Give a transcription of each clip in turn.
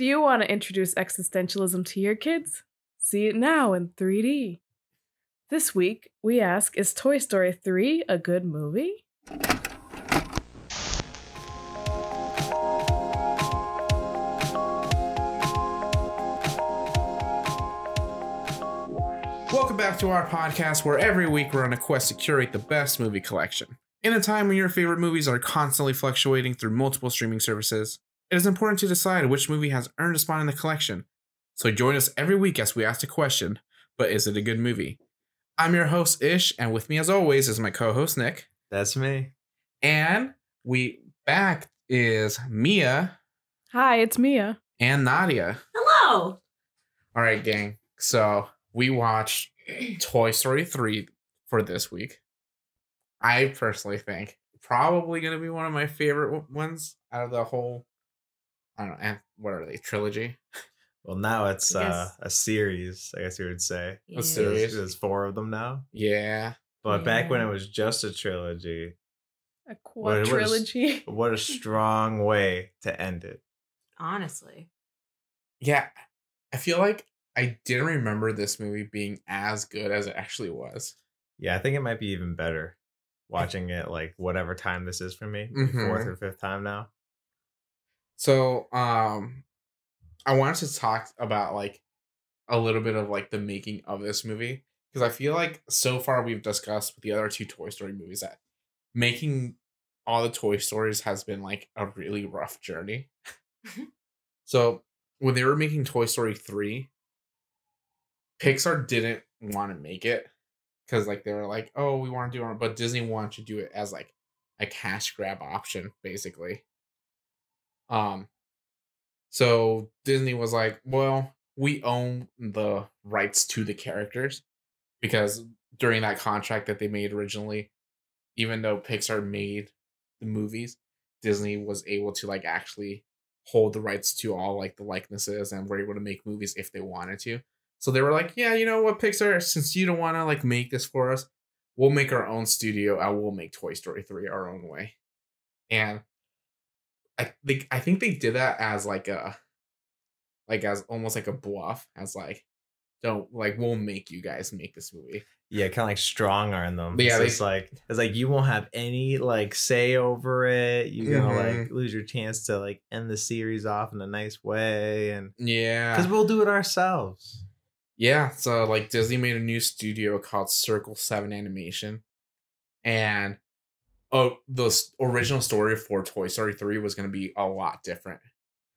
Do you want to introduce existentialism to your kids? See it now in 3D. This week, we ask Is Toy Story 3 a good movie? Welcome back to our podcast where every week we're on a quest to curate the best movie collection. In a time when your favorite movies are constantly fluctuating through multiple streaming services, it is important to decide which movie has earned a spot in the collection. So join us every week as we ask the question, but is it a good movie? I'm your host Ish, and with me as always is my co-host Nick. That's me. And we back is Mia Hi, it's Mia. and Nadia. Hello. All right, gang. So we watched Toy Story 3 for this week. I personally think probably going to be one of my favorite ones out of the whole. I don't know. eh, What are they? Trilogy? Well, now it's I uh, a series, I guess you would say. A series. There's, there's four of them now. Yeah. But back when it was just a trilogy, A What- what is- quadrilogy. what a strong way to end it. Honestly. Yeah. I feel like I didn't remember this movie being as good as it actually was. Yeah, I think it might be even better watching it like whatever time this is for me, maybe fourth or fifth time now. So, um, I wanted to talk about like a little bit of like the making of this movie because I feel like so far we've discussed with the other two Toy Story movies that making all the Toy Stories has been like a really rough journey. so, when they were making Toy Story 3, Pixar didn't want to make it because like they were like, "Oh, we want to do it," but Disney wanted to do it as like a cash grab option, basically. Um, so Disney was like, well, we own the rights to the characters because during that contract that they made originally, even though Pixar made the movies, Disney was able to like actually hold the rights to all like the likenesses and were able to make movies if they wanted to. So they were like, yeah, you know what, Pixar, since you don't want to like make this for us, we'll make our own studio and we'll make Toy Story 3 our own way. And I think I think they did that as like a like as almost like a bluff, as like don't like we'll make you guys make this movie. Yeah, kind of like strong arm them. But yeah, they- it's like it's like you won't have any like say over it. You're gonna Mhm. like lose your chance to like end the series off in a nice way, and Yeah. because we'll do it ourselves. Yeah, so like Disney made a new studio called Circle 7 Animation. And oh, the original story for Toy Story 3 was going to be a lot different.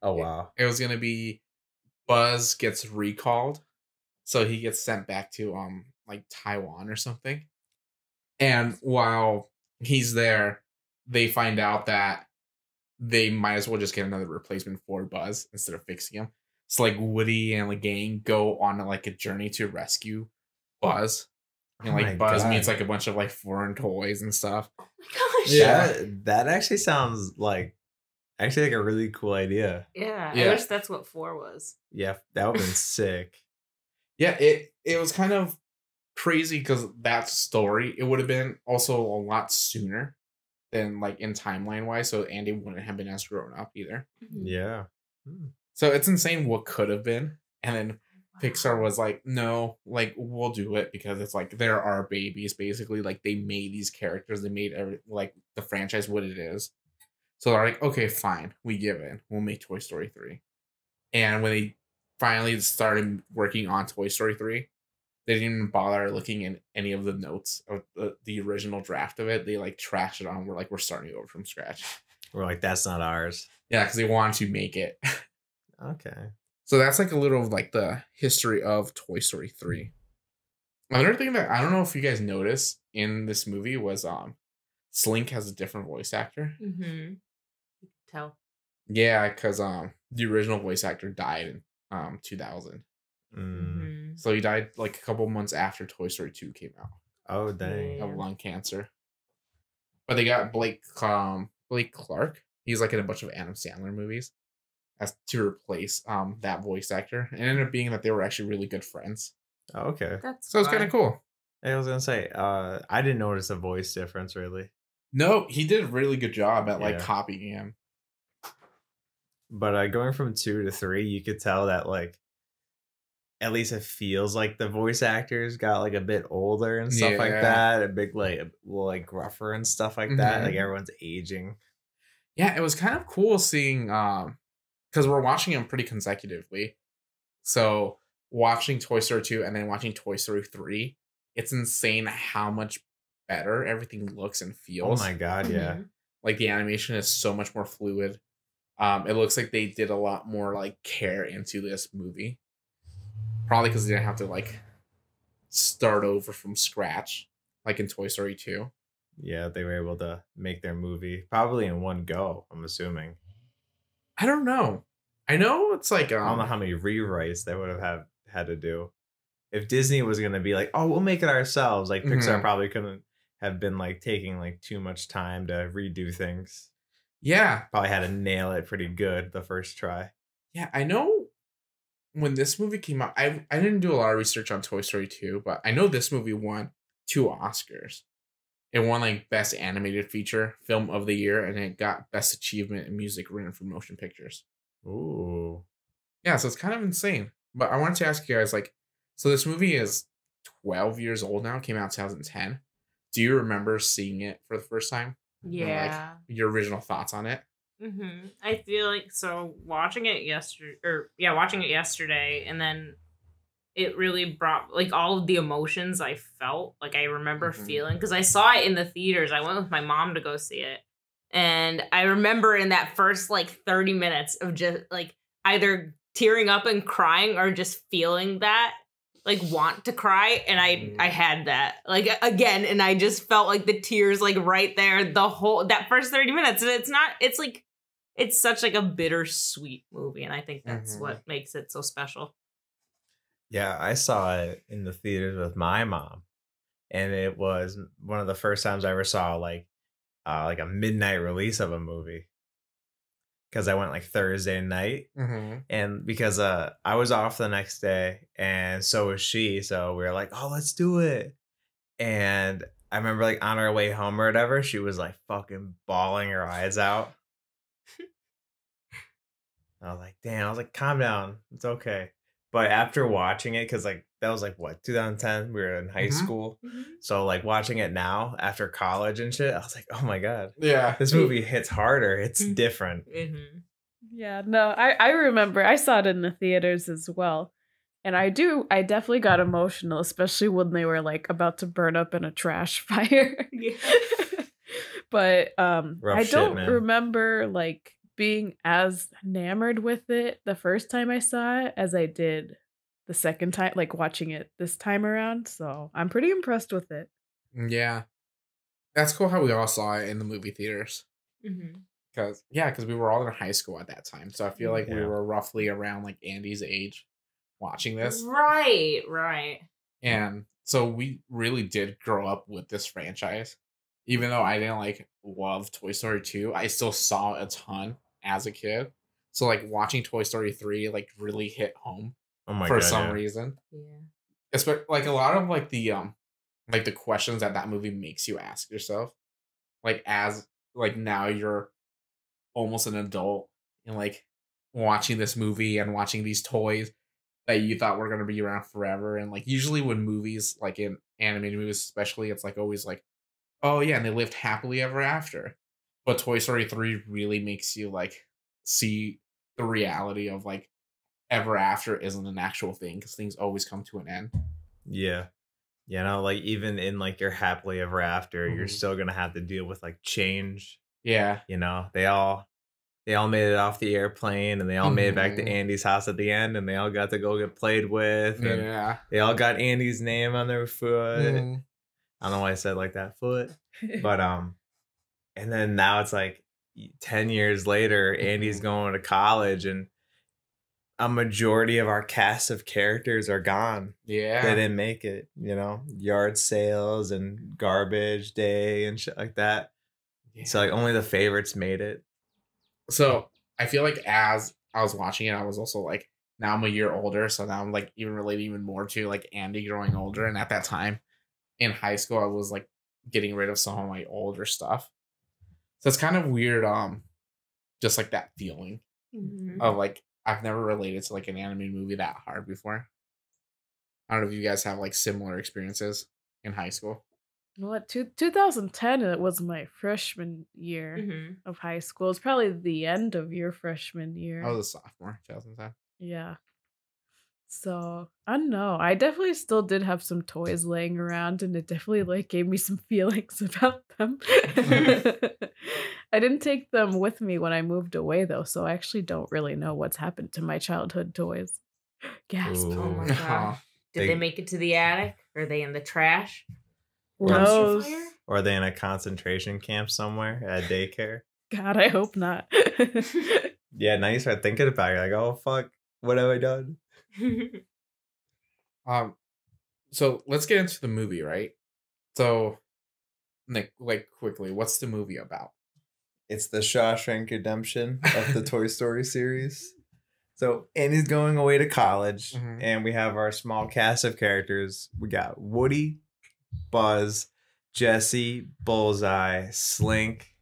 Oh wow. It was going to be Buzz gets recalled, so he gets sent back to um like Taiwan or something. And while he's there, they find out that they might as well just get another replacement for Buzz instead of fixing him. So like Woody and the gang go on like a journey to rescue Buzz. And Oh like my Buzz God. meets like a bunch of like foreign toys and stuff. Oh my gosh. Yeah. That, that actually sounds like actually like a really cool idea. Yeah. Yeah. I wish that's what four was. Yeah, that would have been sick. Yeah, it it was kind of crazy because that story it would have been also a lot sooner than like in timeline wise, so Andy wouldn't have been as grown up either. Mhm. Yeah. Hmm. So it's insane what could have been, and then Wow. Pixar was like, no, like we'll do it because it's like there are babies basically. Like they made these characters, they made every like the franchise what it is. So they're like, okay, fine, we give in. We'll make Toy Story 3. And when they finally started working on Toy Story 3, they didn't even bother looking in any of the notes of the, the original draft of it. They like trashed it on. We're like, we're starting over from scratch. We're like, that's not ours. Yeah, because they wanted to make it. Okay. So that's like a little of like the history of Toy Story 3. Another thing that I don't know if you guys noticed in this movie was um Slink has a different voice actor. Mm-hmm. You can tell. Yeah, because um the original voice actor died in um 2000. Mm. Mhm. So he died like a couple months after Toy Story 2 came out Oh dang. Of lung cancer. But they got Blake um Blake Clark. He's like in a bunch of Adam Sandler movies as to replace um that voice actor. And it ended up being that they were actually really good friends. Oh, okay. That's So it's kind of cool. I was gonna say, uh, I didn't notice a voice difference really. No, he did a really good job at like Yeah. copying him. but uh, going from two to three, you could tell that like at least it feels like the voice actors got like a bit older and stuff like that, a big like a little like gruffer and stuff like that. Mhm. Like everyone's aging. yeah, it was kind of cool seeing um because we're watching them pretty consecutively. So watching Toy Story 2 and then watching Toy Story 3, it's insane how much better everything looks and feels. Oh my god, yeah. Mhm. Like the animation is so much more fluid. Um, it looks like they did a lot more like care into this movie. Probably because they didn't have to like start over from scratch, like in Toy Story 2. Yeah, they were able to make their movie probably in one go, I'm assuming. I don't know. I know it's like um, I don't know how many rewrites they would have had, had to do. If Disney was gonna be like, oh, we'll make it ourselves, like Pixar Mhm. probably couldn't have been like taking like too much time to redo things. yeah, Probably had to nail it pretty good the first try. Yeah, I know when this movie came out, I I didn't do a lot of research on Toy Story 2, but I know this movie won two Oscars. It won like Best Animated Feature Film of the Year, and it got Best Achievement in Music written for Motion Pictures. Ooh. Yeah, so it's kind of insane. But I wanted to ask you guys, like, so this movie is 12 years old now, came out 2010. Do you remember seeing it for the first time? And, like, Yeah. your original thoughts on it? hmm I feel like so watching it yesterday, or yeah, watching it yesterday, and then it really brought like all of the emotions I felt. Like I remember Mhm. feeling because I saw it in the theaters. I went with my mom to go see it, and I remember in that first like thirty minutes of just like either tearing up and crying or just feeling that like want to cry and i Mm. i had that like again and i just felt like the tears like right there the whole that first 30 minutes and it's not it's like it's such like a bittersweet movie and i think that's Mhm. what makes it so special Yeah, I saw it in the theaters with my mom, and it was one of the first times I ever saw like uh, like a midnight release of a movie. Because I went like Thursday night, Mm-hmm. and because uh I was off the next day, and so was she, so we were like, "Oh, let's do it." And I remember like on our way home or whatever, she was like fucking bawling her eyes out. I was like, "Damn!" I was like, "Calm down, it's okay." But after watching it, because like that was like what 2010, we were in high Mhm. school, so like watching it now after college and shit, I was like, "Oh my god, Yeah. this movie hits harder. It's Mhm. different." mm-hmm. Yeah, no, I, I remember I saw it in the theaters as well. And I do, I definitely got emotional, especially when they were like about to burn up in a trash fire. Yeah. but um Rough I shit, don't man. remember like being as enamored with it the first time I saw it as I did the second time, like watching it this time around. So I'm pretty impressed with it. Yeah. That's cool how we all saw it in the movie theaters. Mm-hmm. Cause yeah, because we were all in high school at that time. So I feel like we were roughly around like Andy's age watching this. right right And so we really did grow up with this franchise. Even though I didn't like love Toy Story 2, I still saw a ton as a kid. So like watching Toy Story 3 like really hit home Oh my for god, some yeah. reason. yeah Espe- like a lot of like the um like the questions that that movie makes you ask yourself like as like now you're almost an adult and like watching this movie and watching these toys that you thought were going to be around forever and like usually when movies like in animated movies especially it's like always like oh yeah and they lived happily ever after but toy story 3 really makes you like see the reality of like ever after isn't an actual thing because things always come to an end Yeah. You know, like even in like your happily ever after, you're Mhm. still gonna have to deal with like change. yeah You know, they all they all made it off the airplane and they all made it back to Mhm. Andy's house at the end and they all got to go get played with and yeah they all got Andy's name on their foot. Mhm. I don't know why I said like that foot. But um and then now it's like 10 years later, Andy's Mhm. going to college and a majority of our cast of characters are gone yeah they didn't make it you know yard sales and garbage day and shit like that Yeah. so like only the favorites made it so I feel like as I was watching it, I was also like, now I'm a year older, so now I'm like even relating even more to like Andy growing older. And at that time in high school, I was like getting rid of some of my older stuff. So it's kind of weird, um, just like that feeling Mhm. of like I've never related to like an anime movie that hard before. I don't know if you guys have like similar experiences in high school. What two, 2010 it was my freshman year Mhm. of high school. It's probably the end of your freshman year. I was a sophomore, 2010. Yeah. So I don't know. I definitely still did have some toys laying around, and it definitely like gave me some feelings about them. I didn't take them with me when I moved away though, so I actually don't really know what's happened to my childhood toys. Gasp. Ooh. Oh my god. Did they They- make it to the attic? Are they in the trash? Who Dumpster knows? fire? Or are they in a concentration camp somewhere at daycare? God, I hope not. Yeah, now you start thinking about it. You're like, oh fuck, what have I done? Um, so let's get into the movie, right? So, Nick, like quickly, what's the movie about? It's the Shawshank Redemption of the Toy Story series. So Andy's going away to college, Mhm. and we have our small cast of characters. We got Woody, Buzz, Jessie, Bullseye, Slink,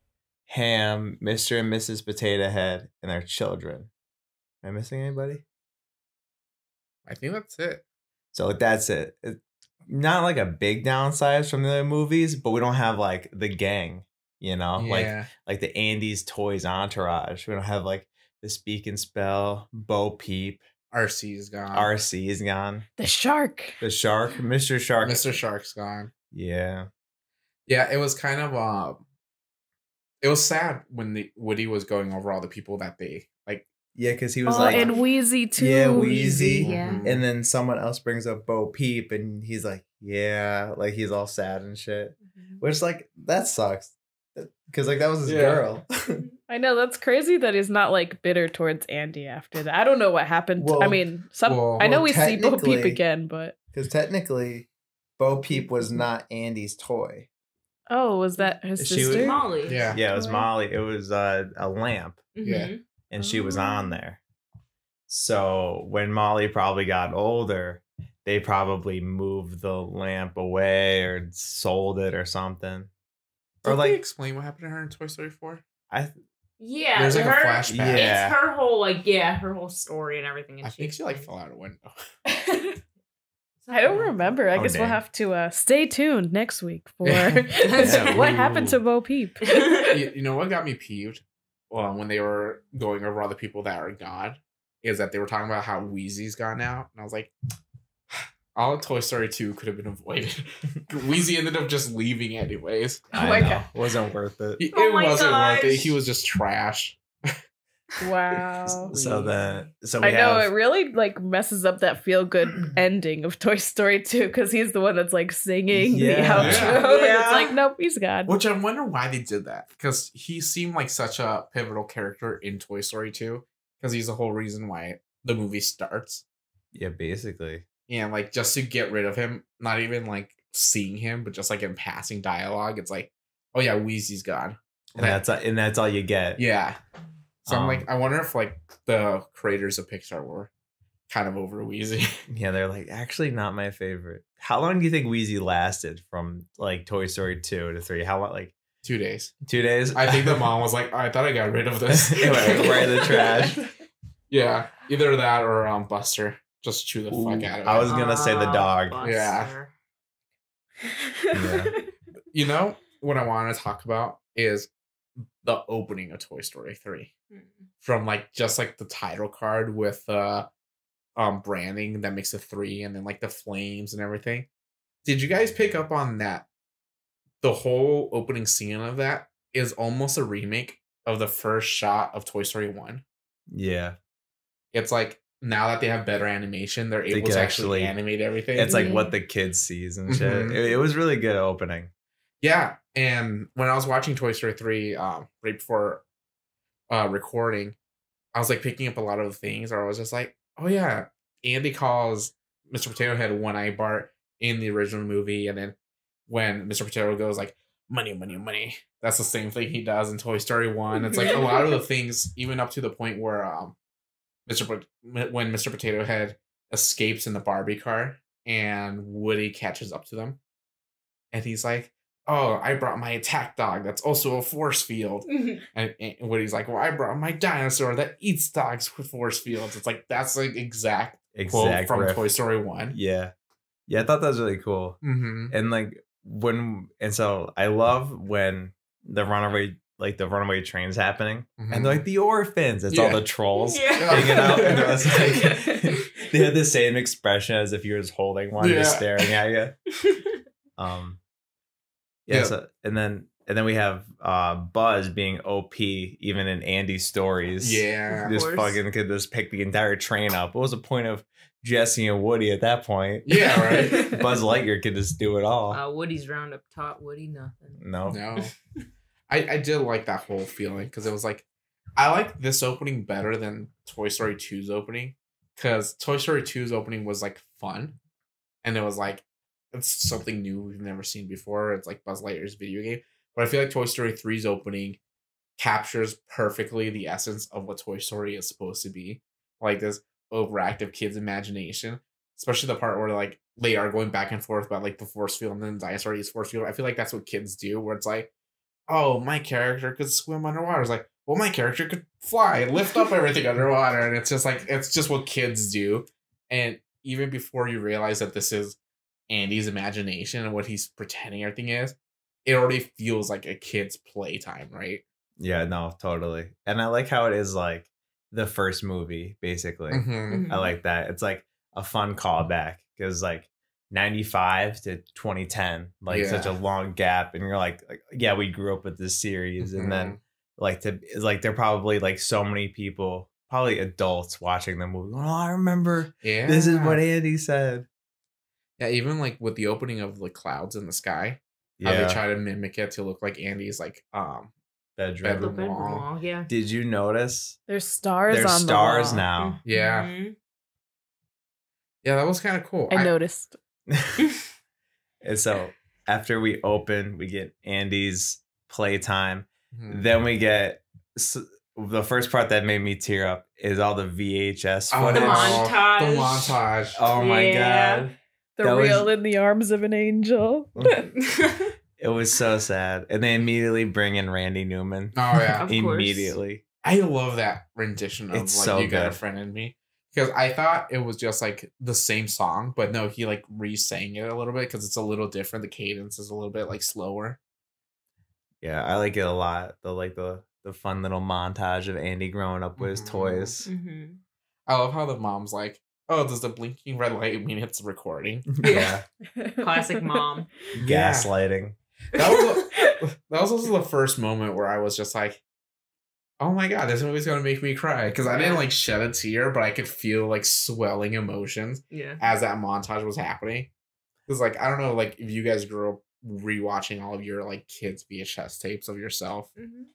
Ham, Mr. and Mrs. Potato Head, and their children. Am I missing anybody? I think that's it. So that's it. It- Not like a big downside from the other movies, but we don't have like the gang, you know, like yeah, like the Andy's Toys entourage. We don't have like the Speak and Spell, Bo Peep, RC's gone. RC is gone, the shark. the Shark, Mr. Shark. Mr. Shark's gone. Yeah, Yeah, it was kind of um, it was sad when the Woody was going over all the people that they like. Yeah, because he was oh, like, and Wheezy too. Yeah, Wheezy. Yeah. And then someone else brings up Bo Peep, and he's like, yeah, like he's all sad and shit. Mm-hmm. Which like that sucks, because like that was his Yeah. girl. I know that's crazy that he's not like bitter towards Andy after that. I don't know what happened. I mean, some well- I know well, we see Bo Peep again, but Because technically, Bo Peep was mm-hmm. not Andy's toy. oh, was that his She was- sister? Molly. Yeah, Yeah, it was Molly. It was uh, a lamp. Mm-hmm. Yeah. And she was on Oh. there. So when Molly probably got older, they probably moved the lamp away or sold it or something. Or Or like like explain what happened to her in Toy Story Four. I Yeah. There's like a flashback. Yeah. It's her whole like yeah, her whole story and everything. And I think she like explains. fell out a window. I don't remember. I Oh, guess we'll have to uh, stay tuned next week for Yeah. what happened to Ooh. Bo Peep. you, you know what got me peeved? Well, when they were going over all the people that are gone, is that they were talking about how Wheezy's gone now, and I was like, all of Toy Story Two could have been avoided. Wheezy ended up just leaving anyways. Oh I my know, God. wasn't worth it. He- Oh it wasn't worth it. He was just trash. Wow. So then, so we I know have it really like messes up that feel good ending of Toy Story 2 because he's the one that's like singing the outro. Yeah. and it's like, nope, he's gone. Which I wonder why they did that because he seemed like such a pivotal character in Toy Story Two because he's the whole reason why the movie starts. yeah, basically. Yeah, like just to get rid of him, not even like seeing him, but just like in passing dialogue, it's like, oh yeah, Wheezy's gone. And that's and that's all you get. Yeah. So I'm Um, like, I wonder if like the creators of Pixar were kind of over Wheezy. Yeah, they're like actually not my favorite. How long do you think Wheezy lasted from like Toy Story two to three? How long? Like Two days. two days? I think the mom was like, I thought I got rid of this. It went right in the trash. Yeah. Either that or um Buster. Just chew the fuck out of it. I was gonna say the Oh, dog. Yeah. Yeah. you know what I want to talk about is the opening of Toy Story 3. Mm. From like just like the title card with uh um branding that makes a three and then like the flames and everything. Did you guys pick up on that? The whole opening scene of that is almost a remake of the first shot of Toy Story 1. Yeah. It's like now that they have better animation, they're able could to actually, actually- animate everything. It's like Yeah. what the kids sees and shit. Mhm. It, it was really good opening. Yeah, and when I was watching Toy Story three, um, right before uh recording, I was like picking up a lot of the things, or I was just like, oh yeah, Andy calls Mr. Potato Head One Eye Bart in the original movie, and then when Mr. Potato goes like money, money, money, that's the same thing he does in Toy Story One. It's like a lot of the things, even up to the point where um, Mr. Pot- when Mr. Potato Head escapes in the Barbie car and Woody catches up to them, and he's like oh, I brought my attack dog that's also a force field. And, and Woody's like, well, I brought my dinosaur that eats dogs with force fields. It's like that's like exact, quote Exact from riff. Toy Story One. Yeah. Yeah, I thought that was really cool. Mm-hmm. And like when and so I love when the runaway like the runaway train's happening and they're like the orphans. It's all Mm-hmm. The trolls Yeah. hanging out. And it was like they had the same expression as if you were just holding one, just Yeah. staring at you. Um yeah, Yeah. So, and then and then we have uh Buzz being OP even in Andy's stories. yeah. Of This fucking could just pick the entire train up. What was the point of Jessie and Woody at that point? Yeah, right. Buzz Lightyear could just do it all. uh, Woody's Roundup taught Woody nothing. no. No. I, I did like that whole feeling because it was like I like this opening better than Toy Story 2's opening because Toy Story 2's opening was like fun and it was like it's something new we've never seen before. It's like Buzz Lightyear's video game. But I feel like Toy Story 3's opening captures perfectly the essence of what Toy Story is supposed to be. Like this overactive kid's imagination. Especially the part where like they are going back and forth about like the force field and then the dinosaur eats force field. I feel like that's what kids do, where it's like, oh, my character could swim underwater. It's like, well, my character could fly lift up everything underwater. And it's just like it's just what kids do. And even before you realize that this is Andy's imagination and what he's pretending everything is, it already feels like a kid's playtime, right? Yeah, no, totally. And I like how it is like the first movie, basically. Mm-hmm. I like that. It's like a fun callback because like 95 to 2010, like such a long gap. And you're like, like, yeah, we grew up with this series. And Mm-hmm. then like to it's like there are probably like so many people, probably adults watching the movie. Oh, I remember Yeah. this is what Andy said. Yeah, even like with the opening of the clouds in the sky, how Yeah, they try to mimic it to look like Andy's like um bedroom. Bedroom bedroom wall. wall, yeah. Did you notice There's stars there's on stars the wall. now? Yeah. Mhm. yeah, that was kind of cool. I noticed. and so after we open, we get Andy's playtime. Mhm. Then we get s- the first part that made me tear up is all the VHS Oh. The Oh, montage. The montage. Oh my Yeah. god, The That was- in the arms of an angel. it was so sad. And they immediately bring in Randy Newman. Oh yeah. Of course. immediately. I love that rendition of It's like so you got a friend in me. Because I thought it was just like the same song, but no, he like re-sang it a little bit because it's a little different. The cadence is a little bit like slower. Yeah, I like it a lot. The like the the fun little montage of Andy growing up with his Mhm. toys. Mhm. I love how the mom's like, "Oh, does the blinking red light mean it's recording?" yeah, Classic mom. Yeah. gaslighting. That was that was also the first moment where I was just like, "Oh my god, this movie's gonna make me cry." Because I didn't like shed a tear, but I could feel like swelling emotions Yeah. as that montage was happening. Because like I don't know, like if you guys grew up rewatching all of your like kids VHS tapes of yourself. Mhm.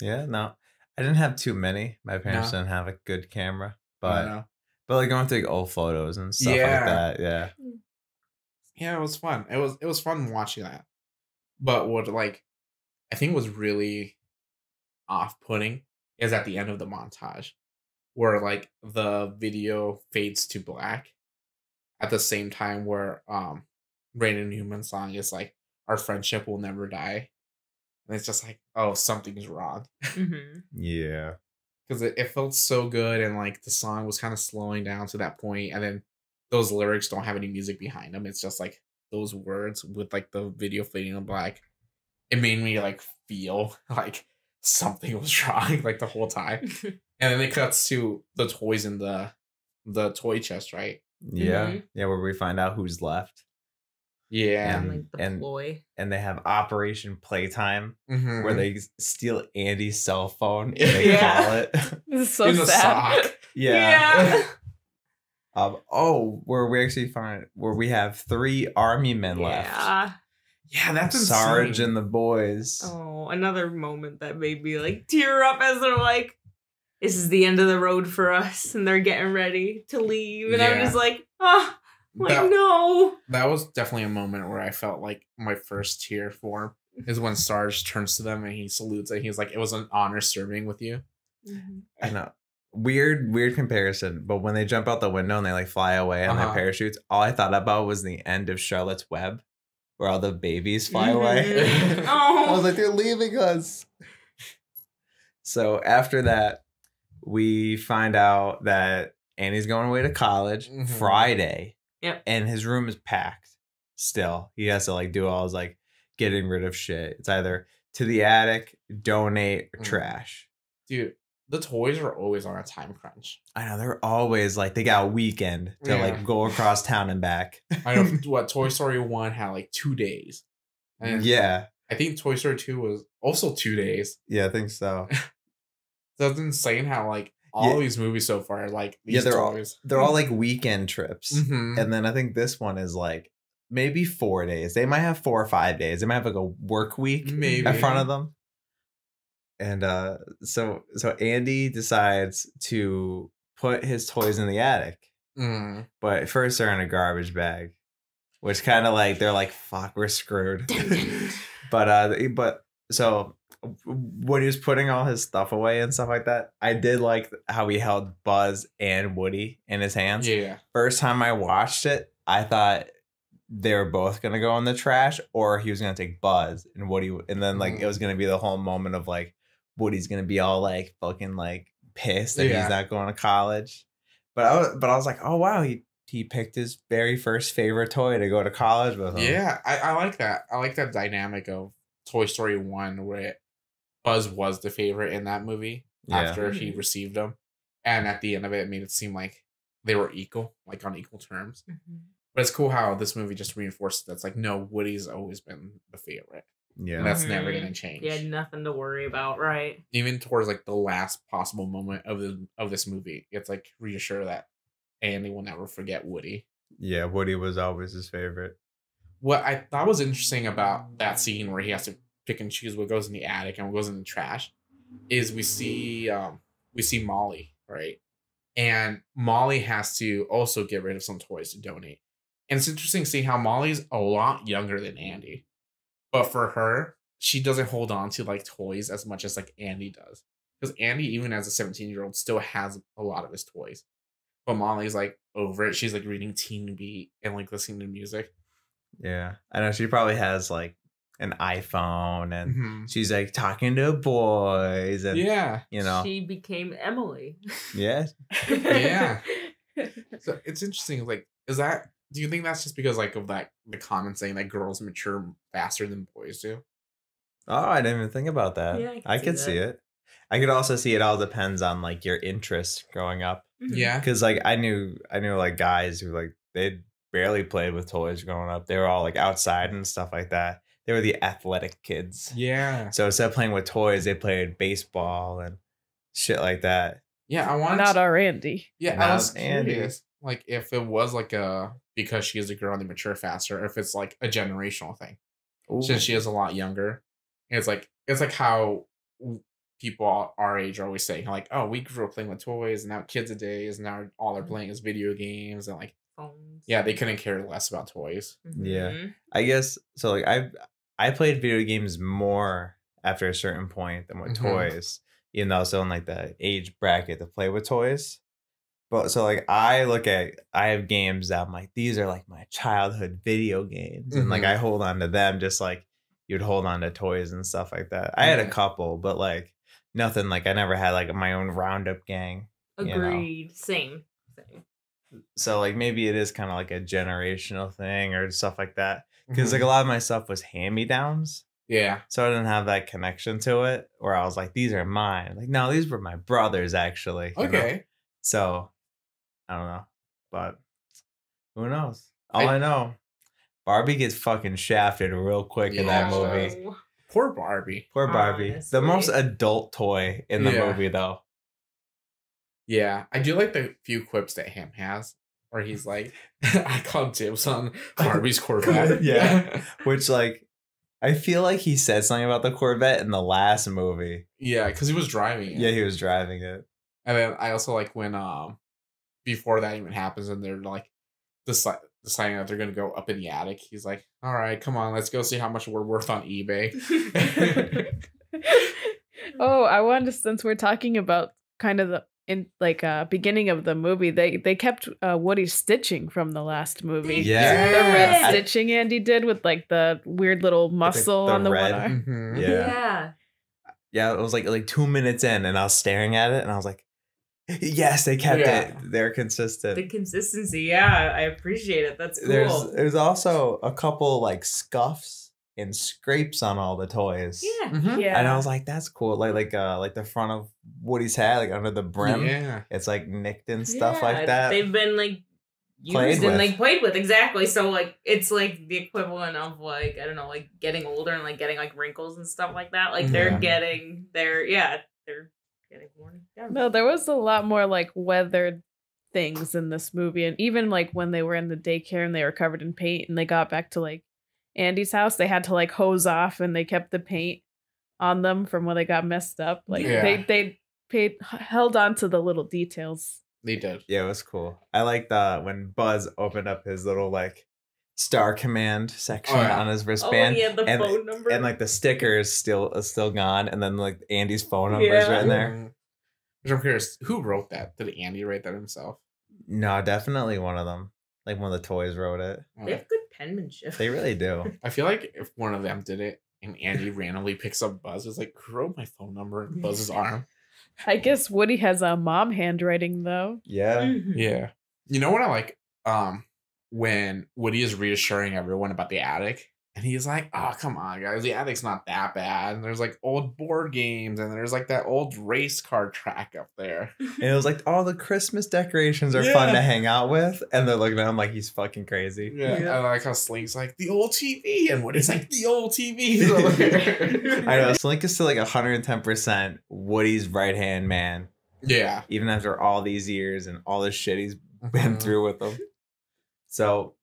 Yeah, no, I didn't have too many. My parents No. didn't have a good camera, I but don't know. But like going through like, old photos and stuff Yeah. like that. Yeah, yeah, it was fun. It was it was fun watching that. But what like I think was really off putting is at the end of the montage where like the video fades to black at the same time where um Brandon Newman's song is like our friendship will never die. And it's just like, oh, something's wrong. Mhm. yeah, because it, it felt so good and like the song was kind of slowing down to that point and then those lyrics don't have any music behind them it's just like those words with like the video fading to black it made me like feel like something was wrong like the whole time and then it cuts to the toys in the the toy chest right yeah, Mhm. yeah. Where we find out who's left, yeah And- And like the and- ploy. and they have Operation Playtime, Mhm. where they steal Andy's cell phone. And Yeah. they call it. This is so in the sad. sock yeah. Um, oh, where we actually find where we have three army men left. Yeah. yeah that's Sarge insane. and the boys. Oh, another moment that made me like tear up as they're like, "This is the end of the road for us," and they're getting ready to leave, and I'm just like, "Ah, like That- no." that was definitely a moment where I felt like my first tear form is when Sarge turns to them and he salutes and he's like, "It was an honor serving with you." I know. Weird, weird comparison. But when they jump out the window and they like fly away on Uh-huh. their parachutes, all I thought about was the end of Charlotte's Web, where all the babies fly away. Mhm. I was Oh. like, they're leaving us. So after that, we find out that Andy's going away to college Mhm. Friday. Yep. And his room is packed still. He has to like do all his like getting rid of shit. It's either to the attic, donate, or Mm. trash. Dude, the toys are always on a time crunch. I know they're always like they got a weekend to Yeah. like go across town and back. I know what Toy Story 1 had like two days. And yeah. I think Toy Story 2 was also two days. Yeah, I think so. That's insane how like all Yeah. these movies so far, like these Yeah, they're all- They're all like weekend trips. Mhm. And then I think this one is like maybe four days. They might have four or five days. They might have like a work week Maybe. in front of them. And uh so so Andy decides to put his toys in the attic. Mm. But first they're in a garbage bag. Which kind of like they're like, fuck, we're screwed. But uh but so when he was putting all his stuff away and stuff like that, I did like how he held Buzz and Woody in his hands Yeah. first time I watched it, I thought they were both gonna go in the trash, or he was gonna take Buzz and Woody, and then like it mm. was gonna be the whole moment of like Woody's gonna be all like fucking like pissed that Yeah. he's not going to college. But I was, but I was like, oh wow, he he picked his very first favorite toy to go to college with him. Yeah, I, I like that. I like that dynamic of Toy Story 1 where Buzz was the favorite in that movie Yeah. after he received them. And at the end of it, it made it seem like they were equal, like on equal terms. Mhm. But it's cool how this movie just reinforced that's like, no, Woody's always been the favorite. yeah, And that's never Mhm. gonna change. You had nothing to worry about, right? Even towards like the last possible moment of the of this movie, it's like reassure that Andy will never forget Woody. yeah. Woody was always his favorite. what I thought was interesting about that scene where he has to pick and choose what goes in the attic and what goes in the trash is we see um we see Molly, right? And Molly has to also get rid of some toys to donate. And it's interesting to see how Molly's a lot younger than Andy. But for her, she doesn't hold on to like toys as much as like Andy does. Because Andy, even as a 17 year old, still has a lot of his toys. But Molly's like over it. She's like reading Teen Beat and like listening to music. Yeah, I know she probably has like an iPhone and Mhm. she's like talking to boys and Yeah. you know She became Emily. yeah Yeah. So it's interesting. Like, is that? Do you think that's just because like of that the comment saying that girls mature faster than boys do? Oh, I didn't even think about that. Yeah, I can I see could see it. I could also see it all depends on like your interest growing up. Mhm. Yeah. Cause like I knew I knew like guys who like they barely played with toys growing up. They were all like outside and stuff like that. They were the athletic kids. Yeah. So instead of playing with toys, they played baseball and shit like that. Yeah. I want. Not our Andy. yeah. not I was Andy. curious. Like, if it was like a because she is a girl and they mature faster, or if it's like a generational thing. Since she is a lot younger, it's like it's like how people our age are always saying like, oh, we grew up playing with toys, and now kids nowadays now all they're playing is video games, and like Phones. yeah, they couldn't care less about toys. Yeah. Mhm. I guess so. Like I, I played video games more after a certain point than with Mhm. toys. You know, so in like the age bracket to play with toys. But so like I look at, I have games that I'm like these are like my childhood video games, and like Mhm. I hold on to them just like you'd hold on to toys and stuff like that. I had a couple, but like nothing like I never had like my own roundup gang. you know. Agreed. Same. Same. So like maybe it is kind of like a generational thing or stuff like that. Because Mhm. like a lot of my stuff was hand me downs. yeah, So I didn't have that connection to it where I was like, these are mine. Like, no, these were my brothers actually. you know? okay. So I don't know. But who knows? All I, I- know, Barbie gets fucking shafted real quick in that movie. Oh. Poor Barbie. Poor Barbie. The most adult toy in the Yeah. movie though. Yeah, I do like the few quips that Ham has, where he's like, "I called dibs on Barbie's Corvette." Yeah. Which like I feel like he said something about the Corvette in the last movie. yeah, because he was driving. It. Yeah, he was driving it. and then I also like when um before that even happens, and they're like deci- deciding that they're gonna go up in the attic. He's like, "All right, come on, let's go see how much we're worth on eBay." oh, I wanted to, since we're talking about kind of the in like uh beginning of the movie they they kept uh Woody stitching from the last movie. Yeah. The red stitching Andy did with like the weird little muscle the on the red- one arm. Mhm. Yeah. yeah. Yeah, it was like like two minutes in, and I was staring at it, and I was like, "Yes, they kept Yeah. it. They're consistent." The consistency, yeah, I appreciate it. That's cool. There's there's also a couple like scuffs and scrapes on all the toys. yeah. Mhm. Yeah. and I was like, "That's cool." Like like uh like the front of Woody's hat, like under the brim, Yeah. it's like nicked and stuff Yeah, like that. They've been like Played used and with. like played with exactly. So like it's like the equivalent of like I don't know, like getting older and like getting like wrinkles and stuff like that. Like they're Yeah. getting they're yeah they're getting worn down. No, there was a lot more like weathered things in this movie. And even like when they were in the daycare and they were covered in paint and they got back to like Andy's house, they had to like hose off and they kept the paint on them from when they got messed up. Like Yeah. they they paid held on to the little details. They did. yeah, it was cool. I like the when Buzz opened up his little like Star Command section Oh, yeah. on his oh wristband. yeah, the and- phone number and like the sticker is still is still gone, and then like Andy's phone number is right in there. Mhm. Which I'm curious, who wrote that? Did Andy write that himself? No, definitely one of them. Like one of the toys wrote it. they have good penmanship. They really do. I feel like if one of them did it and Andy randomly picks up Buzz, it's like, who wrote my phone number in Buzz's arm? I guess Woody has a mom handwriting though. Yeah. Mhm. Yeah. You know what I like? Um, when Woody is reassuring everyone about the attic, and he's like, "Oh, come on, guys, the attic's not that bad." And there's like old board games, and there's like that old race car track up there. And it was like all the Christmas decorations are fun to hang out with, and they're looking at him like he's fucking crazy. Yeah, Yeah. I like how Slink's like the old TV, and Woody's like the old TV. over there." I know Slink is still like 110% Woody's right hand man, yeah, even after all these years and all the shit he's been Mhm. through with them. So,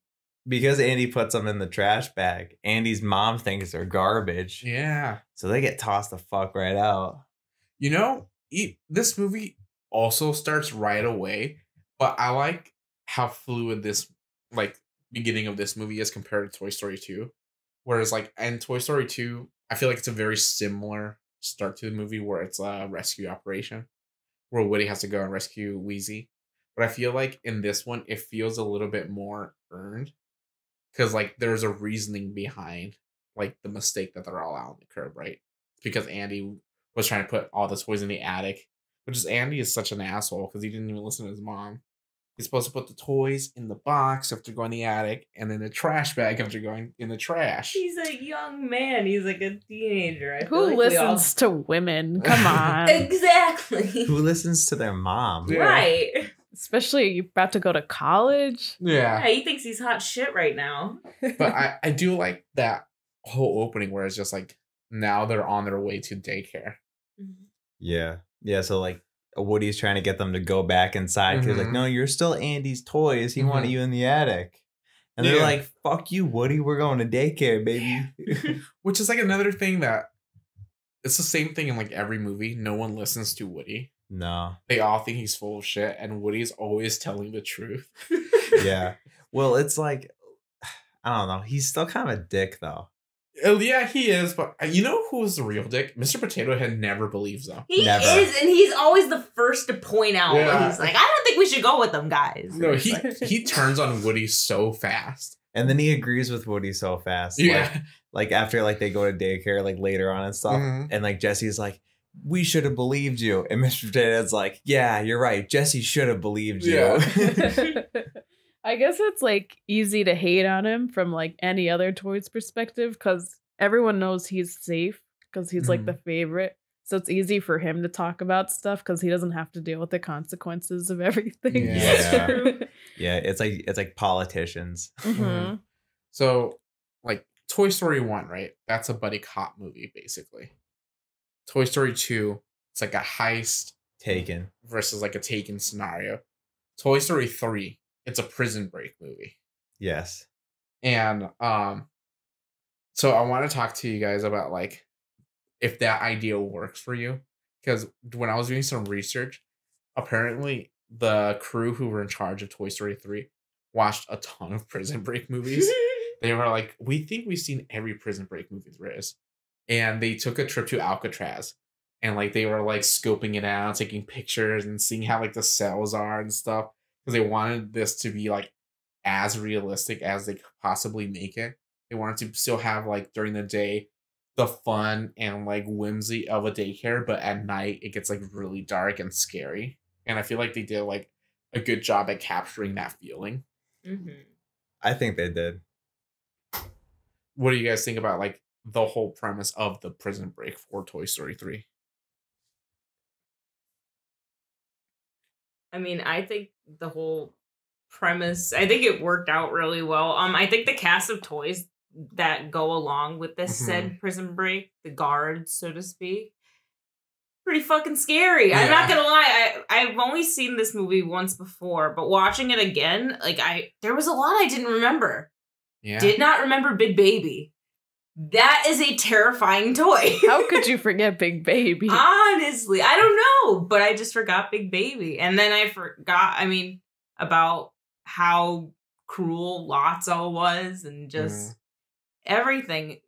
because Andy puts them in the trash bag, Andy's mom thinks they're garbage. Yeah, So they get tossed the fuck right out. you know, this movie also starts right away, but I like how fluid this like beginning of this movie is compared to Toy Story 2. Whereas like in Toy Story 2, I feel like it's a very similar start to the movie where it's a rescue operation where Woody has to go and rescue Wheezy. But I feel like in this one it feels a little bit more earned cuz like there's a reasoning behind like the mistake that they're all out on the curb, right? Because Andy was trying to put all the toys in the attic, which is Andy is such an asshole because he didn't even listen to his mom. He's supposed to put the toys in the box after going in the attic, and then the trash bag after going in the trash. He's a young man. He's like a teenager. I Who like we all- listens to women? Come on. Exactly. Who listens to their mom? Yeah. Right. Especially you about to go to college. Yeah, Yeah, he thinks he's hot shit right now. but I I do like that whole opening where it's just like now they're on their way to daycare. Yeah. Yeah. So like Woody's trying to get them to go back inside because like, Mhm. no, you're still Andy's toys. He wanted Mhm. you in the attic. And they're Yeah. like, fuck you, Woody. We're going to daycare, baby. Which is like another thing that it's the same thing in like every movie. No one listens to Woody. No. They all think he's full of shit, and Woody's always telling the truth. Yeah. Well, it's like, I don't know. He's still kind of a dick though. Oh, yeah, he is, but uh, you know who's the real dick? Mr. Potato Head never believes them. He Never. is, and he's always the first to point out. Yeah. He's like, I don't think we should go with them, guys. No, he like- he turns on Woody so fast. And then he agrees with Woody so fast. Yeah. Like, like after like they go to daycare like later on and stuff. Mhm. And like Jessie's like, we should have believed you. And Mr. Potato Head's like, yeah, you're right. Jessie should have believed you. Yeah. I guess it's like easy to hate on him from like any other toy's perspective because everyone knows he's safe because he's like Mhm. the favorite. So it's easy for him to talk about stuff because he doesn't have to deal with the consequences of everything. Yeah. yeah. It's like it's like politicians. Mhm. So, like Toy Story 1, right? That's a buddy cop movie, basically. Toy Story 2, it's like a heist Taken. versus like a taken scenario. Toy Story 3, it's a prison break movie. Yes. And um so I want to talk to you guys about like if that idea works for you because when I was doing some research, apparently the crew who were in charge of Toy Story 3 watched a ton of prison break movies. they were like, "We think we've seen every prison break movie there is." And they took a trip to Alcatraz and like they were like scoping it out, taking pictures and seeing how like the cells are and stuff because they wanted this to be like as realistic as they could possibly make it. They wanted to still have like during the day the fun and like whimsy of a daycare, but at night it gets like really dark and scary. And I feel like they did like a good job at capturing that feeling. hmm I think they did. What do you guys think about like the whole premise of the prison break for Toy Story 3? I mean, I think the whole premise, I think it worked out really well. Um, I think the cast of toys that go along with this Mhm. said prison break, the guards, so to speak, pretty fucking scary. I'm not gonna lie, I I've only seen this movie once before, but watching it again, like I there was a lot I didn't remember. Yeah. Did not remember Big Baby. That is a terrifying toy. How could you forget Big Baby? Honestly, I don't know, but I just forgot Big Baby. And then I forgot, I mean, about how cruel Lotso was and just everything.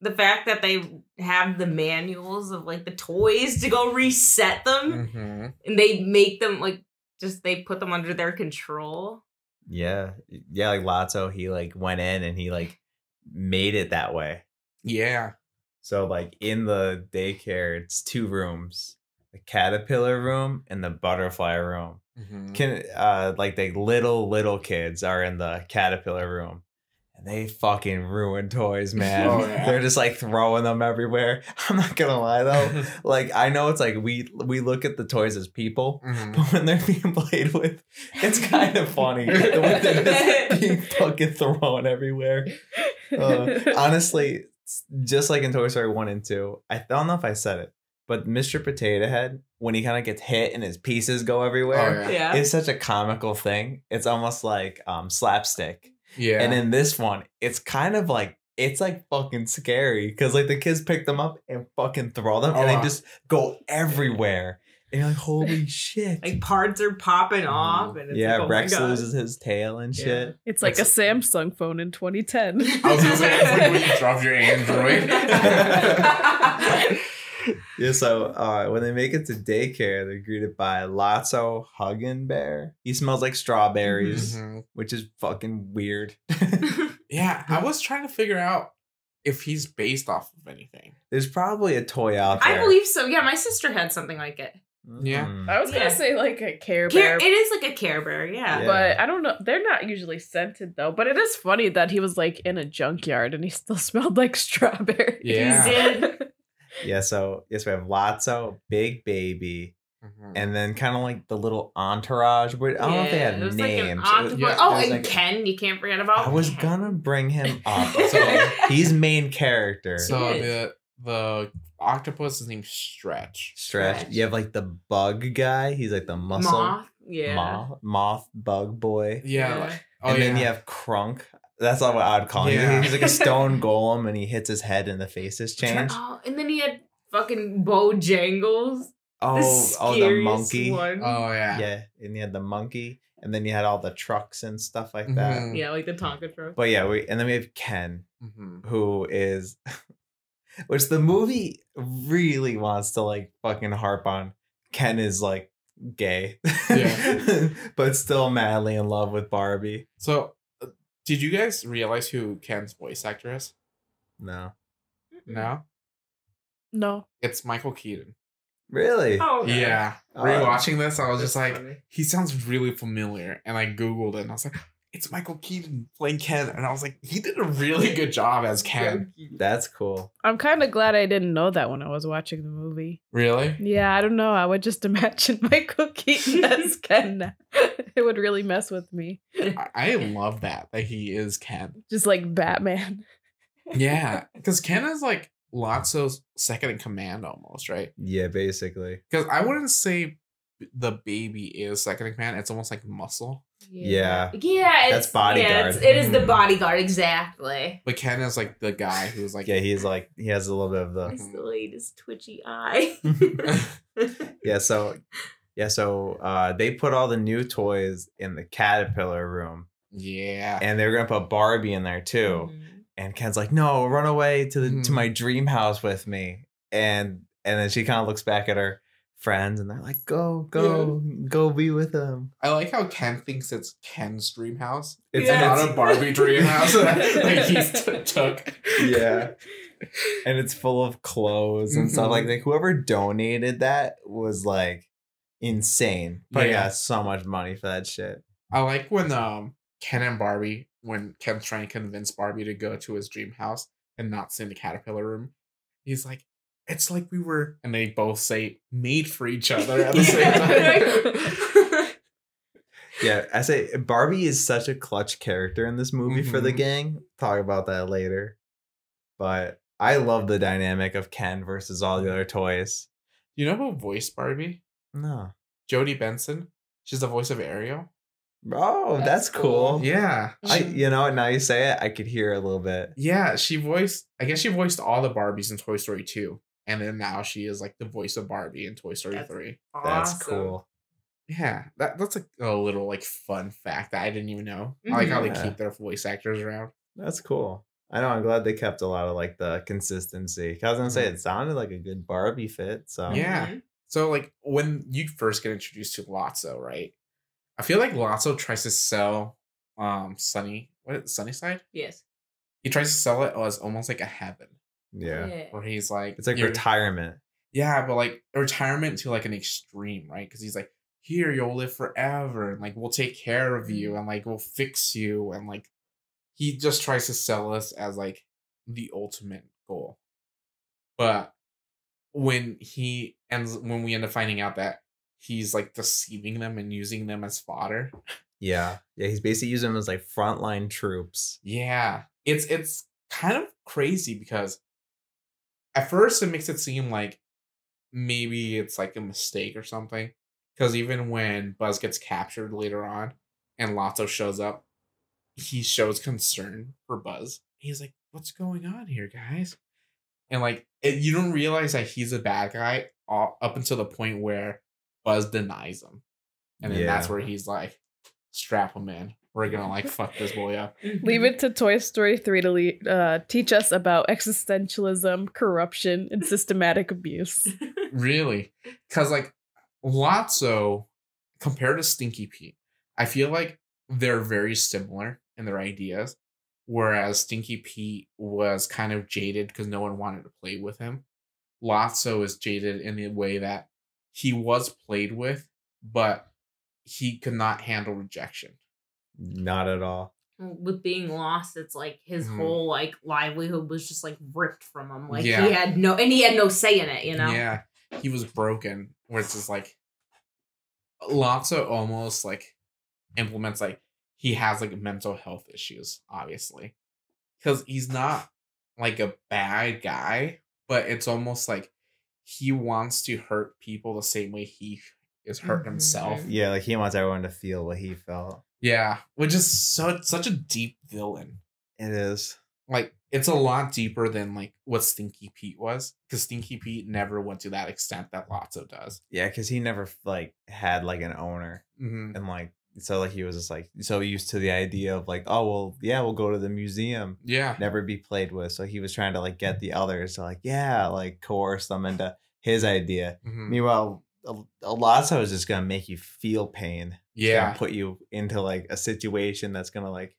The fact that they have the manuals of like the toys to go reset them hmm and they make them like just they put them under their control. Yeah, yeah. Like Lotso, he like went in and he like made it that way. Yeah. So like in the daycare, it's two rooms: the caterpillar room and the butterfly room. Mhm. Can uh like the little little kids are in the caterpillar room. And they fucking ruin toys, man. Oh, yeah. They're just like throwing them everywhere. I'm not gonna lie though. like I know it's like we we look at the toys as people, Mhm. but when they're being played with, it's kind of funny. the way they're just being fucking thrown everywhere. Uh, honestly, just like in Toy Story 1 and 2, I don't know if I said it, but Mr. Potato Head, when he kind of gets hit and his pieces go everywhere, Oh, yeah. Yeah. it's such a comical thing. It's almost like um, slapstick. Yeah. And in this one, it's kind of like, it's like fucking scary because like the kids pick them up and fucking throw them and Oh, they wow. just go everywhere. And you're like, holy shit. like parts are popping off and it's yeah, like, oh my Rex God. loses his tail and Yeah. shit. It's like a Samsung phone in 2010. I was gonna say it's like when you drop your Android. Yeah, so uh, when they make it to daycare, they're greeted by Lotso Huggin Bear. He smells like strawberries, Mhm. which is fucking weird. Yeah, I was trying to figure out if he's based off of anything. There's probably a toy out there. I believe so. Yeah, my sister had something like it. Yeah. Mm. I was gonna Yeah. say like a Care Care, Bear, it is like a Care Bear, yeah. Yeah. but I don't know. They're not usually scented though. But it is funny that he was like in a junkyard and he still smelled like strawberry. Yeah. He did. Yeah, so yes, we have Lotso, Big Baby, Mhm. and then kind of like the little entourage. But I don't know if they Yeah, had it was like an names. octopus- yeah, oh, and like- Ken, you can't forget about I was Ken. gonna bring him up. So he's main character. so the the octopus is named Stretch. Stretch. Stretch. You have like the bug guy. He's like the muscle Moth. Yeah. moth, moth bug boy. Yeah. Yeah. like- oh and yeah. then you have Crunk. That's not what I'd call him. Yeah. He's like a stone golem, and he hits his head, and the faces change. Oh, and then he had fucking Bojangles. Oh, the oh, the monkey. One. oh yeah. Yeah, and you had the monkey, and then you had all the trucks and stuff like that. Mhm. Yeah, like the Tonka truck. But yeah, we and then we have Ken, Mhm. who is, which the movie really wants to like fucking harp on. Ken is like gay, Yeah. but still madly in love with Barbie. So, uh, did you guys realize who Ken's voice actor is? No, No, no. it's Michael Keaton. really. Oh, okay. Yeah. Oh. Rewatching this, I was just like, funny. he sounds really familiar, and I googled it, and I was like, it's Michael Keaton playing Ken, and I was like, he did a really good job as Ken. That's cool. I'm kind of glad I didn't know that when I was watching the movie. Really? Yeah, I don't know. I would just imagine Michael Keaton as Ken. it would really mess with me. I, I love that that he is Ken. Just like Batman. Yeah, because Ken is like Lotso's second in command almost, right? Yeah, basically. Because I wouldn't say the baby is second in command. It's almost like muscle. Yeah. Yeah, That's it's, bodyguard. Yeah, it's, it is the bodyguard, exactly. But Ken is like the guy who's like, Yeah, he's like he has a little bit of the still hate his twitchy eye. yeah. So yeah, so uh, they put all the new toys in the caterpillar room, yeah. and they were gonna put Barbie in there too. Mhm. And Ken's like, "No, run away to the to Mhm. my dream house with me." And and then she kind of looks back at her friends, and they're like, "Go, go, go, be with them. I like how Ken thinks it's Ken's dream house. It's It's Yeah. not a Barbie dream house that like, he t- took. yeah, and it's full of clothes and stuff like that. Whoever donated that was like insane. But Yeah. got so much money for that shit. I like when um Ken and Barbie, when Ken's trying to convince Barbie to go to his dream house and not sit in the caterpillar room, he's like, "It's like we were," and they both say "made for each other" at the same time. Yeah, I say Barbie is such a clutch character in this movie for the Mhm. gang. Talk about that later. But I love the dynamic of Ken versus all the other toys. you know who voiced Barbie? No. Jodi Benson. She's the voice of Ariel. Oh, that's, That's cool. cool. Yeah, I you know, now you say it, I could hear a little bit. yeah, she voiced. I guess she voiced all the Barbies in Toy Story two, and then now she is like the voice of Barbie in Toy Story That's- three. That's cool. Yeah, that that's a, a little like fun fact that I didn't even know. I like how they Mhm. keep their voice actors around. That's cool. I know. I'm glad they kept a lot of like the consistency. 'Cause I was gonna say Mhm. it sounded like a good Barbie fit. So Yeah. Mhm. So like when you first get introduced to Lotso, right? I feel like Lotso tries to sell um Sunny what is it, Sunnyside? Yes. He tries to sell it as almost like a heaven. Yeah, Where he's like it's like retirement. Yeah, but like retirement to like an extreme, right? Because he's like, here you'll live forever, and like we'll take care of you, mm-hmm. and like we'll fix you, and like he just tries to sell us as like the ultimate goal. But when he ends, when we end up finding out that he's like deceiving them and using them as fodder, Yeah, yeah. He's basically using them as like frontline troops. Yeah, it's it's kind of crazy because at first it makes it seem like maybe it's like a mistake or something. Because even when Buzz gets captured later on and Lotso shows up, he shows concern for Buzz. He's like, "What's going on here, guys?" And like, it, you don't realize that he's a bad guy all, up until the point where Buzz denies him, and then that's where he's like, "Strap him in. We're gonna like fuck this boy up." Leave it to Toy Story 3 to le- uh, teach us about existentialism, corruption, and systematic abuse. Really? Because like Lotso compared to Stinky Pete, I feel like they're very similar in their ideas. Whereas Stinky Pete was kind of jaded because no one wanted to play with him. Lotso is jaded in the way that he was played with, but he could not handle rejection. Not at all. With being lost, it's like his Mhm. whole like livelihood was just like ripped from him. Like Yeah. he had no, and he had no say in it. You know. Yeah, he was broken. Where it's just like Lotso almost like implements like he has like mental health issues, obviously, because he's not like a bad guy, but it's almost like he wants to hurt people the same way he is hurt himself. Yeah, like he wants everyone to feel what he felt. Yeah, which is so such a deep villain. It is. Like it's a lot deeper than like what Stinky Pete was, because Stinky Pete never went to that extent that Lotso does. Yeah, because he never like had like an owner, Mm-hmm. and like so like he was just like so used to the idea of like oh well yeah we'll go to the museum Yeah. never be played with so he was trying to like get the others to like yeah like coerce them into his idea Mhm. meanwhile a, a lot of is just gonna make you feel pain It's Yeah. put you into like a situation that's gonna like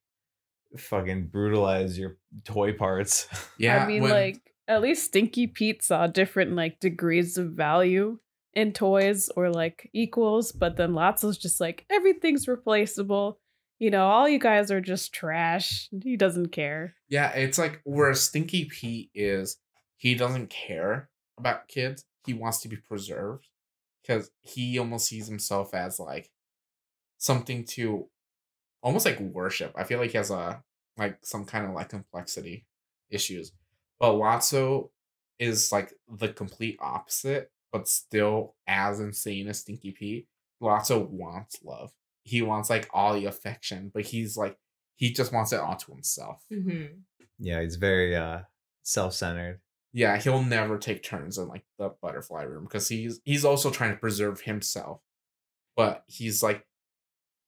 fucking brutalize your toy parts Yeah. I mean, when- like, at least Stinky Pete saw different, like, degrees of value in toys or, like, equals, but then Lotso's just like, everything's replaceable. You know, all you guys are just trash. He doesn't care. Yeah, it's like where Stinky Pete is, he doesn't care about kids. He wants to be preserved because he almost sees himself as like something to almost like worship. I feel like he has a like some kind of like complexity issues. But Lotso is like the complete opposite, but still as insane as Stinky Pete. Lotso wants love. He wants like all the affection, but he's like he just wants it all to himself. Mm-hmm. yeah he's very uh self-centered yeah, he'll never take turns in like the butterfly room because he's he's also trying to preserve himself. But he's like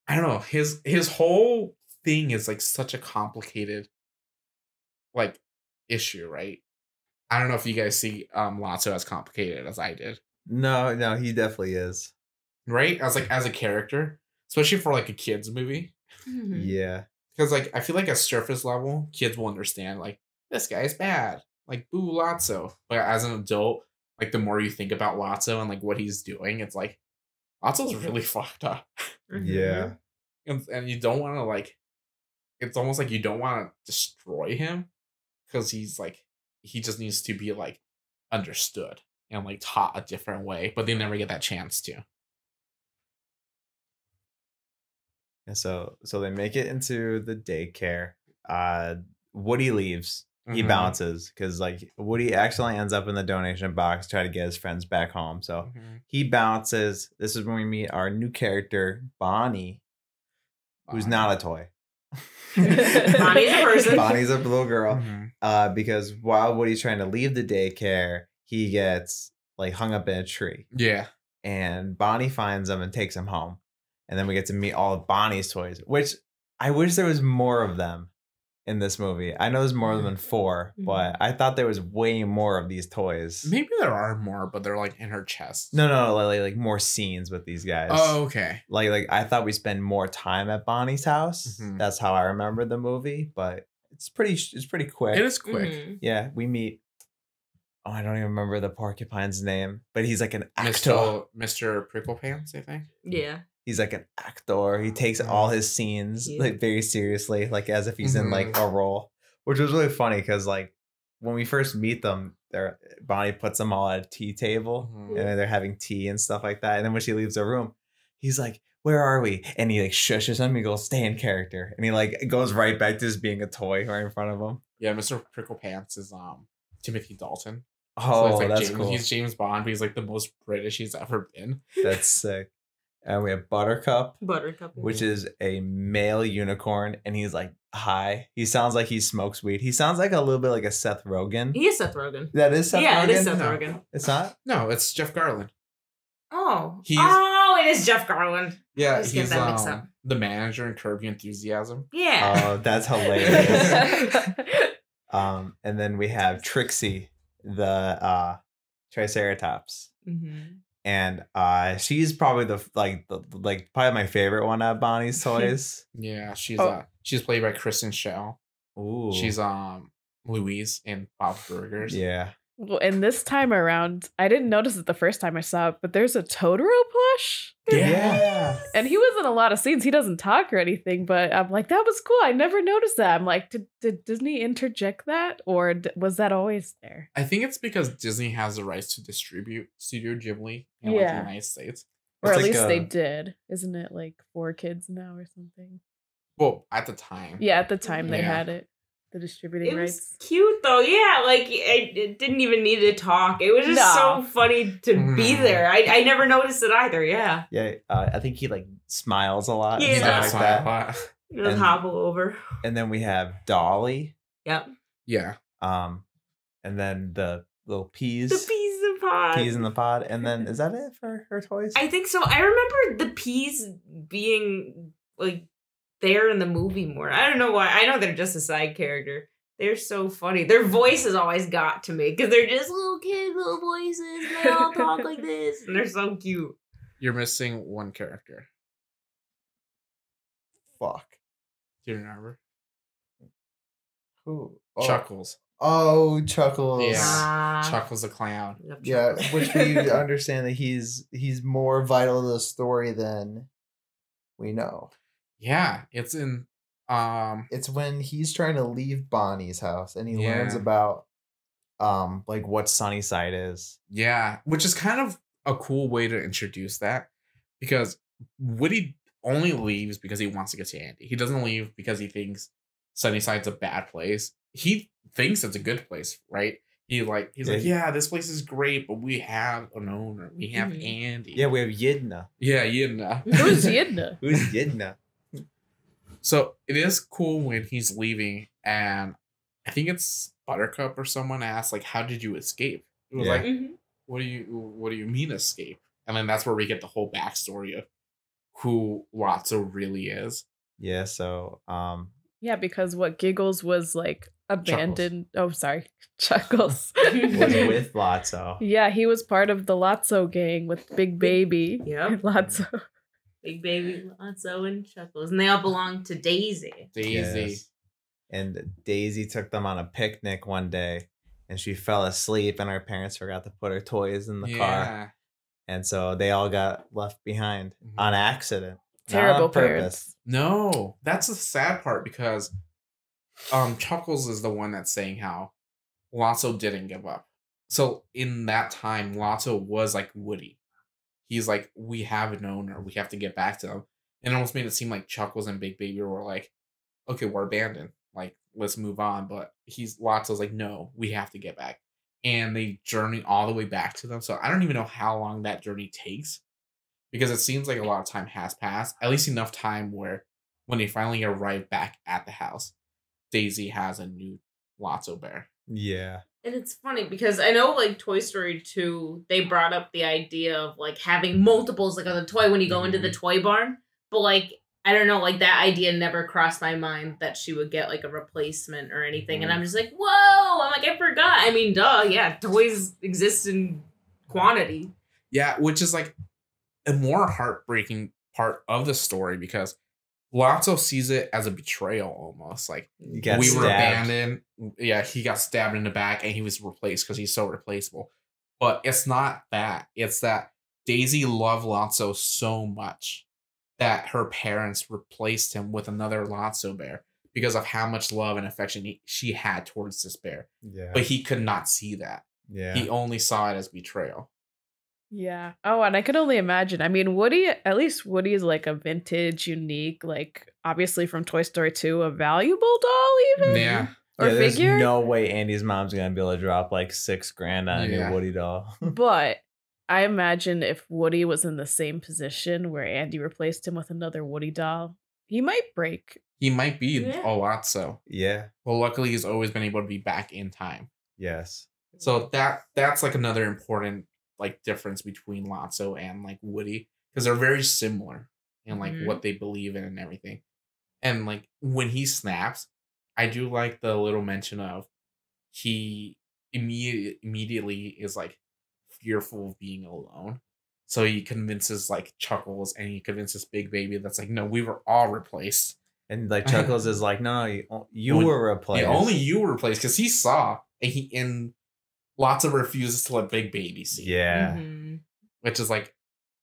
I don't know, his his whole thing is like such a complicated like issue, right? I don't know if you guys see um Lotso as complicated as I did. No, no, he definitely is. Right? As like as a character, especially for like a kids movie. Mhm. Yeah. Because like I feel like at surface level, kids will understand like this guy's bad, like boo Lotso. But as an adult, like the more you think about Lotso and like what he's doing, it's like Lotso's really fucked up. Yeah. and, and you don't want to like. It's almost like you don't want to destroy him, because he's like he just needs to be like understood and like taught a different way, but they never get that chance to. And so so they make it into the daycare. Uh Woody leaves. He Mhm. bounces because like Woody actually ends up in the donation box, try to get his friends back home. So Mhm. he bounces. This is when we meet our new character, Bonnie, who's not a toy. Bonnie's a person. Bonnie's a little girl. Mhm. Uh, because while Woody's trying to leave the daycare, he gets like hung up in a tree. Yeah. and Bonnie finds him and takes him home. And then we get to meet all of Bonnie's toys, which I wish there was more of them in this movie. I know there's more than 4 Mhm. but I thought there was way more of these toys. Maybe there are more, but they're like in her chest. No, no, like, like more scenes with these guys. Oh, okay. Like like I thought we spend more time at Bonnie's house. Mhm. That's how I remember the movie, but it's pretty it's pretty quick. It is quick. Mhm. Yeah, we meet Oh, I don't even remember the porcupine's name, but he's like an actor. Mr. Mr. Prickle Pants, I think. Yeah. He's like an actor. He takes all his scenes Yeah. like very seriously, like as if he's in like Mhm. a role, which was really funny because like when we first meet them, they're Bonnie puts them all at a tea table Mhm. and they're having tea and stuff like that. And then when she leaves the room, he's like, "Where are we?" And he like shushes him. He goes, "Stay in character," and he like goes right back to just being a toy right in front of him. Yeah, Mr. Prickle Pants is um Timothy Dalton. Oh, it's like that's James, cool. He's James Bond, but he's like the most British he's ever been. That's sick. And we have Buttercup. Buttercup. which is a male unicorn, and he's like high. He sounds like he smokes weed. He sounds like a little bit like a Seth Rogen. He is Seth Rogen. that is Seth yeah, Rogen. it is Seth No. Rogen. It's not. No, it's Jeff Garlin. Oh. He's- oh, it is Jeff Garlin. Yeah, Let's he's that um, up. the manager in Curb Your Enthusiasm. Yeah. Oh, that's hilarious. um, and then we have Trixie, the uh, Triceratops, Mhm. And uh, she's probably the like the, like probably my favorite one of Bonnie's toys. Yeah, she's Oh. uh she's played by Kristen Schaal. Ooh, She's um Louise in Bob's Burgers. yeah. Well, and this time around, I didn't notice it the first time I saw it, but there's a Totoro plush. Yeah. And he was in a lot of scenes. He doesn't talk or anything, but I'm like, that was cool. I never noticed that. I'm like, did, did Disney interject that or d- was that always there? I think it's because Disney has the rights to distribute Studio Ghibli in like, the Yeah. United States. Or It's at like least they a- did. Isn't it like four kids now or something? Well, at the time. Yeah, at the time they Yeah. had it, the distributing It was rights. cute though, yeah. Like it, it didn't even need to talk. It was just No. so funny to be Mhm. there. I, I never noticed it either. Yeah, Yeah, uh, I think he like smiles a lot. and Yeah. stuff That's like why that. thought- just And- hobble over. And then we have Dolly. Yep. Yeah. Um, and then the little peas, The peas in the pod. peas in the pod, and then is that it for her toys? I think so. I remember the peas being like there in the movie more. I don't know why. I know they're just a side character. They're so funny. Their voices always got to me because they're just little kid, little voices. And they all talk like this, and they're so cute. You're missing one character. Fuck. Do you remember? Who? Chuckles. Oh, Chuckles. Yeah. Ah, Chuckles the clown. love Yeah, which we understand that he's he's more vital to the story than we know. Yeah, it's in um It's when he's trying to leave Bonnie's house and he learns about um like what Sunnyside is. yeah, which is kind of a cool way to introduce that because Woody only leaves because he wants to get to Andy. He doesn't leave because he thinks Sunnyside's a bad place. He thinks it's a good place, right? He like he's Yeah, like, yeah, this place is great, but we have an owner. We have Mhm. Andy. Yeah, we have Yidna. yeah, Yidna. Who's Yidna? Who's Yidna? So it is cool when he's leaving, and I think it's Buttercup or someone asked, like, "How did you escape?" It was Yeah. like, Mhm. "What do you What do you mean escape?" And then that's where we get the whole backstory of who Lotso really is. Yeah, so um Yeah, because what Giggles was like abandoned. Oh, sorry, Chuckles was with Lotso. Yeah, he was part of the Lotso gang with Big Baby. Yeah, Lotso. Big Baby, Lotso, and Chuckles. And they all belong to Daisy. Daisy. Yes. And Daisy took them on a picnic one day and she fell asleep and her parents forgot to put her toys in the car. And so they all got left behind Mhm. on accident. not Terrible on purpose. parents. No, that's the sad part because um Chuckles is the one that's saying how Lotso didn't give up. So in that time, Lotso was like Woody. He's like, we have an owner, we have to get back to them. And it almost made it seem like Chuckles and Big Baby were like, okay, we're abandoned. Like, let's move on. But he's Lotso's like, no, we have to get back. And they journey all the way back to them. So I don't even know how long that journey takes because it seems like a lot of time has passed. At least enough time where when they finally arrive back at the house, Daisy has a new Lotso bear. Yeah. And it's funny because I know like Toy Story 2, they brought up the idea of like having multiples like on the toy when you go into the mm-hmm. toy barn. But like I don't know, like that idea never crossed my mind that she would get like a replacement or anything. And mm-hmm. I'm just like, whoa! I'm like, I forgot. I mean, duh, yeah, toys exist in quantity. Yeah, which is like a more heartbreaking part of the story because Lotso sees it as a betrayal almost. Like we were abandoned. Yeah, he got stabbed in the back and he was replaced because he's so replaceable. But it's not that. It's that Daisy loved Lotso so much that her parents replaced him with another Lotso bear because of how much love and affection he, she had towards this bear. Yeah. But he could not see that. yeah. He only saw it as betrayal. Yeah. Oh, and I could only imagine. I mean, Woody, at least Woody is like a vintage, unique, like obviously from Toy Story 2, a valuable doll, even? Yeah. Or yeah, there's figure? no way Andy's mom's gonna be able to drop like six grand on a Yeah. new Woody doll. But I imagine if Woody was in the same position where Andy replaced him with another Woody doll, he might break. He might be Yeah. a Lotso. yeah. Well, luckily he's always been able to be back in time. Yes. So that that's like another important like difference between Lotso and like Woody because they're very similar in like Mhm. what they believe in and everything. And like when he snaps, I do like the little mention of he immediately immediately is like fearful of being alone. So he convinces like Chuckles and he convinces Big Baby that's like, no, we were all replaced. And like Chuckles is like, no, no, you, you When- were replaced. Yeah, only you were replaced because he saw and he and Lotso refuses to let Big Baby see. Yeah. Mhm. which is like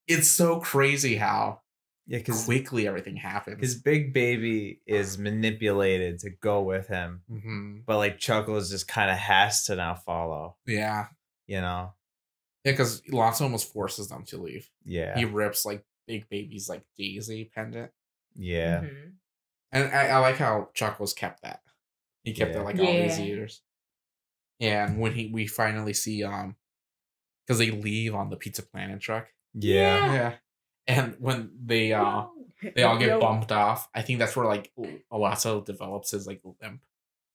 it's so crazy how Yeah, because quickly everything happens. his big baby is manipulated to go with him, hmm but like Chuckles just kind of has to now follow. Yeah, You know? yeah, because Lotso almost forces them to leave. Yeah. He rips like Big Baby's like Daisy pendant, yeah. Mhm. and I, I like how Chuckles kept that. He kept Yeah. it like all these years. Yeah, and when he we finally see um, because they leave on the Pizza Planet truck. Yeah. Yeah, and when they uh they all get Yo. bumped off. I think that's where like Lotso develops his like limp.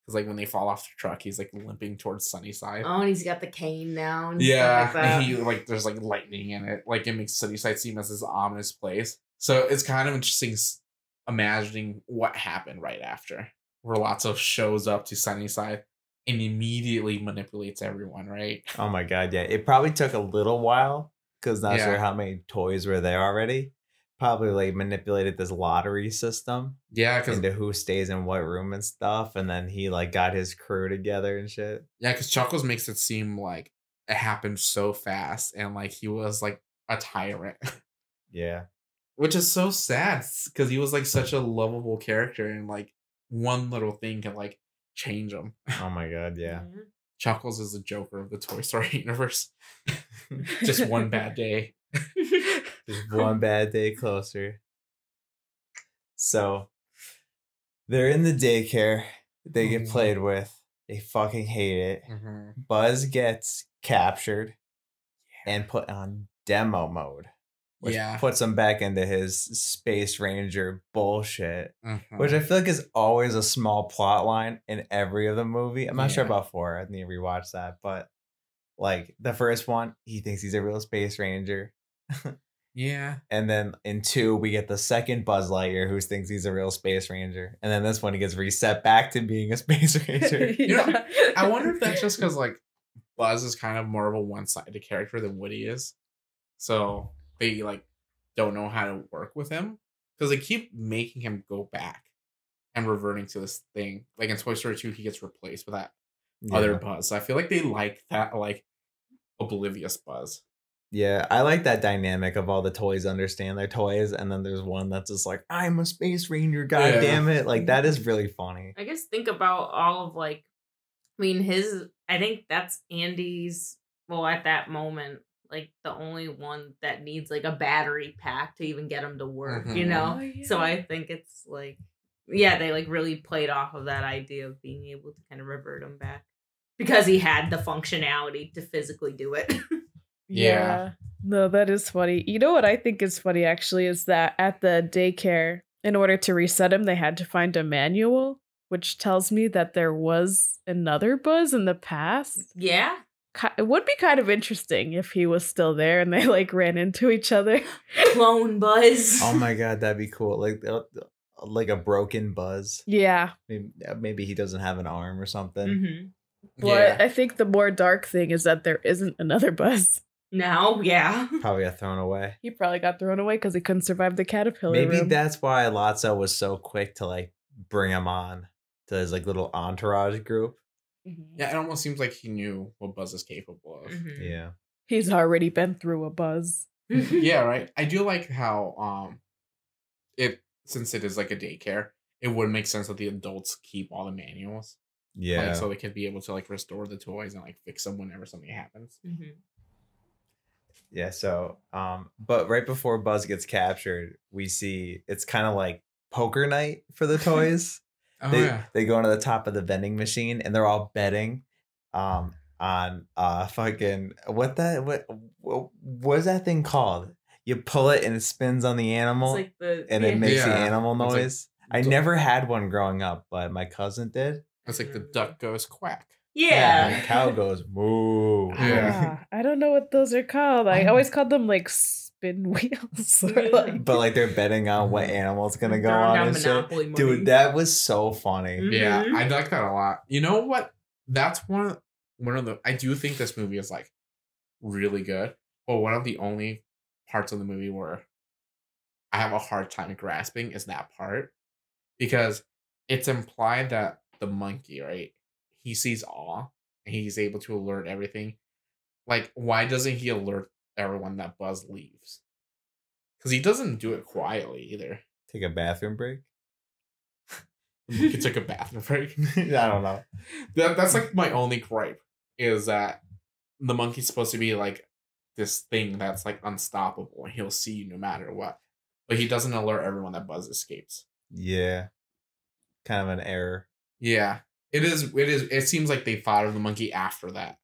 Because like when they fall off the truck, he's like limping towards Sunnyside. Oh, and he's got the cane now. And yeah, stuff like that. and he like there's like lightning in it. Like it makes Sunnyside seem as this ominous place. So it's kind of interesting imagining what happened right after, where Lotso shows up to Sunnyside and immediately manipulates everyone. Right? Oh my god, yeah. It probably took a little while because not sure how many toys were there already. Probably like manipulated this lottery system Yeah, because into who stays in what room and stuff, and then he like got his crew together and shit. yeah, because Chuckles makes it seem like it happened so fast and like he was like a tyrant. Yeah. which is so sad because he was like such a lovable character and like one little thing can like change him Oh my god, yeah. chuckles is the joker of the toy story universe just one bad day Just one bad day closer. So they're in the daycare. They get Mhm. played with. They fucking hate it. Mhm. Buzz gets captured and put on demo mode. Which Yeah. puts him back into his Space Ranger bullshit. Mhm. Which I feel like is always a small plot line in every of the movie. I'm not sure about four. I need to rewatch that. But like the first one, he thinks he's a real Space Ranger. Yeah. And then in two, we get the second Buzz Lightyear who thinks he's a real space ranger. And then this one, he gets reset back to being a space ranger. You know, I wonder if that's just because like Buzz is kind of more of a one-sided character than Woody is, so they like don't know how to work with him because they keep making him go back and reverting to this thing. Like in Toy Story 2, he gets replaced with that other Buzz. So I feel like they like that like oblivious Buzz. Yeah, I like that dynamic of all the toys understand their toys, and then there's one that's just like, I'm a space ranger, god Yeah. damn it. Like that is really funny. I guess think about all of like, I mean, his. I think that's Andy's. Well, at that moment, like the only one that needs like a battery pack to even get him to work. You Mhm. know. Oh, So. I think it's like, yeah, they like really played off of that idea of being able to kind of revert him back because he had the functionality to physically do it. Yeah. No, that is funny. You know what I think is funny actually is that at the daycare, in order to reset him, they had to find a manual, which tells me that there was another Buzz in the past. yeah. Ki- It would be kind of interesting if he was still there and they like ran into each other. Clone Buzz. Oh my god, that'd be cool. Like uh, like a broken Buzz. yeah. Maybe, maybe he doesn't have an arm or something. hmm But I think the more dark thing is that there isn't another Buzz. Now, yeah. Probably got thrown away. He probably got thrown away because he couldn't survive the caterpillar. Maybe room. that's why Lotso was so quick to like bring him on to his like little entourage group. Mhm. Yeah, it almost seems like he knew what Buzz is capable of. Mhm. Yeah. He's already been through a Buzz. yeah, right. I do like how um it since it is like a daycare, it would make sense that the adults keep all the manuals. Yeah. Like, so they could be able to like restore the toys and like fix them whenever something happens. Mhm. Yeah, so um but right before Buzz gets captured, we see it's kind of like poker night for the toys. Oh they yeah. they go to the top of the vending machine and they're all betting um on uh fucking what that what what what's that thing called? You pull it and it spins on the animal It's like the and it makes the animal it's like noise. I never had one growing up, but my cousin did. It's like the duck goes quack. and the yeah. cow goes moo. Yeah. Ah, I don't know what those are called. I I- always called them like spin wheels. or, like- but like they're betting on what animal's gonna go on down and shit. Money. Dude, that was so funny. Mhm. Yeah, I like that a lot. You know what? That's one of one of the I do think this movie is like really good, but one of the only parts of the movie where I have a hard time grasping is that part because it's implied that the monkey, right? He sees awe and he's able to alert everything. Like, why doesn't he alert everyone that Buzz leaves? Because he doesn't do it quietly either. Take a bathroom break. Monkey took a bathroom break. I don't know. That that's like my only gripe is that the monkey's supposed to be like this thing that's like unstoppable and he'll see you no matter what. But he doesn't alert everyone that Buzz escapes. Yeah. Kind of an error. Yeah. It is it is it seems like they thought of the monkey after that.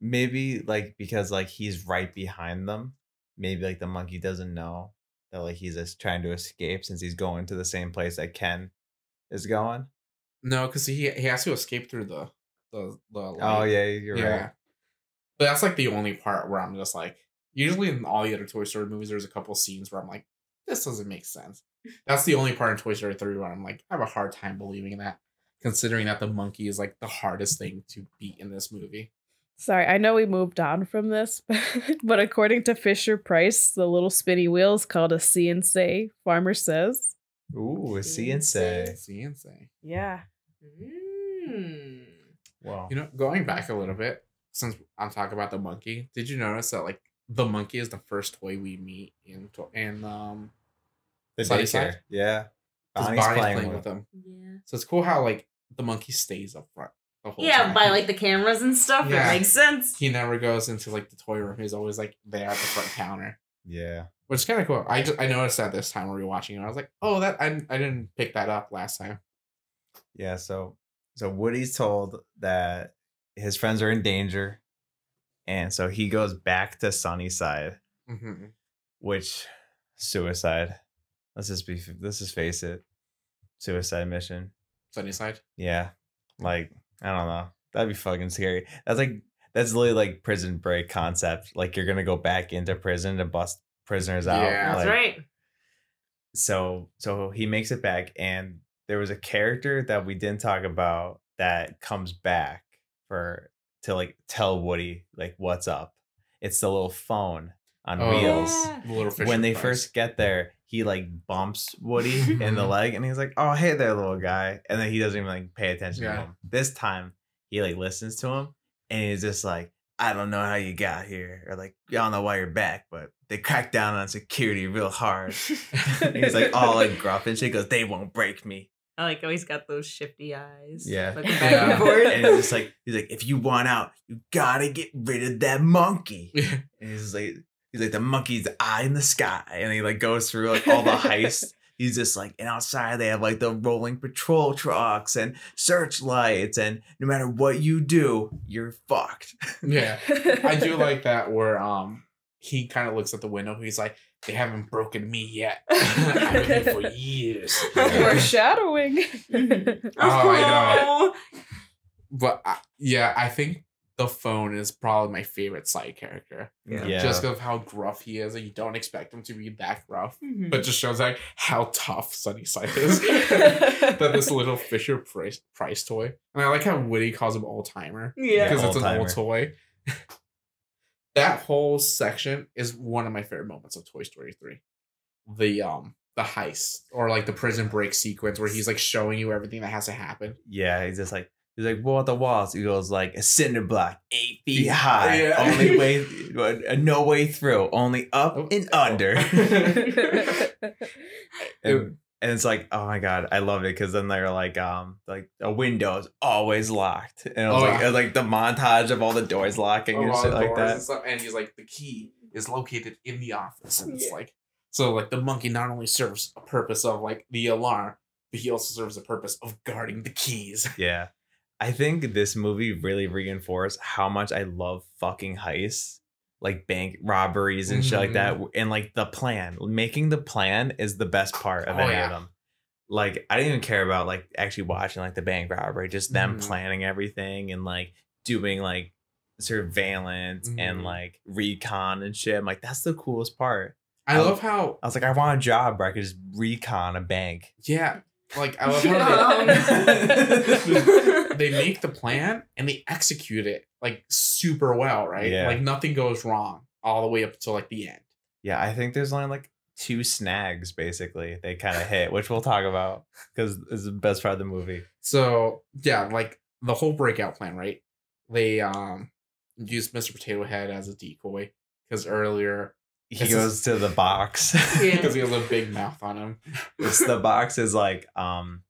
Maybe like because like he's right behind them. Maybe like the monkey doesn't know that like he's just trying to escape since he's going to the same place that Ken is going. No, because he he has to escape through the the, the Oh yeah, you're yeah. right. But that's like the only part where I'm just like usually in all the other Toy Story movies there's a couple scenes where I'm like, this doesn't make sense. That's the only part in Toy Story 3 where I'm like, I have a hard time believing that, considering that the monkey is like the hardest thing to beat in this movie. Sorry, I know we moved on from this, but according to Fisher Price, the little spinny wheel is called a see and say. Farmer says. Ooh, see and say. See and say. Yeah. Mm. Wow. You know, going back a little bit, since I'm talking about the monkey, did you notice that like the monkey is the first toy we meet in to- in um the Sunnyside? daycare. Yeah. 'cause Bonnie's, Bonnie's playing, playing with with him. him. Yeah. So it's cool how like the monkey stays up front the whole Yeah, time. by like the cameras and stuff, Yeah. it makes sense. he never goes into like the toy room. He's always like there at the front counter, Yeah. which is kind of cool. I just I noticed that this time when we were watching it. I was like, oh, that I I didn't pick that up last time. Yeah, so so Woody's told that his friends are in danger, and so he goes back to Sunnyside, hmm which suicide. Let's just be let's just face it, suicide mission. Sunnyside. Yeah, like I don't know, that'd be fucking scary. That's like that's literally like prison break concept. Like you're gonna go back into prison to bust prisoners out. Yeah. That's like- right. so so he makes it back and there was a character that we didn't talk about that comes back for to like tell Woody like what's up. It's the little phone on Oh, wheels. Yeah. the little When they Fisher-Price. first get there, he like bumps Woody in the leg and he's like, "Oh, hey there, little guy." And then he doesn't even like pay attention Yeah. to him. This time, he like listens to him and he's just like, "I don't know how you got here or like, I don't know why you're back, but they cracked down on security real hard." And he's like all like gruff and shit. Goes, "They won't break me." I like how he's got those shifty eyes. Yeah. Looking back Yeah. and forth. and he's just like, he's like, if you want out, you gotta get rid of that monkey. Yeah. And he's like, he's like, the monkey's eye in the sky, and he like goes through like all the heists. He's just like, and outside they have like the rolling patrol trucks and searchlights, and no matter what you do, you're fucked. yeah. I do like that where um he kind of looks at the window. He's like, they haven't broken me yet. I've been here for years. Foreshadowing. Oh, I know. But I, yeah, I think the phone is probably my favorite side character. Yeah. Yeah. Just of how gruff he is, and you don't expect him to be that gruff. Mhm. But just shows like how tough Sunnyside is. that this little Fisher Price Price toy, and I like how Woody calls him old timer yeah. because it's an Old-timer. old toy. that whole section is one of my favorite moments of Toy Story 3. The um the heist or like the prison break sequence where he's like showing you everything that has to happen. yeah, he's just like. He's like, what the walls? He goes like a cinder block, eight feet high, Yeah. only way, uh, no way through, only up Oh. and under. And, and it's like oh my god i love it because then they're like um like a window is always locked and it was Oh, like yeah. it was like the montage of all the doors locking and shit like that And, stuff, and he's like, the key is located in the office. And it's Yeah. like, so like the monkey not only serves a purpose of like the alarm, but he also serves a purpose of guarding the keys. yeah i think this movie really reinforced how much i love fucking heists like bank robberies and shit like that Mm-hmm. and like the plan making the plan is the best part of Oh, any yeah. of them like i didn't even care about like actually watching like the bank robbery just them Mhm. planning everything and like doing like surveillance and Mhm. like recon and shit i'm like that's the coolest part I I- love how i was like i want a job where i could just recon a bank yeah, like I love how they, they make the plan and they execute it like super well, right? Yeah. Like nothing goes wrong all the way up to like the end. yeah i think there's only like two snags basically they kind of hit which we'll talk about because it's the best part of the movie So yeah, like the whole breakout plan, right? They um used Mr. Potato Head as a decoy because earlier he This is- goes to the box Yeah. because he has a big mouth on him. it's the box is like um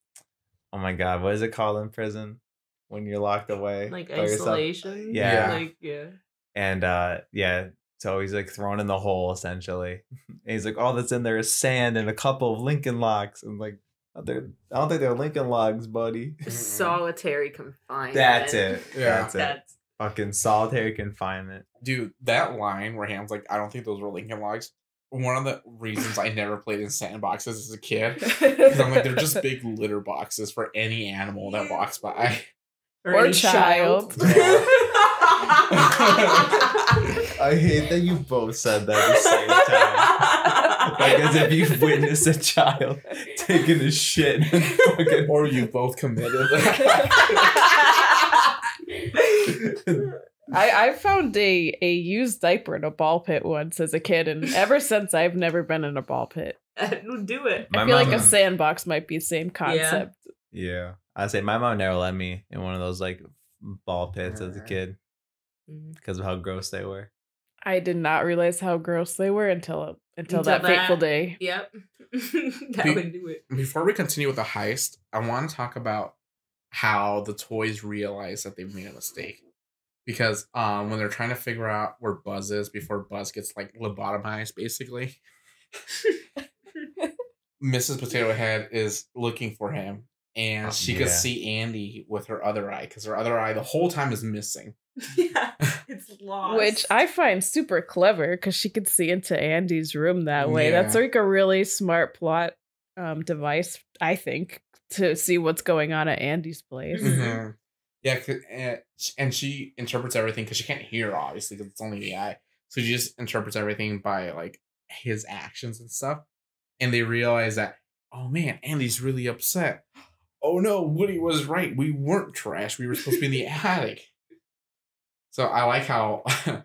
oh my god what is it called in prison when you're locked away like isolation. Yeah. Like yeah. and uh yeah so he's like thrown in the hole essentially and he's like all that's in there is sand and a couple of lincoln logs and like they're, i don't think they're lincoln logs buddy Solitary confinement. that's it Yeah. that's it fucking solitary confinement Dude, that line where Ham's like, I don't think those were Lincoln Logs. One of the reasons I never played in sandboxes as a kid. Because I'm like, they're just big litter boxes for any animal that walks by. Or any child. i hate that you both said that at the same time like as if you've witnessed a child taking a shit fucking or you both committed. I, I found a, a used diaper in a ball pit once as a kid, and ever since I've never been in a ball pit. Do it. My I feel like a sandbox might be the same concept. Yeah. I say my mom never let me in one of those like ball pits as a kid because of how gross they were. I did not realize how gross they were until until, Until that, fateful day. Yep. that Be- would do it. Before we continue with the heist, I want to talk about how the toys realize that they've made a mistake. Because um when they're trying to figure out where Buzz is before Buzz gets like lobotomized, basically, Mrs. Potato Head is looking for him, and she yeah. can see Andy with her other eye because her other eye the whole time is missing. yeah. It's lost. Which I find super clever because she could see into Andy's room that way. That's like a really smart plot um, device, I think, to see what's going on at Andy's place. Mhm. Mhm. Yeah, 'cause- and and she interprets everything because she can't hear obviously because it's only the eye. So she just interprets everything by like his actions and stuff, and they realize that oh man, Andy's really upset. Oh no, Woody was right. We weren't trash. We were supposed to be in the attic. So I like how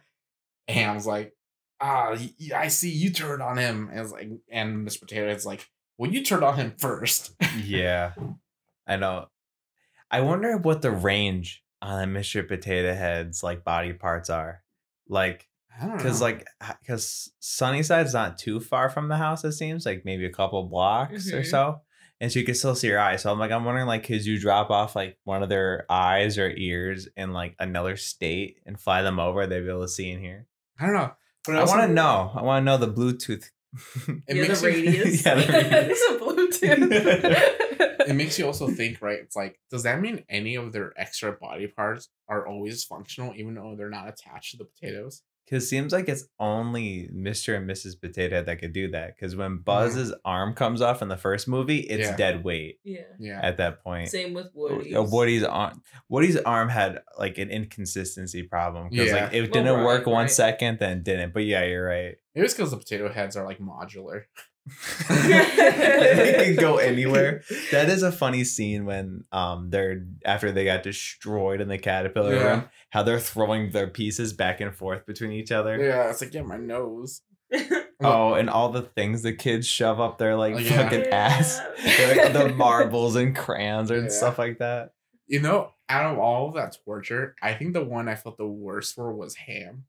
Ham's like, ah, I see you turned on him. And it's like, and Mr. Potato Head's like, well, you turned on him first. yeah, I know. I wonder what the range on Mr. Potato Head's like body parts are. Like, because like, because Sunnyside's not too far from the house. It seems like maybe a couple blocks or Mhm. so, and so you can still see your eyes. So I'm like, I'm wondering, like, could you drop off like one of their eyes or ears in like another state and fly them over? They'd be able to see in here. I don't know. But I also- want to know. I want to know the Bluetooth. It Yeah, makes the you- radius. Yeah, the radius. it's a Bluetooth. it makes you also think, right? It's like, does that mean any of their extra body parts are always functional, even though they're not attached to the potatoes? Because it seems like it's only Mr. and Mrs. Potato Head that could do that. Because when Buzz's arm comes off in the first movie, it's Yeah. dead weight Yeah. Yeah. at that point. Same with Woody. Uh, Woody's arm, Woody's arm had like an inconsistency problem because Yeah. like it Well, didn't right, work one right. second, then didn't. But yeah, you're right. Maybe it's because the potato heads are like modular. They can go anywhere. That is a funny scene when um they're after they got destroyed in the caterpillar Yeah. room, how they're throwing their pieces back and forth between each other. Yeah, it's like, yeah, my nose. Oh, and all the things the kids shove up their like Oh, yeah. fucking ass. Like, the marbles and crayons and Yeah. stuff like that. You know, out of all of that torture, I think the one I felt the worst for was Ham.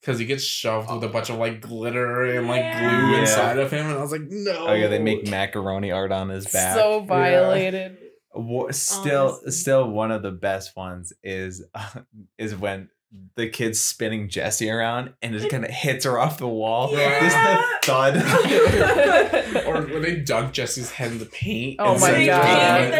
Because he gets shoved with a bunch of like glitter and like glue Yeah. inside of him. And I was like, no. Oh yeah, they make macaroni art on his back. so violated. Wa- still Honestly. still one of the best ones is is when the kid's spinning Jessie around and it kind of hits her off the wall. Yeah. Just the thud. or when they dunk Jessie's head in the paint. Oh and my send it God.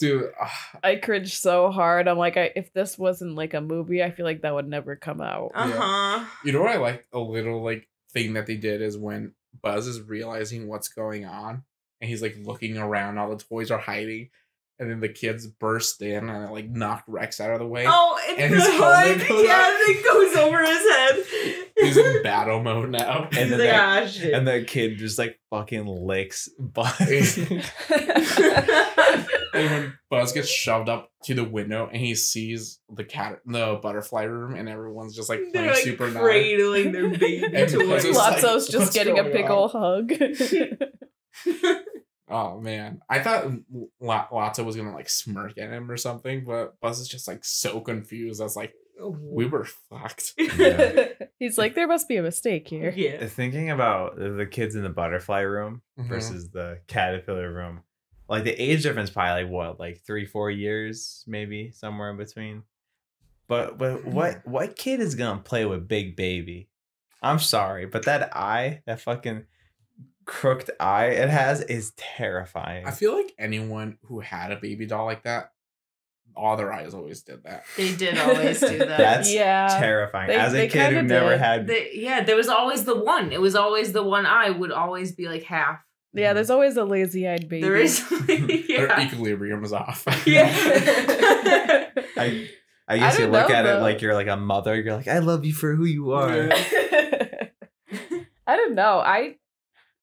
Dude, ah, I cringe so hard. I'm like, I, if this wasn't like a movie, I feel like that would never come out. Uh huh. you know what I like a little like thing that they did is when Buzz is realizing what's going on and he's like looking around, all the toys are hiding, and then the kids burst in and like knock Rex out of the way. Oh, and, And the his helmet hood, goes yeah, off. it goes over his head. He's in battle mode now. And then like, that- ah, and the kid just like fucking licks Buzz. And when Buzz gets shoved up to the window and he sees the cat, the butterfly room, and everyone's just like They're playing like Super Nine. cradling their baby And toys. Buzz is like, just getting a going big on?" hug. Oh man, I thought L- Lotso was gonna like smirk at him or something, but Buzz is just like so confused. I was like, we were fucked. Yeah. He's like, there must be a mistake here. yeah. Thinking about the kids in the butterfly room Mhm. versus the caterpillar room, like the age difference probably like what, like three, four years, maybe somewhere in between. But but what mm. what kid is gonna play with Big Baby? I'm sorry, but that eye, that fucking crooked eye it has is terrifying. I feel like anyone who had a baby doll like that, all their eyes always did that. They did always do that. That's yeah. terrifying. they- As a kid who kinda never did. had They- yeah, there was always the one. It was always the one eye would always be like half. Yeah, mm-hmm. there's always a lazy eyed baby. There is. yeah. Their yeah. equilibrium was off. yeah. I I guess you look know, at it like you're like a mother. You're like, I love you for who you are. Yeah. I don't know. I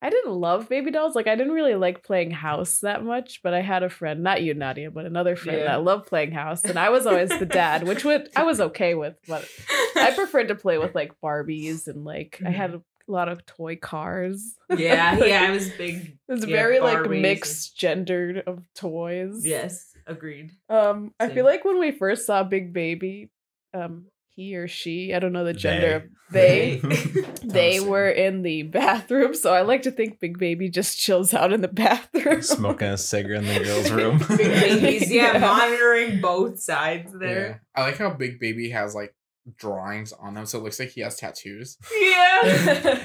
I didn't love baby dolls. Like I didn't really like playing house that much, but I had a friend, not you, Nadia, but another friend Yeah. that loved playing house, and I was always the dad, which would I was okay with, but I preferred to play with like Barbies and like I had a lot of toy cars. yeah, yeah, I was big. It was Yeah, very like Barbies. mixed gendered of toys. Yes, agreed. Um, I feel like when we first saw Big Baby, um, he or she, I don't know the gender They. they, they were in the bathroom. So I like to think Big Baby just chills out in the bathroom. Smoking a cigarette in the girls' room. Big babies, yeah, Yeah. monitoring both sides Yeah. there. I like how Big Baby has like drawings on them, so it looks like he has tattoos. Yeah,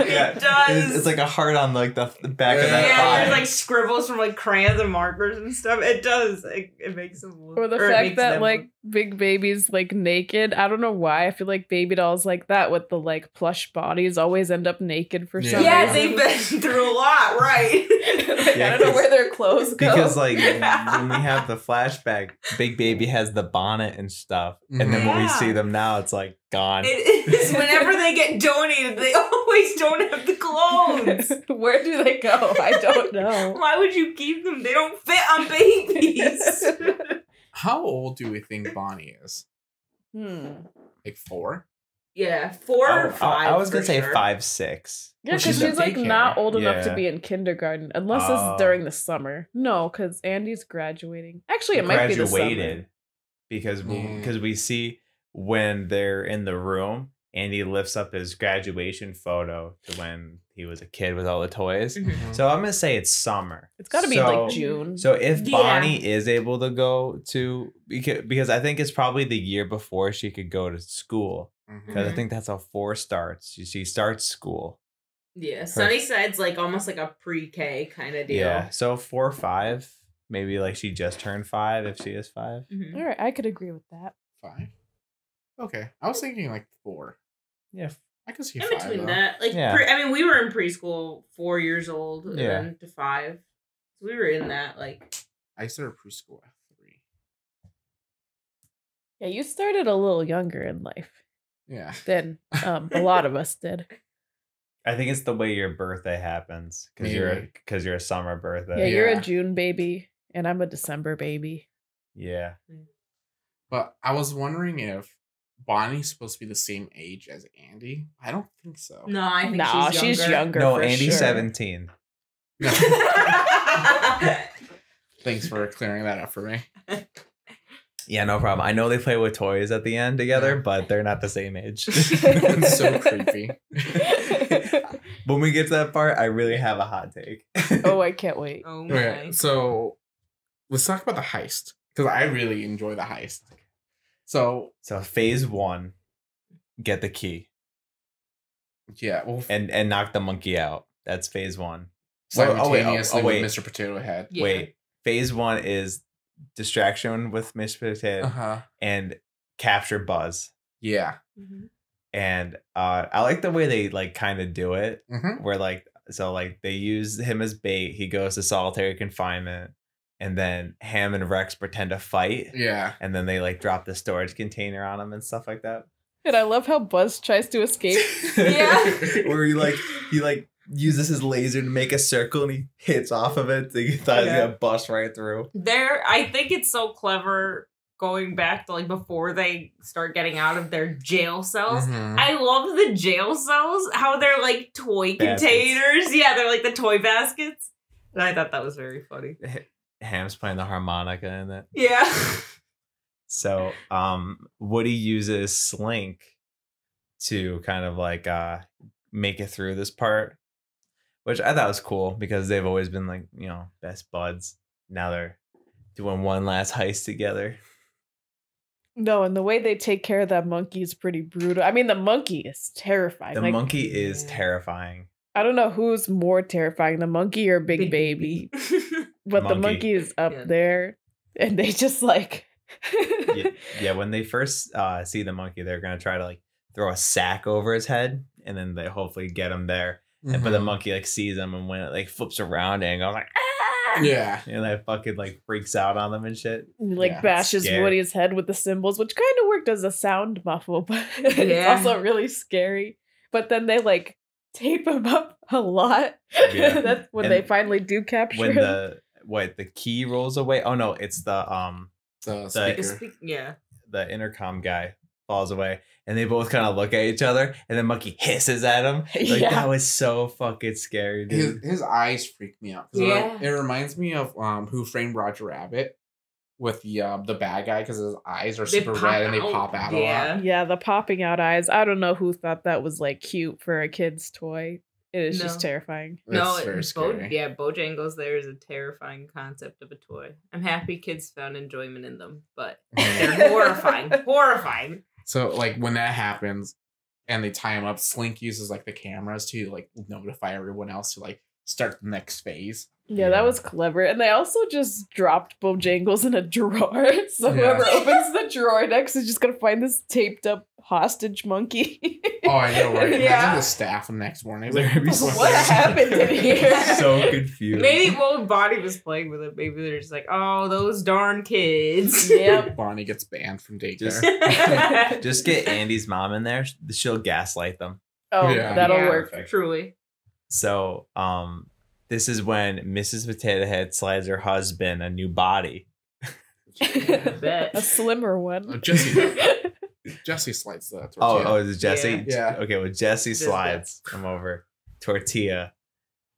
Yeah, it does. It's, it's like a heart on like the, the back of that Yeah, yeah, there's like scribbles from like crayons and markers and stuff. It does. It, it makes them look. Or the or fact that them like look- Big Baby's like naked. I don't know why. I feel like baby dolls like that with the like plush bodies always end up naked for Yeah. some yeah, reason. they've been through a lot, right? Like, Yeah, I don't know where their clothes go. because like when we have the flashback, Big Baby has the bonnet and stuff, and then when we see them now, it's like like gone. It is whenever they get donated, they always don't have the clothes. Where do they go? I don't know. Why would you keep them? They don't fit on babies. How old do we think Bonnie is? Hmm. Like four? yeah, four I, or five. I was gonna say sure. five, six. Yeah, Well, because she's she's, like daycare. not old enough to be in kindergarten unless Oh. it's during the summer. No, because Andy's graduating. Actually, it might be the summer. graduated because we, because we see when they're in the room, Andy lifts up his graduation photo to when he was a kid with all the toys. Mhm. So I'm gonna say it's summer. It's got to be So- like June. So if Yeah. Bonnie is able to go to because because I think it's probably the year before she could go to school because I Mhm. think that's how four starts. She, she starts school. Yeah, Sunnyside's like almost like a pre-K kind of deal. Yeah. So four or five, maybe like she just turned five if she is five. Mhm. All right, I could agree with that. Five? Okay. I was thinking like four. Yeah. I could see In five. between though. that, like Yeah. pre- I mean, we were in preschool, four years old, and Yeah. then to five. So we were in that like I started preschool at three. Yeah, you started a little younger in life Yeah. than um, a lot of us did. I think it's the way your birthday happens because you're because you're a summer birthday. Yeah, you're Yeah. a June baby, and I'm a December baby. Yeah. But I was wondering if Bonnie's supposed to be the same age as Andy. I don't think so. no, I think No, she's she's younger. younger. No, for Andy's sure. seventeen. Thanks for clearing that up for me. Yeah, no problem. I know they play with toys at the end together, but they're not the same age. It's so creepy. when we get to that part, I really have a hot take. oh, I can't wait. oh my. Okay, so let's talk about the heist because I really enjoy the heist. So so phase one, get the key yeah, well, and and knock the monkey out. That's phase one. Wait, oh, wait, oh, simultaneously oh, wait. with Mr. Potato Head. Yeah. Wait, phase one is distraction with Mr. Potato Uh huh. and capture Buzz. Yeah. Mhm. And uh, I like the way they like kind of do it, Mm-hmm. where like so like they use him as bait. He goes to solitary confinement, and then Ham and Rex pretend to fight, Yeah. and then they like drop the storage container on him and stuff like that. And I love how Buzz tries to escape. Yeah. where he like he like uses his laser to make a circle and he hits off of it. So he thought he was Yeah. gonna bust right through. There, I think it's so clever going back to like before they start getting out of their jail cells. Mhm. I love the jail cells, how they're like toy Baskets. containers. Yeah, they're like the toy baskets. And I thought that was very funny. Ham's playing the harmonica in it. Yeah. So um Woody uses Slink to kind of like uh make it through this part. Which I thought was cool because they've always been like, you know, best buds. Now they're doing one last heist together. no, and the way they take care of that monkey is pretty brutal. I mean, the monkey is terrifying. The Like, monkey is terrifying. I don't know who's more terrifying, the monkey or Big, Baby. But the Monkey. monkey is up Yeah. there, and they just like. yeah, yeah, when they first uh, see the monkey, they're gonna try to like throw a sack over his head, and then they hopefully get him there. And But the Mhm. monkey like sees him, and when it like flips around and goes like, ah! Yeah. and that fucking like freaks out on them and shit. and, like Yeah, bashes scary. Woody's head with the cymbals, which kind of worked as a sound muffle, but it's also really scary. But then they like tape him up a lot. Yeah. That's when And they finally do capture When him. the what the key rolls away. Oh no, it's the um The The- speaker. The yeah. the intercom guy falls away, and they both kind of look at each other, and the monkey hisses at him. Like Yeah. that was so fucking scary, his dude. his eyes freak me out. it- Yeah. It, reminds me of um Who Framed Roger Rabbit with the um the bad guy because his eyes are They super pop red and they pop out Yeah. a lot. yeah, the popping out eyes. I don't know who thought that was like cute for a kid's toy. It is just No. terrifying. no, It's it- Bo- yeah, Bojangles there is a terrifying concept of a toy. I'm happy kids found enjoyment in them, but they're horrifying. horrifying. So like when that happens and they tie him up, Slink uses like the cameras to like notify everyone else to like start the next phase. Yeah, that was clever. And they also just dropped Bojangles in a drawer. So Yeah. whoever opens the drawer next is just gonna find this taped up hostage monkey. Oh, I know, right? Imagine Yeah. the staff the next morning. They're gonna be "What's what happened in here? so confused. Maybe well, Bonnie was playing with it. Maybe they're just like, oh, those darn kids. Yep. Bonnie gets banned from daycare. Just- Just get Andy's mom in there. She'll gaslight them. Oh, Yeah. that'll Yeah. work. Truly. So, um, this is when Mrs. Potato Head slides her husband a new body. bet. a slimmer Oh, one. Jessie, Jessie slides the tortilla. Oh, oh, is it Jessie? Yeah. Yeah. Okay, well, Jessie Just slides him over tortilla,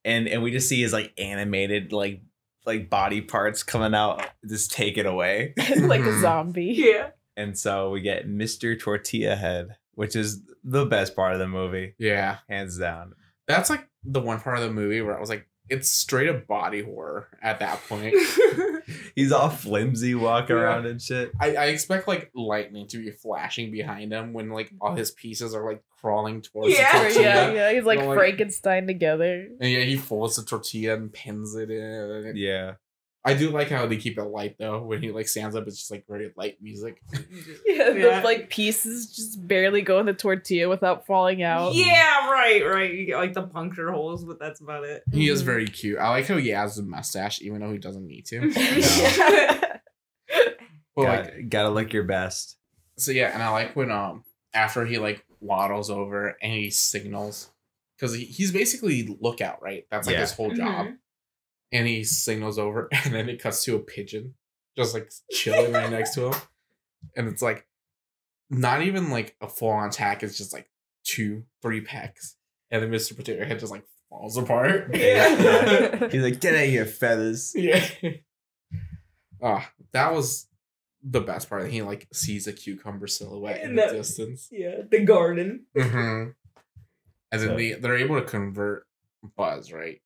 and and we just see his like animated like like body parts coming out, just take it away, like a zombie. Yeah. and so we get Mr. Tortilla Head, which is the best part of the movie, yeah. hands down. That's like the one part of the movie where I was like, it's straight up body horror at that point. He's all flimsy walking Yeah. around and shit. I, I expect like lightning to be flashing behind him when like all his pieces are like crawling towards Yeah. the tortilla. yeah, yeah. He's like Well, like- Frankenstein together. And yeah, he folds the tortilla and pins it in. Yeah. I do like how they keep it light though. When he like stands up, it's just like very light music. Yeah, Yeah. the like pieces just barely go in the tortilla without falling out. Yeah, right, right. You get like the puncture holes, but that's about it. He is Mhm. very cute. I like how he has a mustache, even though he doesn't need to. Yeah. But Got, like, gotta look your best. so yeah, and I like when um after he like waddles over and he signals because he, he's basically lookout, right? That's like Yeah. his whole job. Mhm. And he signals over, and then it cuts to a pigeon just like chilling right next to him, and it's like not even like a full on attack. It's just like two, three pecks, and then Mister Potato Head just like falls apart. Yeah. He's like, get out of here, feathers. Yeah. Ah, that was the best part. He like sees a cucumber silhouette in And the that- distance. Yeah, the garden. Mm-hmm. And then So- they they're able to convert Buzz, right?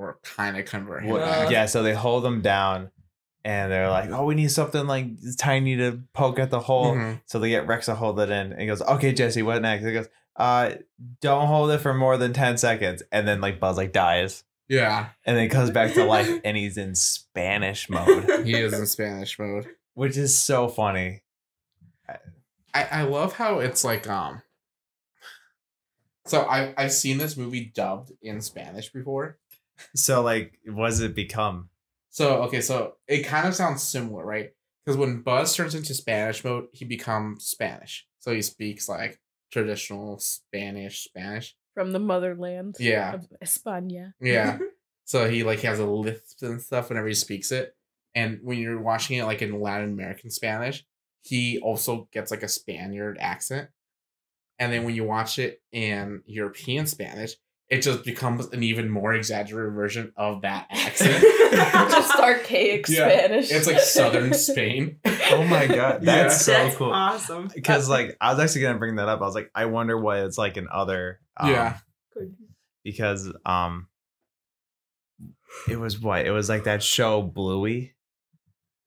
Or kind of convert him. Yeah, so they hold him down and they're like, oh, we need something like tiny to poke at the hole. Mhm. So they get Rex to hold it in. And he goes, okay, Jessie, what next? He goes, uh, don't hold it for more than 10 seconds. And then like Buzz like dies. Yeah, And then comes back to life and he's in Spanish mode, he is in Spanish mode. which is so funny. I, I love how it's like um so I I've seen this movie dubbed in Spanish before. So like, what does it become? So okay, so it kind of sounds similar, right? Because when Buzz turns into Spanish mode, he becomes Spanish. So he speaks like traditional Spanish Spanish. From the motherland. Yeah. Of España. Yeah. so he like has a lisp and stuff whenever he speaks it. And when you're watching it like in Latin American Spanish, he also gets like a Spaniard accent. And then when you watch it in European Spanish, it just becomes an even more exaggerated version of that accent. Just archaic Yeah. Spanish. it's like southern Spain. Oh my God, Yeah. that's so That's cool. awesome. Because like, I was actually gonna bring that up. I was like, I wonder what it's like in other. Um, Yeah. because um it was what it was like that show bluey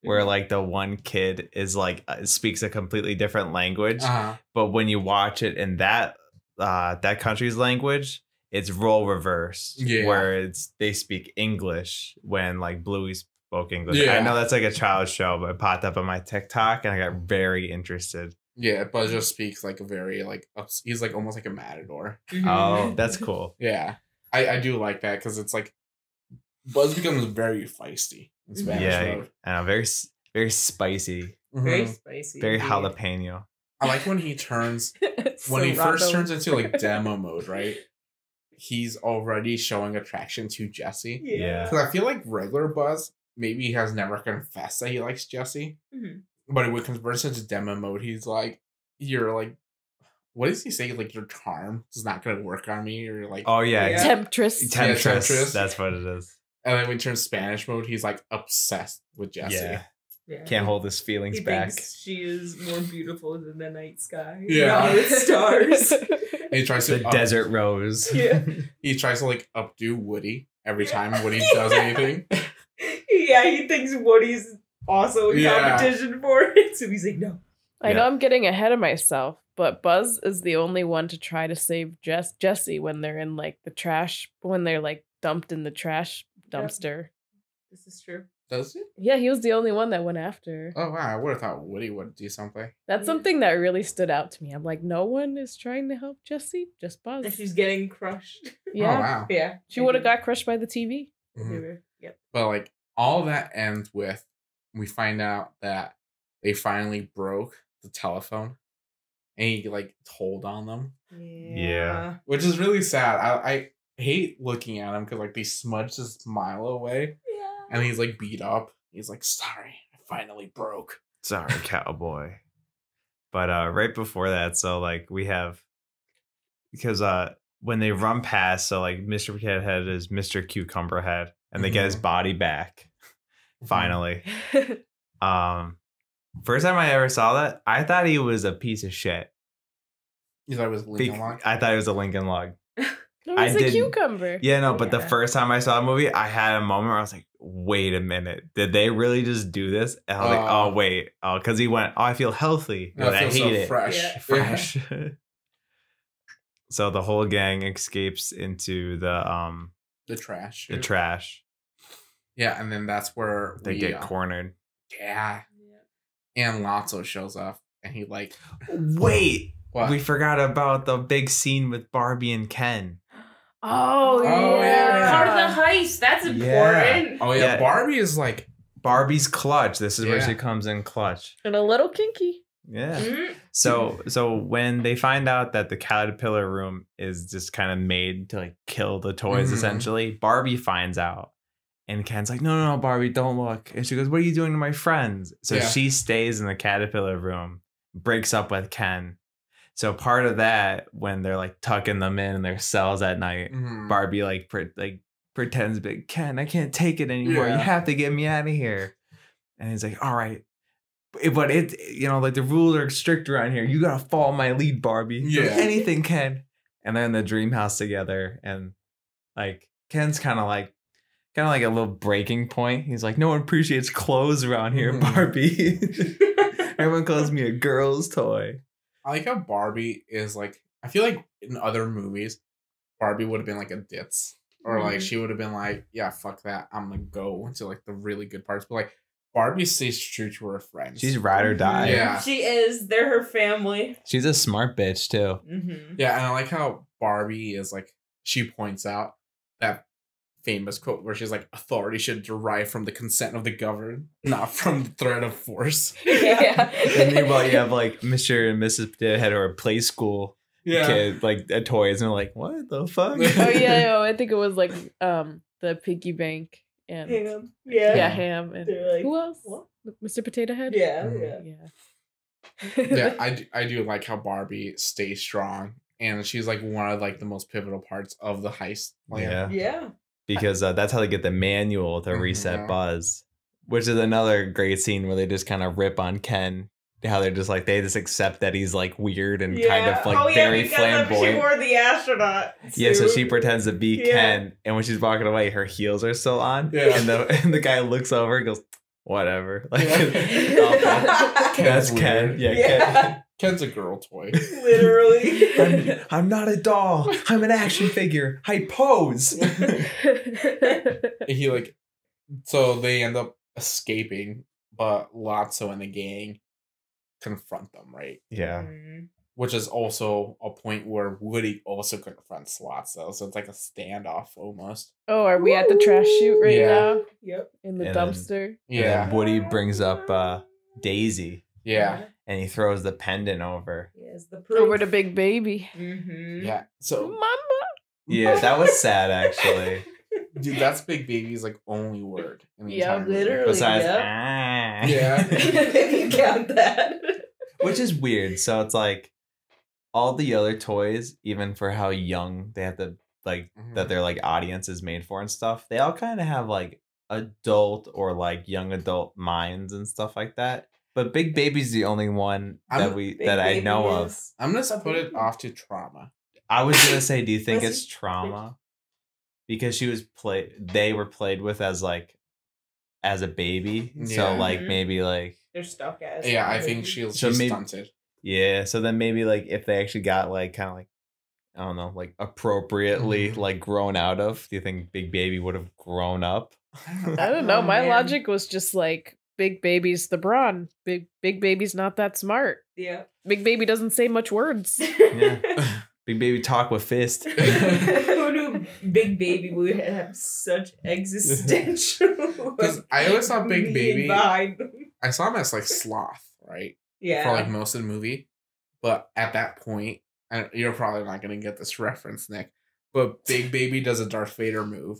where like the one kid is like uh, speaks a completely different language Uh-huh. but when you watch it in that uh that country's language it's role reversed Yeah. where it's they speak english when like bluey spoke english i know that's like a child show but it popped up on my tiktok and i got very interested Yeah, Buzz just speaks like a very like ups- he's like almost like a matador. oh that's cool Yeah, I I do like that because it's like Buzz becomes very feisty in Spanish yeah mode. I know, very very spicy Very Mhm. spicy. very indeed. jalapeno I like when he turns when he first turns into like demo mode, right? He's already showing attraction to Jessie. Yeah. Because I feel like regular Buzz maybe he has never confessed that he likes Jessie, Mhm. but when he converts into demo mode, he's like, "You're like." What does he say? Like your charm is not gonna work on me, or like oh yeah, Yeah. Temptress. Temptress. Temptress. That's what it is. And then when he turns Spanish mode, he's like obsessed with Jessie. Yeah. Yeah. Can't hold his feelings He back. she is more beautiful than the night sky. Yeah. Yeah, with stars. And he tries to The up- desert rose. Yeah. He tries to like updo Woody every time Woody does anything. yeah, he thinks Woody's also in Yeah. competition for it. So he's like, no. I know I'm getting ahead of myself, but Buzz is the only one to try to save Jess Jessie when they're in like the trash when they're like dumped in the trash dumpster. This is true. Does it? Yeah, he was the only one that went after. Oh wow, I would have thought Woody would do something. That's Yeah. something that really stood out to me. I'm like, no one is trying to help Jessie. Just Buzz. And she's getting crushed. yeah, Oh wow. yeah. she would have got crushed by the TV. Mhm. Yep. But like all that ends with we find out that they finally broke the telephone and he like told on them. Yeah. Which is really sad. I, I hate looking at him because like they smudged his smile away Yeah. And he's like beat up. He's like, sorry, I finally broke. Sorry, cowboy. But uh right before that, so like we have because uh when they run past, so like Mr. Potato Head is Mr. Cucumber Head, and they get his Mhm. body back finally. Um first time I ever saw that, I thought he was a piece of shit. You thought it was Be- Lincoln Log? I thought it was a Lincoln Log. no, I it's a didn't- cucumber. Yeah, no, but the first time I saw the movie, I had a moment where I was like, wait a minute. Did they really just do this? And I was like, Oh. wait. Oh, because he went, oh, I feel healthy. No, But it I feels hate so it. fresh. Yeah. Fresh. so the whole gang escapes into the um the trash. the chute. trash. Yeah, and then that's where They we, get uh, cornered. Yeah. And Lotso shows up and he like Wait, what? we forgot about the big scene with Barbie and Ken. Oh, Oh, yeah. yeah. Part of the heist. That's Yeah. important. oh yeah, Yeah. Barbie is like Barbie's clutch. This is where she comes in clutch. And a little kinky. Yeah. Mhm. So so when they find out that the caterpillar room is just kind of made to like kill the toys Mhm. essentially, Barbie finds out. And Ken's like, no, no, no, Barbie, don't look. And she goes, What are you doing to my friends? So Yeah. she stays in the caterpillar room, breaks up with Ken. So part of that, when they're like tucking them in their cells at night, mhm. Barbie like pre- like pretends big Ken, I can't take it anymore. Yeah. You have to get me out of here. And he's like, all right. But- But it, you know, like the rules are strict around here. You gotta follow my lead, Barbie. Yeah. anything, Ken. And they're in the dream house together, and like Ken's kind of like, kind of like a little breaking point. He's like, no one appreciates clothes around here, Mhm. Barbie. Everyone calls me a girl's toy. I like how Barbie is like I feel like in other movies, Barbie would have been like a ditz. Or like Mhm. she would have been like, Yeah, fuck that. I'm gonna go into like the really good parts. But like Barbie stays true to her friends. She's ride or die. Yeah. She is. They're her family. She's a smart bitch too. Mm-hmm. Yeah, and I like how Barbie is like she points out that famous quote where she's like, authority should derive from the consent of the governed, not from the threat of force. Yeah. And meanwhile, you have like Mr. and Mrs. Potato Head or a play school Yeah. kid, like a toys, and they're like, what the fuck? oh yeah, no, I think it was like um the piggy bank and Ham. Yeah. yeah, ham and like, who else? what? Mr. Potato Head. Yeah. Mhm. Yeah. yeah. yeah, I do, I do like how Barbie stays strong, and she's like one of like the most pivotal parts of the heist. plan. Yeah. Yeah. Because uh, that's how they get the manual to reset Mhm. Buzz, which is another great scene where they just kind of rip on Ken. How they're just like they just accept that he's like weird and kind of like oh, yeah, very because of- She flamboyant. wore the astronaut. Yeah, so she pretends to be Yeah. Ken, and when she's walking away, her heels are still on. Yeah. And the and the guy looks over and goes, "Whatever." Like Yeah. that's Ken's Ken. weird. Yeah, Yeah. Ken's a girl toy. Literally. I'm, I'm not a doll. I'm an action figure. I pose. he like, so they end up escaping, but Lotso and the gang confront them, right? Yeah. Mhm. Which is also a point where Woody also confronts Lotso, so it's like a standoff almost. oh, are we at the trash chute right Yeah. now? Yep. In the And then- dumpster? And Yeah, then Woody brings up uh, Daisy, yeah, and he throws the pendant over. Yes, the proof. Over the big baby. Mm-hmm. yeah. So Mama. Yeah, that was sad actually. Dude, that's Big Baby's like only word. In the Yeah, entire movie. literally. Besides, Yep. ah. Yeah. if you count that. which is weird. So it's like all the other toys, even for how young they have to like that Mhm. their like audience is made for and stuff, they all kind of have like adult or like young adult minds and stuff like that. But Big Baby's the only one that I'm- we Big that I Baby know of. is- I'm gonna put it off to trauma. I was gonna say, do you think it's trauma? Because she was played, they were played with as like as a baby. So Yeah. like Mhm. maybe like They're stuck as. Yeah, I think she's So she's maybe- stunted. yeah. So then maybe like if they actually got like kind of like I don't know, like appropriately Mhm. like grown out of? Do you think Big Baby would have grown up? I don't know. Oh, My man. logic was just like big baby's the brawn. Big big baby's not that smart. Yeah. Big baby doesn't say much words. Yeah. Big Baby talk with fist. Who knew Big Baby would have such existential? 'Cause I always saw Big Baby- behind. I saw him as like sloth, right? Yeah. For like most of the movie. But at that point, and you're probably not gonna get this reference, Nick. But Big Baby does a Darth Vader move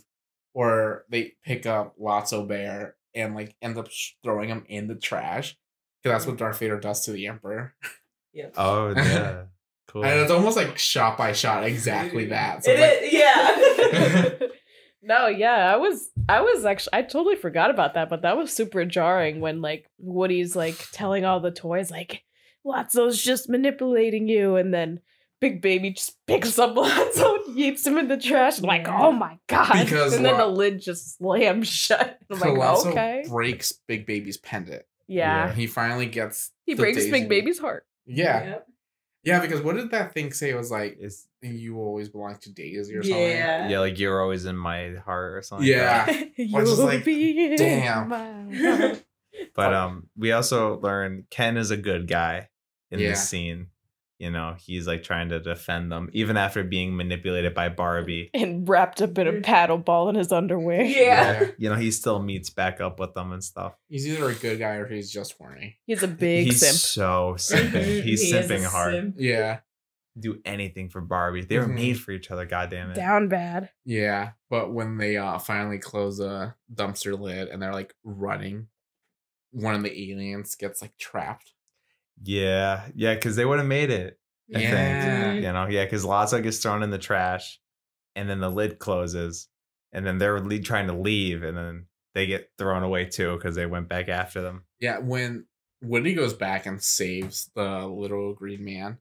or they pick up Lotso Bear and like end up sh- throwing him in the trash. Because that's what mm. Darth Vader does to the Emperor. Oh, yeah. Oh yeah. Cool. And it's almost like shot by shot, exactly that. So It like, is- yeah. no, yeah, I was I was actually I totally forgot about that, but that was super jarring when like Woody's like telling all the toys like Lotso's just manipulating you and then Big Baby just picks up Lotso and yeets him in the trash. I'm like, oh my god. Because and then the lid just slams shut. I'm like, okay. breaks Big Baby's pendant. Yeah. Yeah. He finally gets. He the breaks Daisy- Big Baby's heart. Yeah. Yep. Yeah, because what did that thing say? It was like, It's you always belong to Daisy or something. Yeah. yeah, like you're always in my heart or something. Yeah. Like that. Or just You'll like, be in damn. my heart. But um, we also learn Ken is a good guy in Yeah. this scene. You know, he's like trying to defend them even after being manipulated by Barbie. and wrapped up in a paddle ball in his underwear. Yeah. You know, he still meets back up with them and stuff. He's either a good guy or he's just horny. He's a big simp. he's simp. so simping. He's He simping hard. simp. Yeah. Do anything for Barbie. They were Mhm. made for each other. God damn it. Down bad. Yeah. But when they uh finally close a dumpster lid and they're like running, one of the aliens gets like trapped. Yeah, yeah, because they would have made it. I Yeah. think. You know, yeah, because Lotso gets thrown in the trash, and then the lid closes, and then they're le- trying to leave, and then they get thrown away too because they went back after them. Yeah, when Woody goes back and saves the little green man,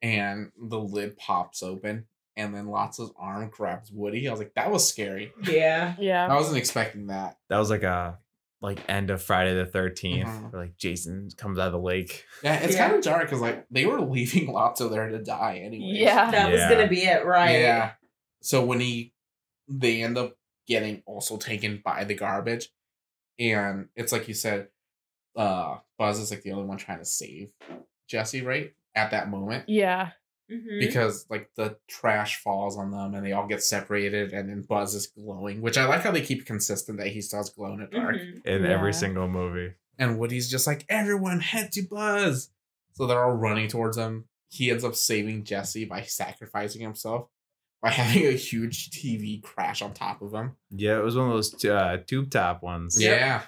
and the lid pops open, and then Lotso's arm grabs Woody. I was like, that was scary. Yeah. Yeah. I wasn't expecting that. That was like a like end of Friday the 13th Mhm. where like Jason comes out of the lake. Yeah, it's Yeah. kind of dark because like they were leaving Lotso there to die anyway. Yeah. That was gonna be it, right? Yeah. So when he, they end up getting also taken by the garbage, and it's like you said, uh, Buzz is like the only one trying to save Jessie, right? At that moment. Yeah. Mhm. because like the trash falls on them and they all get separated and then Buzz is glowing, which I like how they keep consistent that he starts glowing glow in the dark. Mhm. In Yeah. every single movie. And Woody's just like, everyone head to Buzz. So they're all running towards him. He ends up saving Jessie by sacrificing himself by having a huge TV crash on top of him. Yeah, it was one of those uh, tube top ones. Yep. Yeah.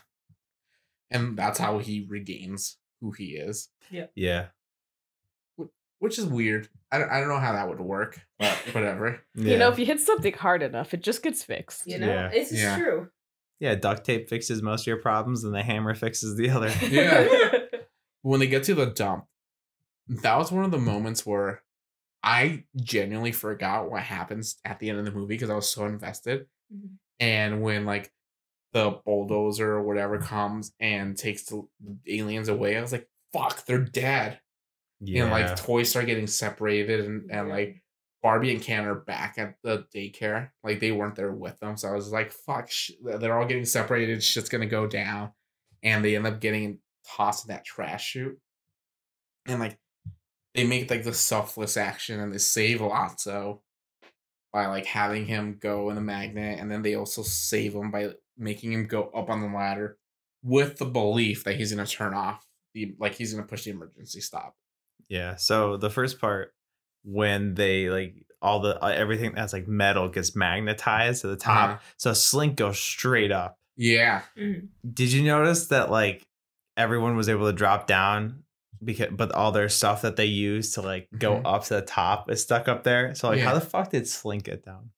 And that's how he regains who he is, Yeah. Yeah. Which is weird. I don't, I don't know how that would work, but whatever. You know, if you hit something hard enough, it just gets fixed. You know, Yeah. this is Yeah. true. yeah, duct tape fixes most of your problems and the hammer fixes the other. Yeah. when they get to the dump, that was one of the moments where I genuinely forgot what happens at the end of the movie because I was so invested. Mhm. And when like the bulldozer or whatever comes and takes the aliens away, I was like, "Fuck, they're dead." Yeah. And like toys start getting separated, and, and like Barbie and Ken are back at the daycare. Like they weren't there with them, so I was like, "Fuck!" Sh-. They're all getting separated. Shit's gonna go down, and they end up getting tossed in that trash chute. And like they make like the selfless action, and they save Lotso by like having him go in the magnet, and then they also save him by making him go up on the ladder with the belief that he's gonna turn off the like he's gonna push the emergency stop. Yeah. So the first part, when they like all the uh, everything that's like metal gets magnetized to the top, Uh-huh. so Slink goes straight up. Yeah. Mhm. Did you notice that like everyone was able to drop down because but all their stuff that they use to like go Mhm. up to the top is stuck up there? So like how the fuck did Slink get down?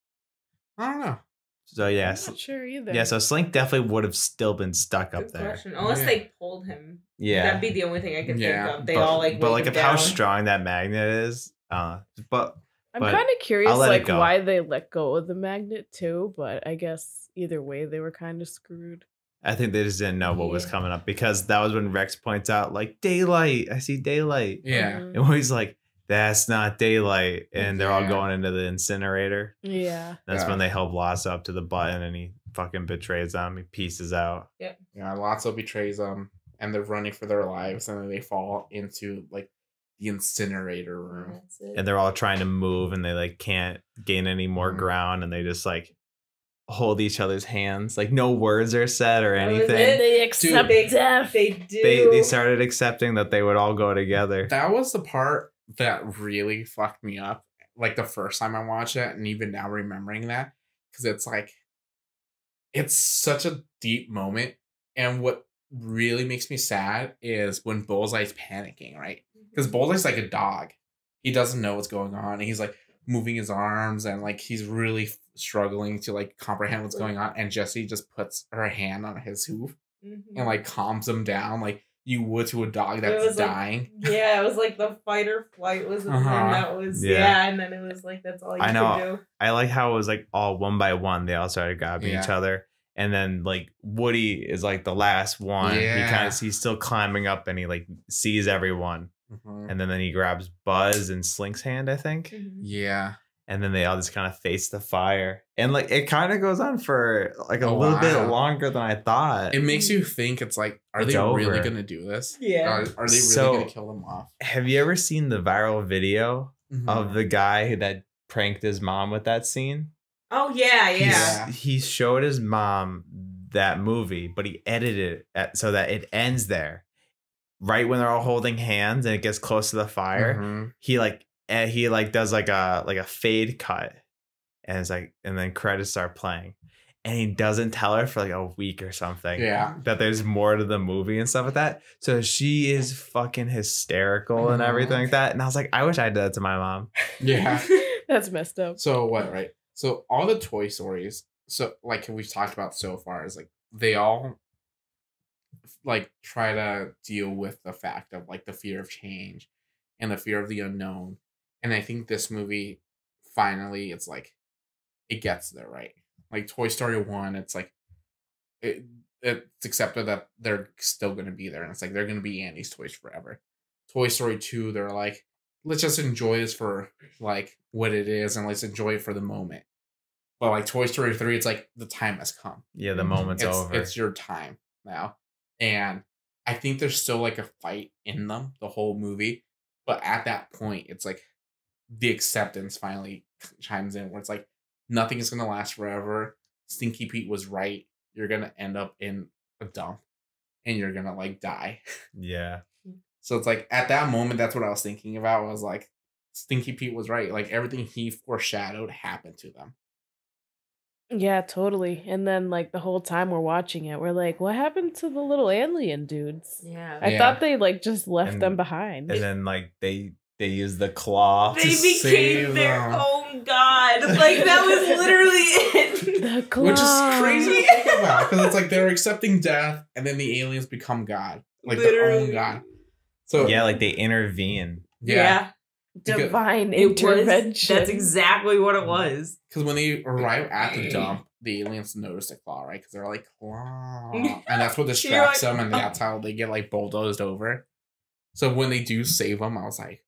I don't know. So yeah, I'm not sure either. yeah. So Slink definitely would have still been stuck up Good there. question. Unless Yeah. they pulled him. Yeah. That'd be the only thing I could Yeah, think of. They but, all like but like him of how strong that magnet is. Uh, but I'm kind of curious, I'll let it like why they let go of the magnet too. But I guess either way, they were kind of screwed. I think they just didn't know what was coming up because that was when Rex points out like daylight. I see daylight. Yeah. Mhm. And he's like, that's not daylight, and they're all going into the incinerator. Yeah. That's Yeah. when they help Lotso up to the button, and he fucking betrays them. He pieces out. Yeah, Lotso betrays them, and they're running for their lives, and then they fall into like the incinerator room. And they're all trying to move and they like can't gain any more Mhm. ground and they just like hold each other's hands like no words are said or anything it. They accept They- death. They do. they they started accepting that they would all go together That was the part that really fucked me up. Like the first time I watched it, and even now remembering that, because it's like, it's such a deep moment. And what really makes me sad is when Bullseye's panicking, right? Because Bullseye's like a dog. He doesn't know what's going on. And he's like moving his arms and like he's really struggling to like comprehend what's going on. And Jessie just puts her hand on his hoof Mhm. and like calms him down like you would to a dog that's was, like, dying. Yeah, it was like the fight or flight was, Uh-huh. and that was Yeah. yeah. and then it was like that's all you I could know. do. i like how it was like all one by one they all started grabbing each other and then like woody is like the last one he Yeah. kind of he's still climbing up and he like sees everyone Mhm. and then, then he grabs buzz and slink's hand i think Yeah. and then they all just kind of face the fire and like it kind of goes on for like a A little bit longer than i thought It makes you think it's like, are It's they really gonna do this? Yeah. Are, are they really So- gonna kill them off? have you ever seen the viral video Mm-hmm. of the guy that pranked his mom with that scene Oh yeah, yeah. Yeah. He's- he showed his mom that movie but he edited it at, so that it ends there right when they're all holding hands and it gets close to the fire Mhm. he like eh, he like does like a like a fade cut and it's like and then credits start playing and he doesn't tell her for like a week or something Yeah. that there's more to the movie and stuff like that so she is fucking hysterical and Mhm. everything like that and i was like i wish i did that to my mom Yeah. That's messed up. So what, right? So all the Toy Stories, so like we've talked about so far, is like they all like try to deal with the fact of like the fear of change and the fear of the unknown. And I think this movie finally it's like it gets there right. Like Toy Story 1, it's like it it's accepted that they're still gonna be there and it's like they're gonna be Andy's toys forever. Toy Story 2, they're like, let's just enjoy this for like what it is and let's enjoy it for the moment. But like Toy Story 3, it's like the time has come. yeah the moment's it's over it's your time now. And I think there's still like a fight in them the whole movie. But at that point, it's like the acceptance finally chimes in where it's like nothing is gonna last forever. Stinky Pete was right. You're gonna end up in a dump and you're gonna like die. yeah So it's like at that moment, that's what I was thinking about. I Was like Stinky Pete was right. Like everything he foreshadowed happened to them. Yeah, totally. And then like the whole time we're watching it, we're like, what happened to the little alien dudes? Yeah. I Yeah. thought they like just left And- them behind. and then like they they use the claw They to became save their them. own god. Like that was literally it. the Which is crazy to think about because it's like they're accepting death and then the aliens become God, like their own God. So yeah like they intervene yeah, Divine It was, intervention. that's exactly what it mm. was. because when they arrive at the dump, the aliens notice the claw, right? Because they're like claw, and that's what distracts like, them, and oh. that's how they get like bulldozed over. So when they do save them, I was like,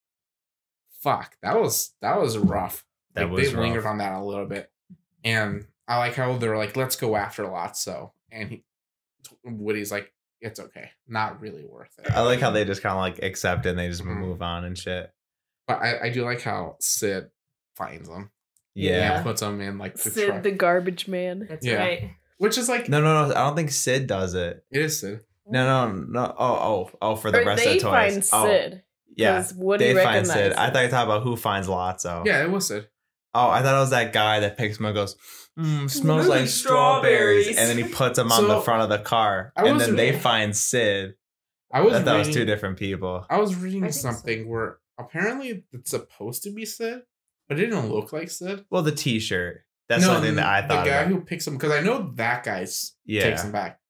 "Fuck, that was that was rough." That Like, was they lingered on that a little bit, and I like how they're like, "Let's go after Lotso," and he, Woody's like, "It's okay, not really worth it." i like how they just kind of like accept it and they just Mhm. move on and shit But I, I do like how Sid finds them. yeah, and puts them in like the Sid truck, the garbage man. That's Yeah. right. which is like no no no i don't think sid does it it is Sid. no no no oh oh oh for the Or rest of the toys find oh Sid. yeah 'cause Woody they find recognized sid i thought you talking about who finds lotso Yeah, it was Sid. Oh i thought it was that guy that picks him and goes mm, smells Ooh, like strawberries. strawberries. and then he puts them on the front of the car and then they find sid I i was thought that was two different people I was reading I think so. something where apparently it's supposed to be Sid, but it didn't look like Sid. well the t-shirt that's something that i thought the guy about. who picks him because I know that guy yeah takes him back,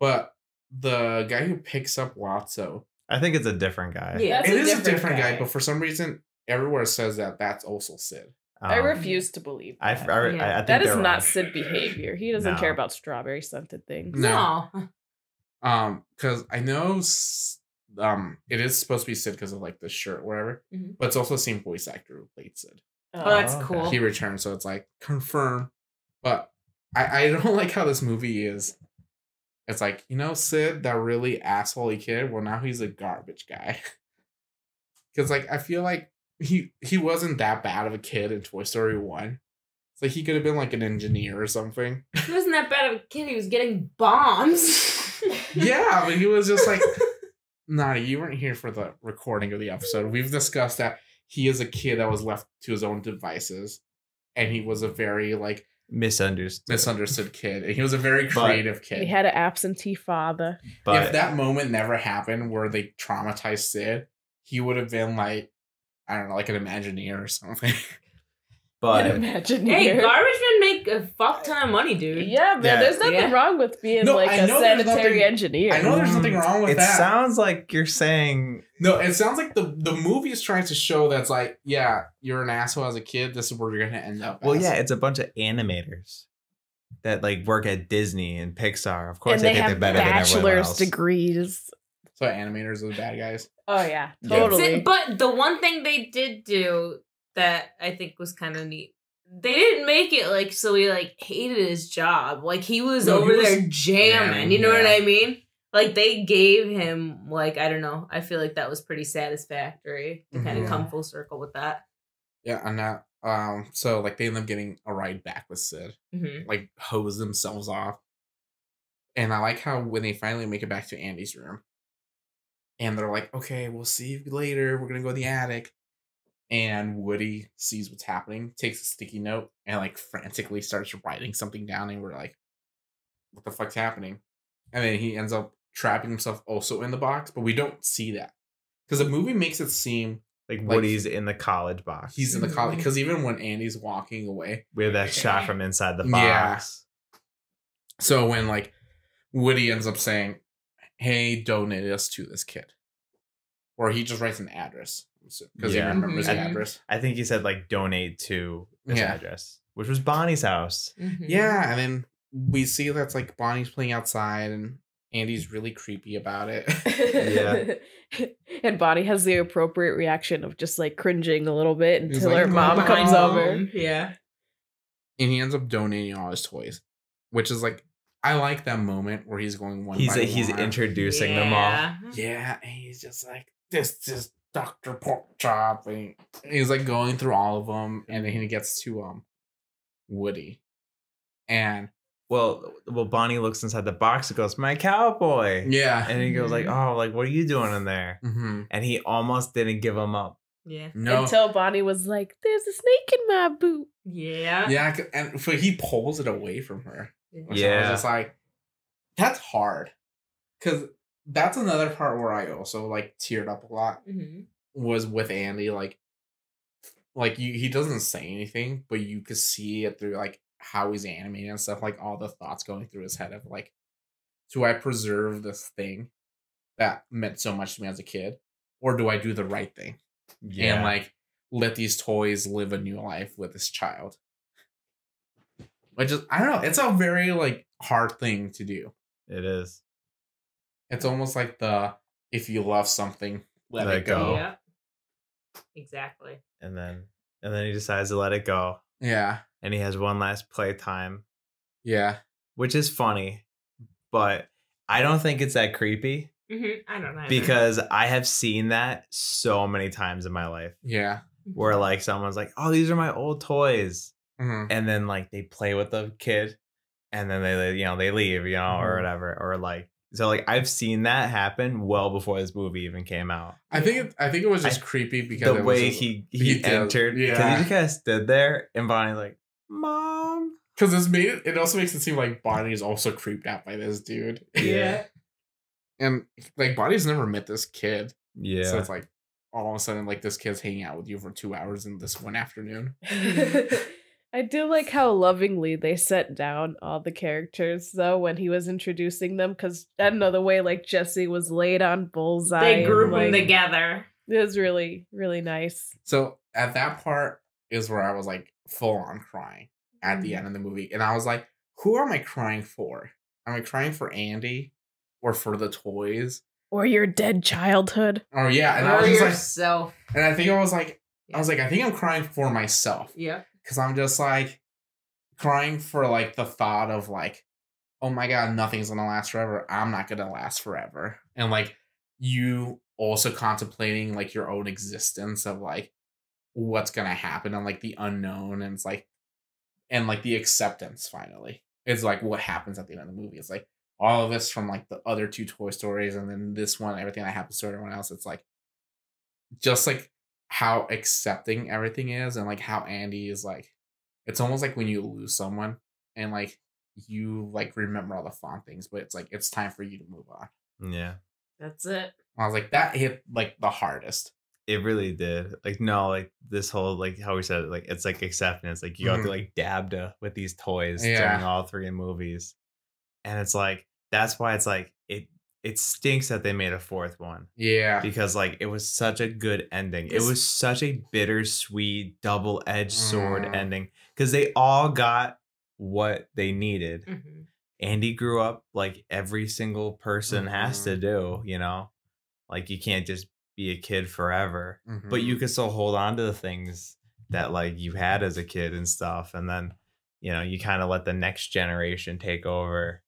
but the guy who picks up Lotso, i think it's a different guy Yeah. That's it a is a different different guy. guy. but for some reason everywhere says that that's also Sid. I Um, refuse to believe that. I, I, Yeah. I think that is they're not. Sid behavior. He doesn't No. care about strawberry scented things. No. No. Um, because I know um, it is supposed to be Sid because of like the shirt, or whatever. Mhm. But it's also the same voice actor who played Sid. Oh, that's okay. cool. He returned, so it's like confirm. But I I don't like how this movie is. It's like you know Sid, that really assholey kid. Well, now he's a garbage guy. Because like I feel like he he wasn't that bad of a kid in Toy Story One. It's like he could have been like an engineer or something. He wasn't that bad of a kid. He was getting bombs. yeah, but he was just like, nah, you weren't here for the recording of the episode. We've discussed that he is a kid that was left to his own devices, and he was a very like Misunderstood. misunderstood kid, and he was a very But- creative kid. He had an absentee father. But if that moment never happened where they traumatized Sid, he would have been like, I don't know, like an Imagineer or something. but imagine hey, garbage men make a fuck ton of money, dude. Yeah, man. Yeah. There's nothing Yeah. wrong with being No, like I a know there's sanitary nothing- engineer. I know there's nothing wrong with it that. It sounds like you're saying no, it sounds like the the movie is trying to show that's like, yeah, you're an asshole as a kid. This is where you're gonna end up. well, as. yeah, it's a bunch of animators that like work at Disney and Pixar. Of course, and they, they think they're have better than everyone bachelor's degrees. So animators are the bad guys. Oh yeah, Yeah. totally. It's- But the one thing they did do that I think was kind of neat. They didn't make it like so he like hated his job. Like he was No, he over was there jamming. jamming, you know what. I mean? Like they gave him like I don't know. I feel like that was pretty satisfactory to kind Mhm. of come full circle with that. Yeah, and that um, so like they end up getting a ride back with Sid, hmm like hose themselves off. And I like how when they finally make it back to Andy's room, and they're like, "Okay, we'll see you later. We're gonna go to the attic." And Woody sees what's happening, takes a sticky note, and like frantically starts writing something down. And we're like, "What the fuck's happening?" And then he ends up trapping himself also in the box, but we don't see that because the movie makes it seem Like Like- Woody's in the college box. he's in the college. Because even when Andy's walking away, we have that shot from inside the box. Yeah. box. So when like Woody ends up saying, "Hey, donate us to this kid," or he just writes an address because Yeah. he remembers the Mhm. address. I think he said like donate to this Yeah. address, which was Bonnie's house. Mm-hmm. Yeah, and then we see that's like Bonnie's playing outside, and Andy's really creepy about it. Yeah. and Bonnie has the appropriate reaction of just like cringing a little bit until like, her mom "Mom." comes over. Yeah. and he ends up donating all his toys, which is like I like that moment where he's going one. He's by he's one. introducing them all. Yeah. Yeah, and he's just like, this is Dr. Pork Chop. And he's like going through all of them, and then he gets to um Woody. And Well, well, Bonnie looks inside the box and goes, "My cowboy," yeah. and he goes like, Mhm. "Oh, like what are you doing in there?" hmm And he almost didn't give him up. Yeah. No. Until Bonnie was like, "There's a snake in my boot." Yeah. yeah, and so he pulls it away from her. Which I was Yeah. just like, that's hard. Cause that's another part where I also like teared up a lot hmm was with Andy. Like, like you, he doesn't say anything, but you could see it through like how he's animating and stuff. Like all the thoughts going through his head of like, do I preserve this thing that meant so much to me as a kid, or do I do the right thing Yeah. and like let these toys live a new life with this child? Which is I don't know. It's a very like hard thing to do. it is. It's almost like the if you love something, let, Let it go. go. Yeah. Exactly. And then and then he decides to let it go, Yeah. and he has one last playtime, Yeah. which is funny, but I don't think it's that creepy hmm I don't know. because I have seen that so many times in my life Yeah. where like someone's like, "Oh, these are my old toys." Mhm. and then like they play with the kid and then they you know they leave you know or Mhm. whatever or like so like i've seen that happen well before this movie even came out I think it, I think it was just I- creepy because the way just- he he he, entered because yeah. he just kind of stood there and bonnie like mom because it's made it, it also makes it seem like Bonnie is also creeped out by this dude. Yeah. And like Bonnie's never met this kid. yeah So it's like all of a sudden like this kid's hanging out with you for two hours in this one afternoon. I do like how lovingly they set down all the characters though when he was introducing them because I don't know the way like Jessie was laid on bullseye. They and, group them together. It was really really nice. So at that part is where I was like full on crying at the Mhm. end of the movie. And I was like, who am I crying for? Am I crying for Andy or for the toys? Or your dead childhood. Or yeah, and I was just like, and I think I was like, I was like, I think I'm crying for myself Yeah. Because I'm just like crying for like the thought of like, oh my god, nothing's gonna last forever. I'm not gonna last forever, and like you also contemplating like your own existence of like what's gonna happen and like the unknown, and it's like, and like the acceptance finally is like what happens at the end of the movie. It's like all of this from like the other two Toy Stories, and then this one, everything that happens to everyone else. It's like just like how accepting everything is and like how Andy is like it's almost like when you lose someone and like you like remember all the fun things, but it's like it's time for you to move on. Yeah. That's it. I was like, that hit like the hardest. It really did. Like no, like this whole like how we said it, like it's like acceptance. Like you have to mm-hmm. like dab uh, with these toys Yeah. during all three movies. And it's like that's why it's like it it stinks that they made a fourth one. Yeah. Because like it was such a good ending. It was such a bittersweet, double-edged sword Mm. ending. Because they all got what they needed. hmm Andy grew up like every single person has to Mhm. do, you know? Like you can't just be a kid forever. But Mhm. you can still hold on to the things that like you had as a kid and stuff. And then, you know, you kind of let the next generation take over.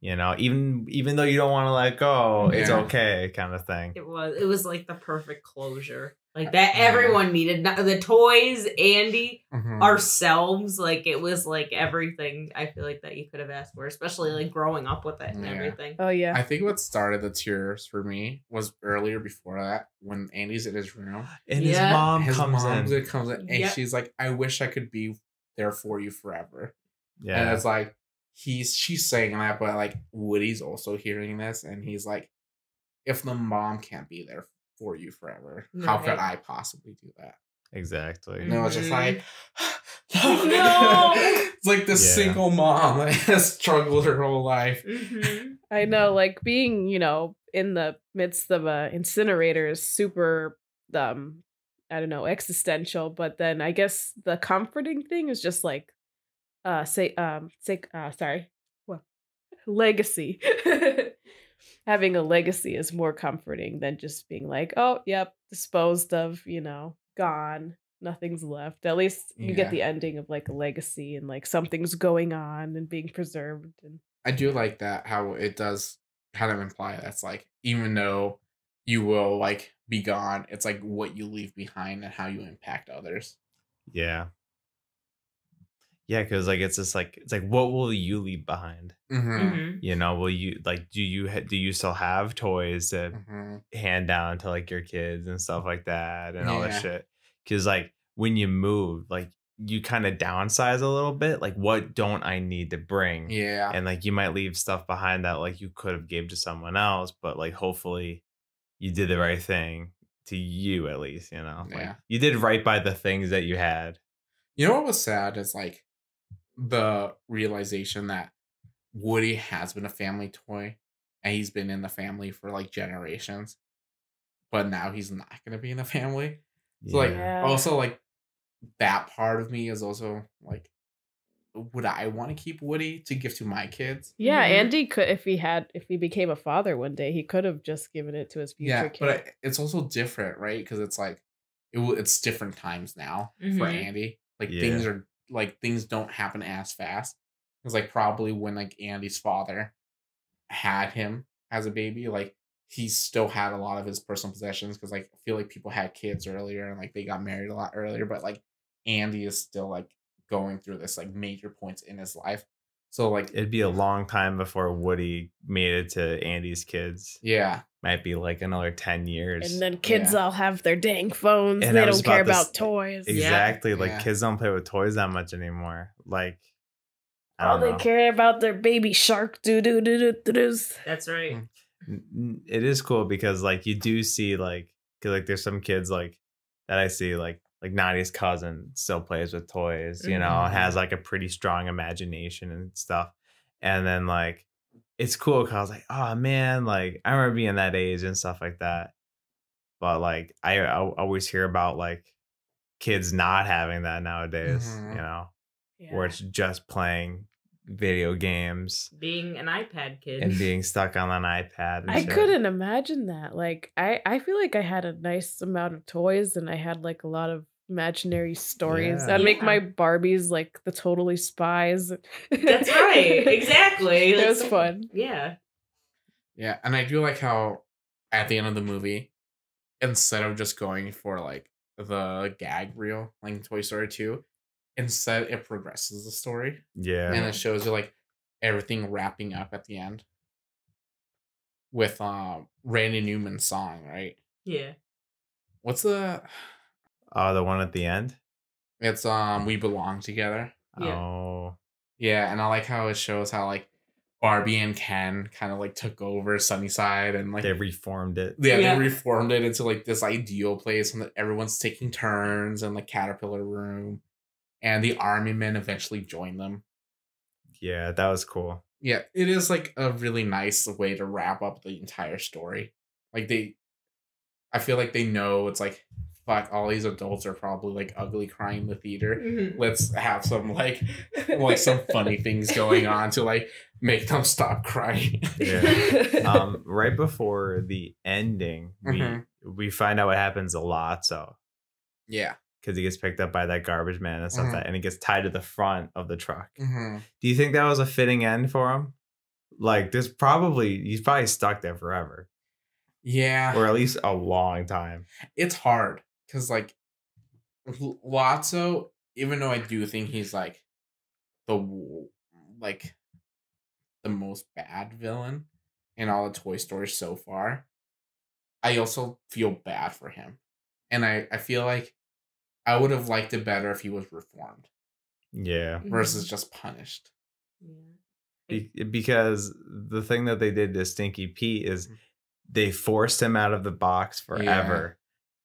Yeah. You know, even even though you don't want to let go, it's okay, kind of thing. It was. It was like the perfect closure. Like that everyone needed. The toys, Andy, Mhm. ourselves. Like it was like everything. I feel like that you could have asked for, especially like growing up with it and Yeah. everything. Oh yeah. I think what started the tears for me was earlier before that when Andy's in his room. And his mom his comes mom in. comes in and Yep. she's like, I wish I could be there for you forever. yeah And Yeah. it's like he's she's saying that, but like Woody's also hearing this, and he's like, if the mom can't be there for you forever, how could I possibly do that? Exactly. And it was just like, No. it's like the Yeah. single mom that has struggled her whole life. hmm I know, like being, you know, in the midst of a incinerator is super um I don't know, existential, but then I guess the comforting thing is just like uh say um say uh sorry. What? Legacy. Having a legacy is more comforting than just being like, "Oh, yep, disposed of, you know, gone, nothing's left." At least you Yeah. get the ending of like a legacy and like something's going on and being preserved and I do like that how it does kind of imply that's like even though you will like be gone, it's like what you leave behind and how you impact others. Yeah. Yeah, because like it's just like it's like what will you leave behind? Mm-hmm. hmm You know, will you like do you ha- do you still have toys to Mm-hmm. hand down to like your kids and stuff like that and all Yeah. that shit? Because like when you move, like you kind of downsize a little bit. Like what don't I need to bring? Yeah. and like you might leave stuff behind that like you could have gave to someone else but like hopefully you did the right thing to you at least you know like, Yeah. you did right by the things that you had You know what was sad is like the realization that Woody has been a family toy and he's been in the family for like generations, but now he's not going to be in the family. So like Yeah. also like that part of me is also like would I want to keep Woody to give to my kids? Yeah, Mhm. Andy could if he had if he became a father one day, he could have just given it to his future yeah, kid. but it's also different, right? Because it's like it will, it's different times now for Mhm. Andy. Like Yeah. things are like things don't happen as fast. Because like probably when like Andy's father had him as a baby, like he still had a lot of his personal possessions. Because like I feel like people had kids earlier and like they got married a lot earlier, but like Andy is still like going through this like major points in his life. So like it'd be a long time before woody made it to andy's kids yeah, might be like another 10 years and then kids Yeah. all have their dang phones. And they don't care about to about s- toys. Yeah. exactly like Yeah. kids don't play with toys that much anymore like I All they know. care about their baby shark doo doo doo doo doo doos. That's right. Mm. N- n- it is cool because like you do see like 'cause, like there's some kids like that I see like like Nadia's cousin still plays with toys, you know, and has like a pretty strong imagination and stuff. And then like it's cool because I was like, oh man, like I remember being that age and stuff like that. But like I, I always hear about like kids not having that nowadays, Mhm. you know, Yeah. where it's just playing video games Being an iPad kid. and being stuck on an iPad. I shit. couldn't imagine that. Like I, I feel like I had a nice amount of toys and I had like a lot of imaginary stories. Yeah. I'd make Yeah. my Barbies like the totally spies. That's right. Exactly. it was fun. Yeah. Yeah, and I do like how at the end of the movie, instead of just going for like the gag reel, like Toy Story 2, instead it progresses the story Yeah. and it shows you like everything wrapping up at the end with um Randy Newman's song, right? Yeah. What's the oh, the one at the end. it's um We Belong Together. Yeah. Oh. Yeah, and I like how it shows how like Barbie and Ken kind of like took over Sunnyside and like They reformed it. yeah, Yeah. they reformed it into like this ideal place and that everyone's taking turns in the caterpillar room and the army men eventually join them Yeah, that was cool. yeah it is like a really nice way to wrap up the entire story like they i feel like they know it's like fuck all these adults are probably like ugly crying in the theater Mhm. let's have some like like some funny things going on to like make them stop crying Yeah. Um, right before the ending, we Mhm. we find out what happens a lot. So yeah because he gets picked up by that garbage man and stuff Mhm. that, and he gets tied to the front of the truck. hmm Do you think that was a fitting end for him? Like, there's probably he's probably stuck there forever, yeah or at least a long time. it's hard because like L- Lotso, even though I do think he's like the like the most bad villain in all the Toy Stories so far, I also feel bad for him, and I I feel like I would have liked it better if he was reformed Yeah, versus just punished. Yeah. Be- because the thing that they did to Stinky Pete is Mhm. they forced him out of the box forever.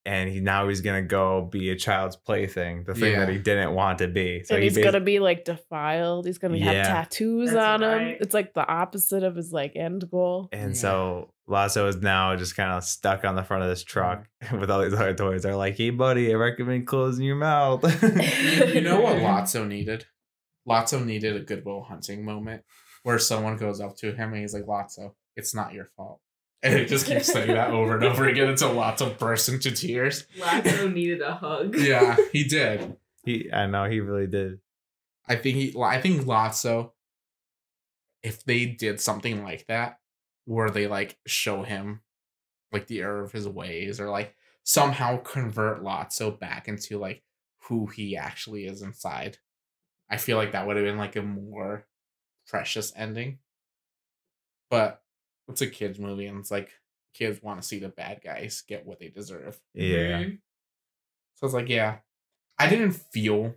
And he now he's gonna go be a child's plaything, the thing that he didn't want to be. So and he he's basi- gonna be like defiled. He's gonna Yeah. have tattoos That's on him. It's like the opposite of his like end goal. And Yeah. so Lotso is now just kind of stuck on the front of this truck mm. with all these other toys. They're like, "Hey, buddy, I recommend closing your mouth." you know what Lotso needed? Lotso needed a Good Will Hunting moment where someone goes up to him and he's like, Lotso, it's not your fault. And it just keeps saying that over and over again until Lotso bursts into tears. Lotso needed a hug. Yeah, he did. he, I know he really did. I think he I think Lotso, if they did something like that, where they like show him like the error of his ways or like somehow convert Lotso back into like who he actually is inside. I feel like that would have been like a more precious ending. But it's a kids movie and it's like kids want to see the bad guys get what they deserve. Yeah. So it's like, yeah. I didn't feel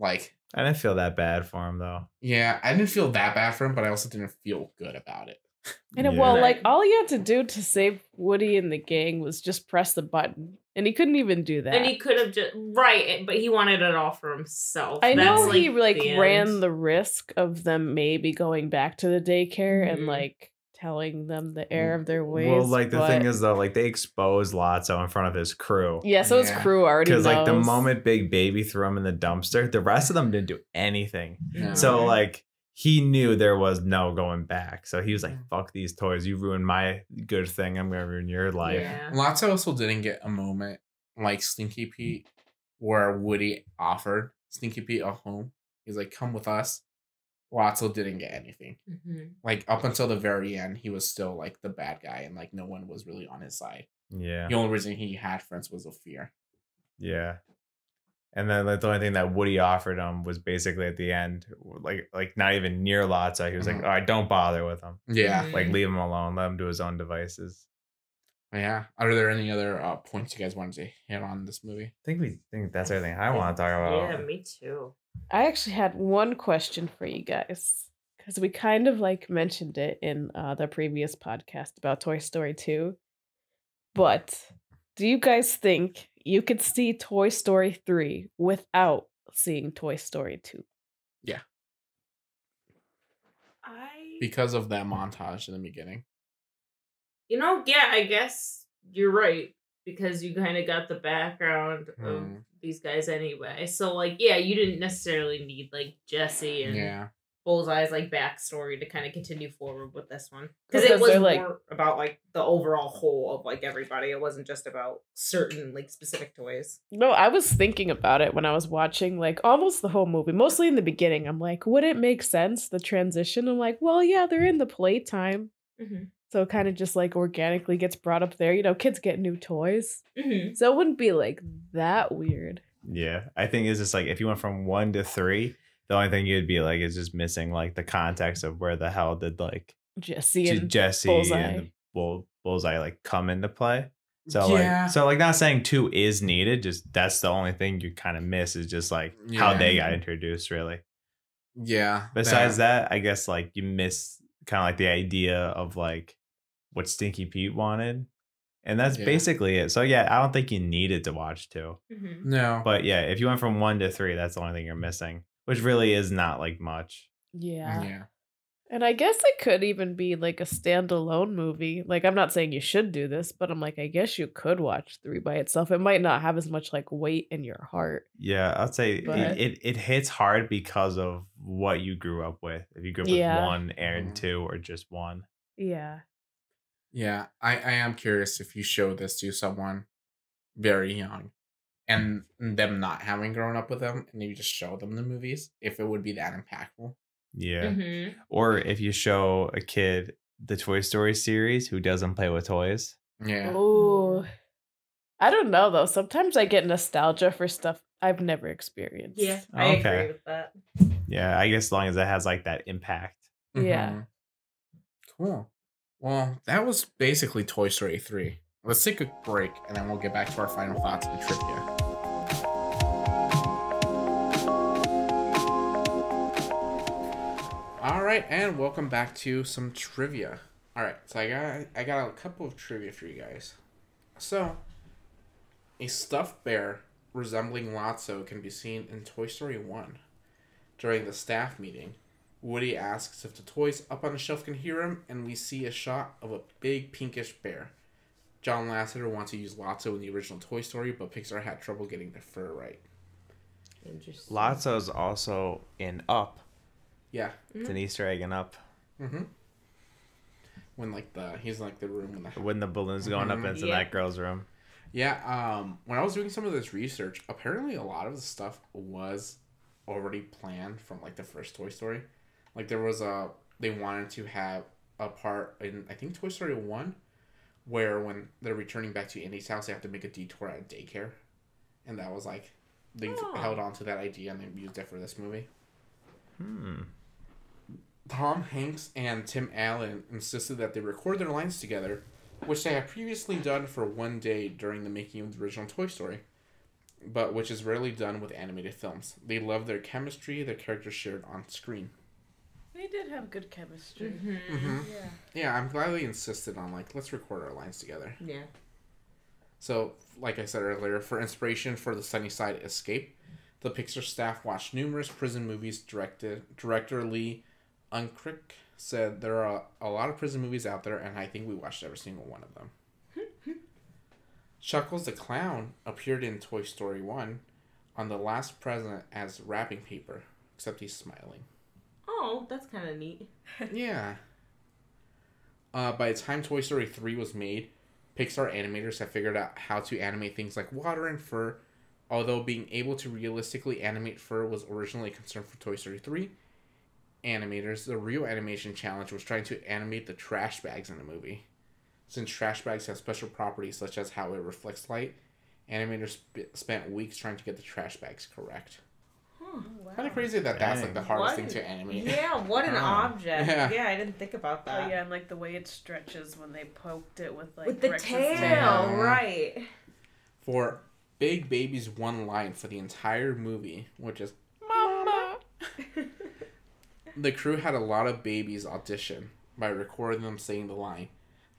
like I didn't feel that bad for him though. yeah, I didn't feel that bad for him, but I also didn't feel good about it. And Yeah. well, like all he had to do to save Woody and the gang was just press the button, and he couldn't even do that. And he could have just right, but he wanted it all for himself. I know That's, he like the ran end. the risk of them maybe going back to the daycare and Mhm. like telling them the error of their ways. Well, like the thing is though, like they exposed Lotso in front of his crew. yeah, so his crew already Because like the moment Big Baby threw him in the dumpster, the rest of them didn't do anything. Yeah. So like he knew there was no going back. So he was like. "Fuck these toys! You ruined my good thing. I'm gonna ruin your life." Yeah. Lotso also didn't get a moment like Stinky Pete where Woody offered Stinky Pete a home. He's like, come with us. Lotso didn't get anything. Mhm. Like up until the very end, he was still like the bad guy and like no one was really on his side. Yeah, The only reason he had friends was of fear. yeah. And then like the only thing that Woody offered him was basically at the end, like like not even near Lotso. He was like, Mhm. "All right, don't bother with him. Yeah. Mhm. Like leave him alone. Let him do his own devices." Yeah. Are there any other uh, points you guys wanted to hit on this movie? I think we think that's everything I want to talk about. Yeah, me too. I actually had one question for you guys because we kind of like mentioned it in uh, the previous podcast about Toy Story 2. But do you guys think you could see Toy Story 3 without seeing Toy Story 2? Yeah. I Because of that montage in the beginning. You know, yeah, I guess you're right because you kind of got the background of Hmm. these guys anyway. So like, yeah, you didn't necessarily need like Jessie and Yeah. Bullseye's like backstory to kind of continue forward with this one because it was like- more about like the overall whole of like everybody. It wasn't just about certain like specific toys. No, I was thinking about it when I was watching like almost the whole movie. Mostly in the beginning. I'm like, would it make sense the transition? I'm like, well, yeah, they're in the playtime. Mm-hmm. So it kind of just like organically gets brought up there. You know, kids get new toys. Mm-hmm. So it wouldn't be like that weird. Yeah, I think it's just like if you went from one to three, the only thing you'd be like is just missing like the context of where the hell did like Jessie and Jessie Bullseye. and the bull, Bullseye like come into play. So yeah. like so like not saying two is needed, just that's the only thing you kind of miss is just like how they got introduced really. yeah. Besides that, I guess like you miss kind of like the idea of like what Stinky Pete wanted. And that's Yeah. basically it. So yeah, I don't think you needed to watch two. Mm-hmm. no. But yeah, if you went from one to three, that's the only thing you're missing, which really is not like much. yeah. yeah. And I guess it could even be like a standalone movie. Like I'm not saying you should do this, but I'm like I guess you could watch 3 by itself. It might not have as much like weight in your heart. Yeah, I'd say But- it, it, it hits hard because of what you grew up with. If you grew up Yeah. with one and Mhm. two or just one. Yeah. Yeah, I, I am curious if you show this to someone very young and them not having grown up with them and you just show them the movies, if it would be that impactful. Yeah. Mm-hmm. Or if you show a kid the Toy Story series who doesn't play with toys. Yeah. Oh. I don't know though. Sometimes I get nostalgia for stuff I've never experienced. Yeah, I Okay. agree with that. Yeah, I guess as long as it has like that impact. Yeah. Mhm. Cool. Well, that was basically Toy Story 3. Let's take a break and then we'll get back to our final thoughts and trivia. All right, and welcome back to some trivia. All right, so I got I got a couple of trivia for you guys. So, a stuffed bear resembling Lotso can be seen in Toy Story 1. During the staff meeting, Woody asks if the toys up on the shelf can hear him, and we see a shot of a big pinkish bear. John Lasseter wants to use Lotso in the original Toy Story, but Pixar had trouble getting the fur right. Interesting. Lotso's also in Up. Yeah. It's an Easter egg in Up. Mm-hmm. When like the he's in, like the room when the When the balloon's going up Mhm. into Yeah. that girl's room. Yeah, um, when I was doing some of this research, apparently a lot of the stuff was already planned from like the first Toy Story. Like there was a they wanted to have a part in I think Toy Story one, where when they're returning back to Andy's house, they have to make a detour at daycare, and that was like they Oh. held on to that idea and they used it for this movie. Hmm. Tom Hanks and Tim Allen insisted that they record their lines together, which they had previously done for one day during the making of the original Toy Story, but which is rarely done with animated films. They loved their chemistry their characters shared on screen. They did have good chemistry. Mm-hmm. Yeah. Yeah, I'm glad they insisted on like let's record our lines together. Yeah. So, like I said earlier, for inspiration for the Sunnyside Escape, the Pixar staff watched numerous prison movies. Directed director Lee Unkrich said there are a lot of prison movies out there, and I think we watched every single one of them. Chuckles the clown appeared in Toy Story One on the last present as wrapping paper, except he's smiling. Oh, that's kind of neat. yeah. Uh, by the time Toy Story 3 was made, Pixar animators had figured out how to animate things like water and fur. Although being able to realistically animate fur was originally a concern for Toy Story 3 animators, the real animation challenge was trying to animate the trash bags in the movie. Since trash bags have special properties such as how it reflects light, animators sp- spent weeks trying to get the trash bags correct. Oh, kind of crazy that that's like the hardest What? thing to animate. Yeah, what an Oh. object. Yeah. Yeah. I didn't think about that. Oh yeah, and like the way it stretches when they poked it with like With the Rex's tail, tail. right. for Big Baby's one line for the entire movie, which is Mama. the crew had a lot of babies audition by recording them saying the line.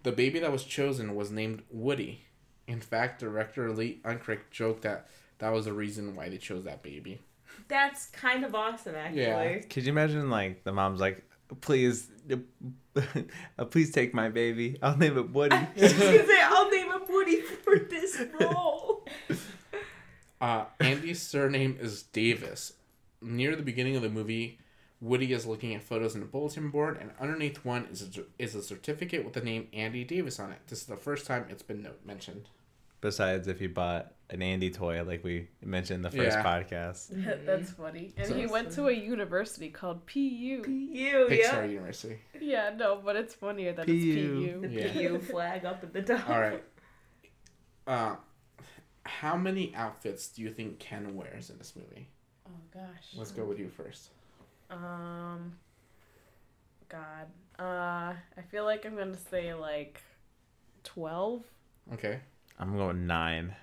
The baby that was chosen was named Woody. In fact, director Lee Unkrich joked that that was the reason why they chose that baby. That's kind of awesome, actually. Yeah. Could you imagine like the mom's like, please, uh, please take my baby. I'll name it Woody. She's gonna say, I'll name him Woody for this role. Uh, Andy's surname is Davis. Near the beginning of the movie, Woody is looking at photos in a bulletin board, and underneath one is a, is a certificate with the name Andy Davis on it. This is the first time it's been mentioned. Besides, if you bought an Andy toy, like we mentioned in the first Yeah. podcast. That's funny. And So- he went to a university called PU. You, Pixar University. Yeah, no, but it's funnier that PU. it's The PU. Yeah. PU flag up at the top. All right. Uh, how many outfits do you think Ken wears in this movie? Oh gosh. Let's go with you first. Um. God. Uh, I feel like I'm gonna say like twelve. Okay. I'm going nine.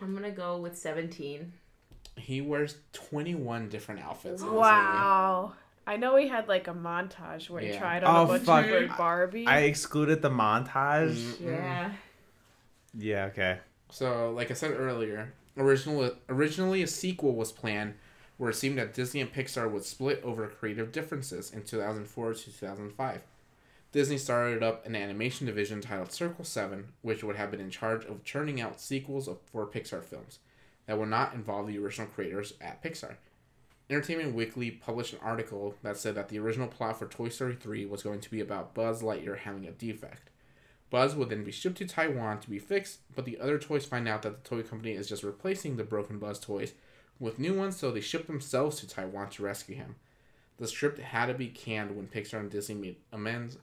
I'm gonna go with 17. He wears 21 different outfits. Wow. I know he had like a montage where he tried on Oh, a bunch fuck. of different Barbie. I excluded the montage. movie. Mhm. Yeah. Yeah, okay. So, like I said earlier, original originally a sequel was planned where it seemed that Disney and Pixar would split over creative differences in 2004 to 2005. Disney started up an animation division titled Circle 7, which would have been in charge of churning out sequels of, for Pixar films that would not involve the original creators at Pixar. Entertainment Weekly published an article that said that the original plot for Toy Story 3 was going to be about Buzz Lightyear having a defect. Buzz would then be shipped to Taiwan to be fixed, but the other toys find out that the toy company is just replacing the broken Buzz toys with new ones, so they ship themselves to Taiwan to rescue him. The script had to be canned when Pixar and Disney made amends.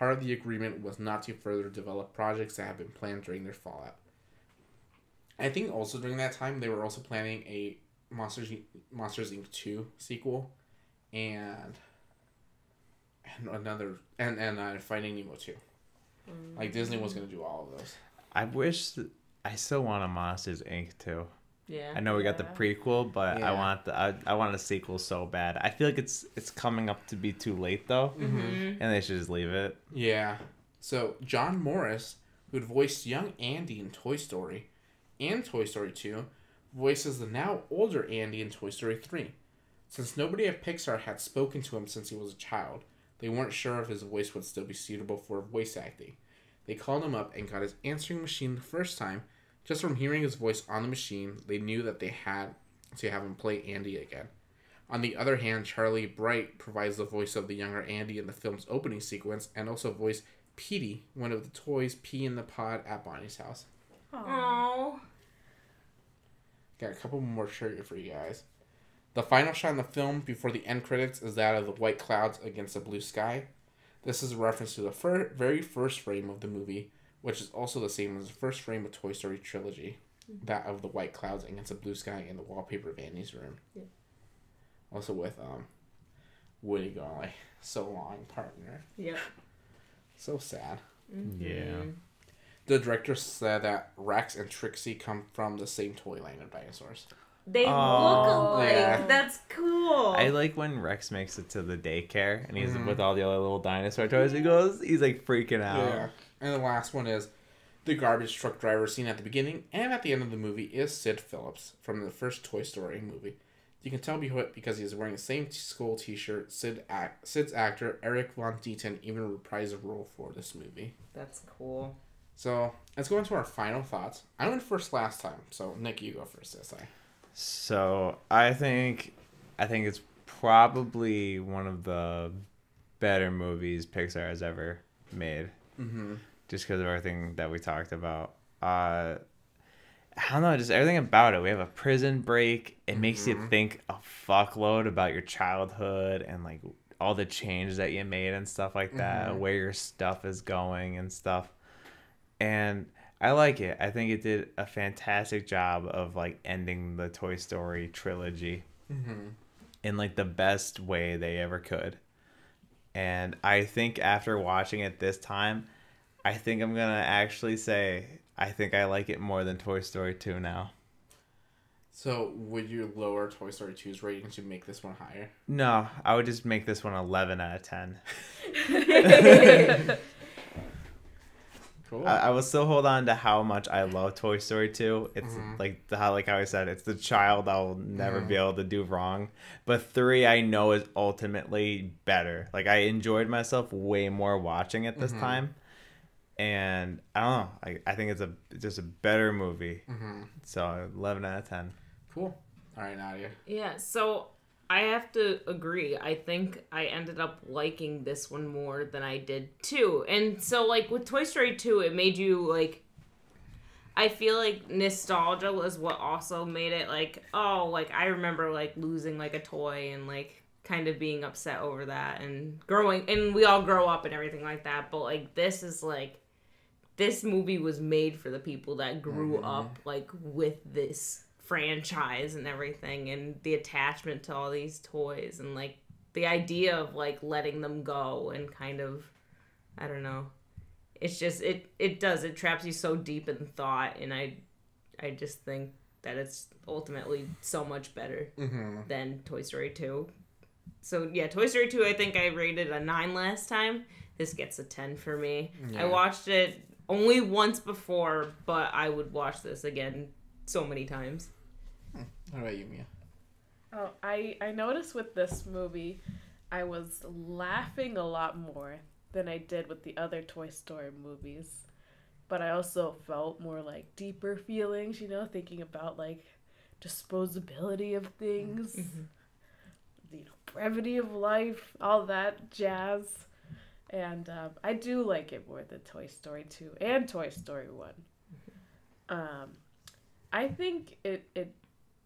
Part of the agreement was not to further develop projects that had been planned during their fallout. I think also during that time they were also planning a Monsters Monsters Inc. two sequel, and and another and and uh, Finding Nemo two. Like Disney was gonna do all of those. I wish th- I still want a Monsters Inc. too. Yeah. I know we got the prequel, but I want the I, I want a sequel so bad. I feel like it's it's coming up to be too late though, Mm-hmm. and they should just leave it. Yeah. So John Morris, who'd voiced young Andy in Toy Story and Toy Story 2, voices the now older Andy in Toy Story 3. Since nobody at Pixar had spoken to him since he was a child, they weren't sure if his voice would still be suitable for voice acting. They called him up and got his answering machine the first time. Just from hearing his voice on the machine, they knew that they had to have him play Andy again. On the other hand, Charlie Bright provides the voice of the younger Andy in the film's opening sequence and also voiced Petey, one of the toys pee in the pod at Bonnie's house. Oh. Got a couple more trivia for you guys. The final shot in the film before the end credits is that of the white clouds against the blue sky. This is a reference to the fir- very first frame of the movie, which is also the same as the first frame of Toy Story trilogy, that of the white clouds against the blue sky in the wallpaper of Andy's room. Yeah. Also with um, Woody going like, "So long, partner." Yep. So sad. Yeah. The director said that Rex and Trixie come from the same toy line of dinosaurs. They Oh. look alike. Yeah. That's cool. I like when Rex makes it to the daycare and he's Mhm. with all the other little dinosaur toys. He goes, he's like freaking out. Yeah. And the last one is the garbage truck driver seen at the beginning and at the end of the movie is Sid Phillips from the first Toy Story movie. You can tell beho- because he is wearing the same school T-shirt. Sid act- Sid's actor Erik von Detten even reprised a role for this movie. That's cool. So let's go into our final thoughts. I went first last time, so Nick, you go first this time. So I think, I think it's probably one of the better movies Pixar has ever made. Mm-hmm. Just because of everything that we talked about. Uh, I don't know, just everything about it. We have a prison break. It makes you Mhm. think a fuckload about your childhood and like all the changes that you made and stuff like that, Mhm. where your stuff is going and stuff. And I like it. I think it did a fantastic job of like ending the Toy Story trilogy Mm-hmm. in like the best way they ever could. And I think after watching it this time, I think I'm gonna actually say I think I like it more than Toy Story 2 now. So would you lower Toy Story 2's rating to make this one higher? No, I would just make this one 11 out of 10. Cool. I, I will still hold on to how much I love Toy Story 2. It's Mhm. like the, how like how I said, it's the child I'll never Mhm. be able to do wrong. But 3 I know is ultimately better. Like I enjoyed myself way more watching it this Mhm. time. And I don't know. I, I think it's a just a better movie. mm-hmm. So 11 out of 10. Cool. All right, Nadia. Yeah, so I have to agree. I think I ended up liking this one more than I did two. And so like with Toy Story 2, it made you like I feel like nostalgia was what also made it like, oh, like I remember like losing like a toy and like kind of being upset over that and growing and we all grow up and everything like that, but like this is like this movie was made for the people that grew Mhm. up like with this franchise and everything and the attachment to all these toys and like the idea of like letting them go and kind of I don't know. It's just it it does it traps you so deep in thought and I I just think that it's ultimately so much better Mm-hmm. than Toy Story 2. So yeah, Toy Story 2 I think I rated a 9 last time. This gets a 10 for me. Yeah. I watched it only once before, but I would watch this again so many times. Hmm. What about you, Mia? Oh, I I noticed with this movie, I was laughing a lot more than I did with the other Toy Story movies. But I also felt more like deeper feelings, you know, thinking about like disposability of things, mm-hmm. you know, brevity of life, all that jazz. And um, I do like it more than Toy Story 2 and Toy Story 1. Um, I think it, it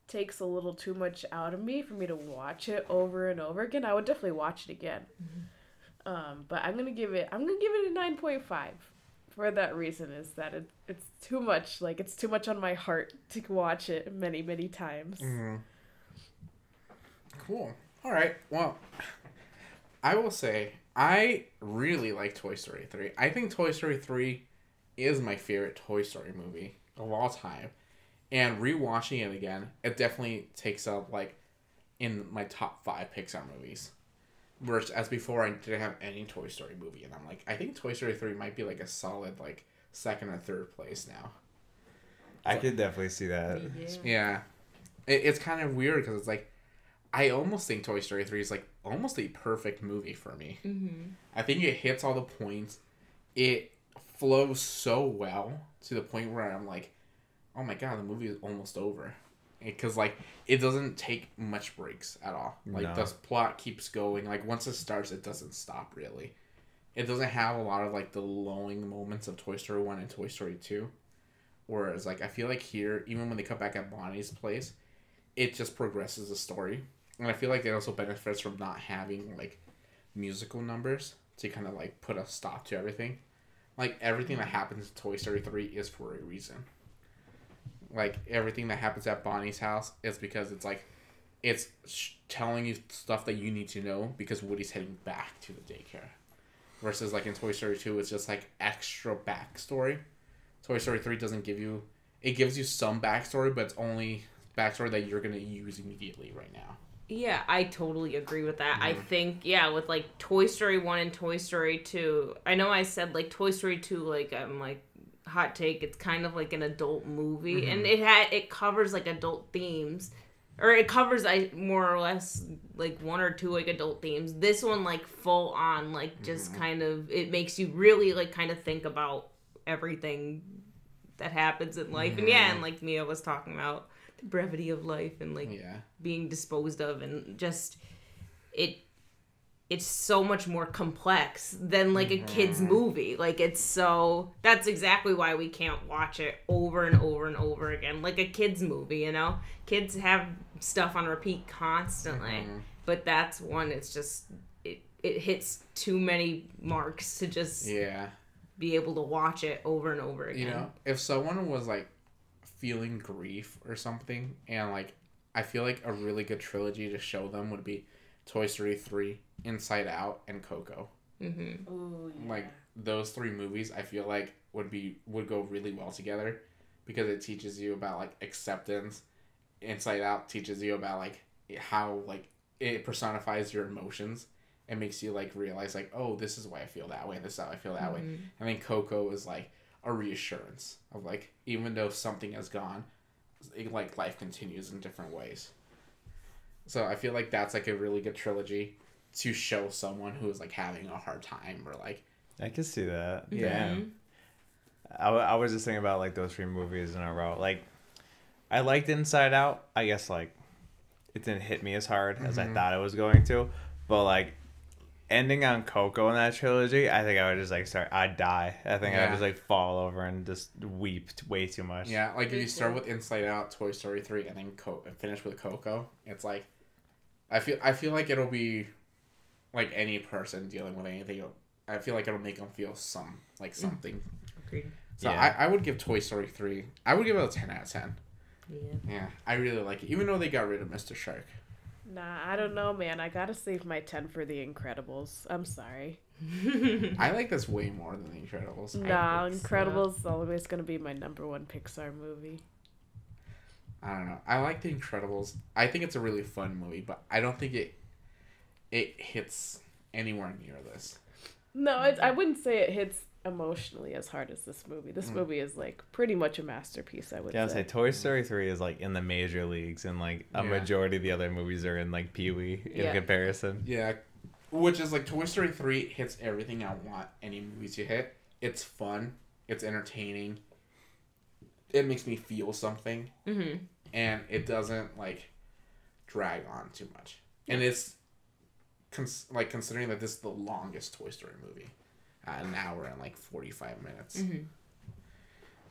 takes a little too much out of me for me to watch it over and over again. I would definitely watch it again. Um, but I'm gonna give it. I'm gonna give it a nine point five. For that reason, is that it, it's too much. Like it's too much on my heart to watch it many many times. Mm-hmm. Cool. All right. Well, I will say I really like Toy Story 3. I think Toy Story 3 is my favorite Toy Story movie of all time. And rewatching it again, it definitely takes up like in my top 5 Pixar movies. Whereas as before I didn't have any Toy Story movie and I'm like I think Toy Story 3 might be like a solid like second or third place now. I could definitely see that. Yeah, it, it's kind of weird because it's like I almost think Toy Story three is like almost a perfect movie for me. Mm-hmm. I think it hits all the points. It flows so well to the point where I'm like, oh my god, the movie is almost over. Because like it doesn't take much breaks at all. Like No. the plot keeps going. Like once it starts, it doesn't stop really. It doesn't have a lot of like the lulling moments of Toy Story one and Toy Story two. Whereas like I feel like here, even when they come back at Bonnie's place, it just progresses the story. And I feel like it also benefits from not having like musical numbers to kind of like put a stop to everything. Like everything that mm. happens in Toy Story 3 is for a reason. Like everything that happens at Bonnie's house is because it's like it's sh- telling you stuff that you need to know because Woody's heading back to the daycare. Versus like in Toy Story 2 it's just like extra backstory. Toy Story 3 doesn't give you it gives you some backstory but it's only backstory that you're going to use immediately right now. Yeah, I totally agree with that. I Mhm. think yeah, with like Toy Story 1 and Toy Story 2. I know I said like Toy Story 2 like I'm like hot take it's kind of like an adult movie and it had it covers like adult themes or it covers I more or less like one or two like adult themes. This one like full on like just Mhm. kind of it makes you really like kind of think about everything that happens in life. And yeah, and like Mia was talking about brevity of life and like Yeah. being disposed of and just it it's so much more complex than like a kids Mhm. movie like it's so that's exactly why we can't watch it over and over and over again like a kids movie you know kids have stuff on repeat constantly Mhm. but that's one it's just it, it hits too many marks to just Yeah. be able to watch it over and over again You know, if someone was like feeling grief or something, and like, I feel like a really good trilogy to show them would be Toy Story 3, Inside Out, and Coco. hmm Ooh, yeah. Like, those three movies, I feel like would be would go really well together because it teaches you about like acceptance. Inside Out teaches you about like how like it personifies your emotions and makes you like realize like oh this is why I feel that way and this is how I feel that way. Mhm. I mean, Coco is like a reassurance of like even though something has gone, it, like life continues in different ways. So I feel like that's like a really good trilogy to show someone who is like having a hard time or like I can see that. Yeah. I I, w- I was just thinking about like those three movies in a row. Like, I liked Inside Out. I guess like it didn't hit me as hard as I Mhm. thought it was going to. But like ending on Coco in that trilogy, I think I would just like start. I'd die. I think I'd just like fall over and just weep way too much. Yeah, like if you start with Inside Out, Toy Story three, and then Co- and finish with Coco, it's like, I feel I feel like it'll be, like any person dealing with anything. I feel like it'll make them feel some like something. Agreed. So Yeah. I, I would give Toy Story three. I would give it a ten out of ten. Yeah. Yeah, I really like it, even though they got rid of Mr. Shark. Nah, I don't know, man. I gotta save my 10 for The Incredibles. I'm sorry. I like this way more than The Incredibles. I- Nah, it's- Incredibles is always gonna be my number one Pixar movie. I don't know. I like The Incredibles. I think it's a really fun movie, but I don't think it it hits anywhere near this. No, it's, I wouldn't say it hits emotionally as hard as this movie. This Mm. movie is like pretty much a masterpiece. I would Yeah, say. say Toy Story three is like in the major leagues, and like a Yeah. majority of the other movies are in like Pee Wee in Yeah. comparison. Yeah, which is like Toy Story three hits everything I want any movie to hit. It's fun. It's entertaining. It makes me feel something, hmm and it doesn't like drag on too much. And it's cons- like considering that this is the longest Toy Story movie, uh, an hour and like forty five minutes. Mhm.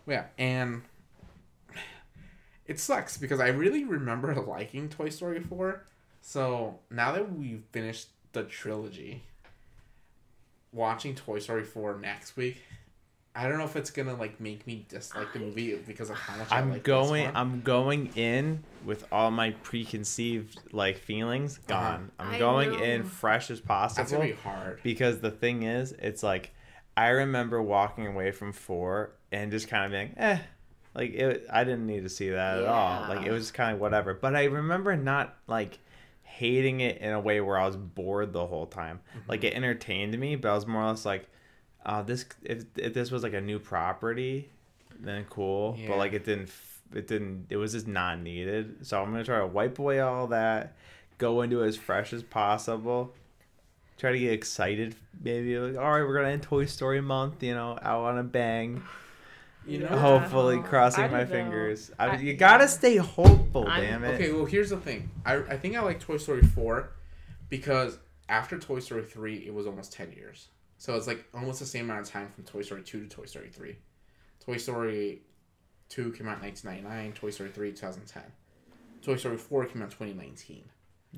Yeah, and it sucks because I really remember liking Toy Story 4. So now that we've finished the trilogy, watching Toy Story 4 next week, I don't know if it's gonna like make me dislike the movie because of how much I I'm like going. This one. I'm going in with all my preconceived like feelings gone. I'm I going know. in fresh as possible. That's possible gonna be hard. because the thing is, it's like I remember walking away from four and just kind of being, eh, like it. I didn't need to see that at all. Like it was kind of whatever. But I remember not like hating it in a way where I was bored the whole time. Mm-hmm. Like it entertained me, but I was more or less like, uh, this if if this was like a new property, then cool. Yeah. But like it didn't. It didn't. It was just not needed. So I'm gonna try to wipe away all that, go into it as fresh as possible. Try to get excited. Maybe like, all right, we're gonna end Toy Story month. You know, out on a bang. You know, Hopefully, I crossing my know. fingers. I, I- you gotta stay hopeful, I'm- damn it. Okay, well here's the thing. I I think I like Toy Story 4 because after Toy Story 3 it was almost 10 years. So it's like almost the same amount of time from Toy Story 2 to Toy Story 3. Toy Story 2 came out in 1999, Toy Story 3 2010. Toy Story 4 came out in 2019.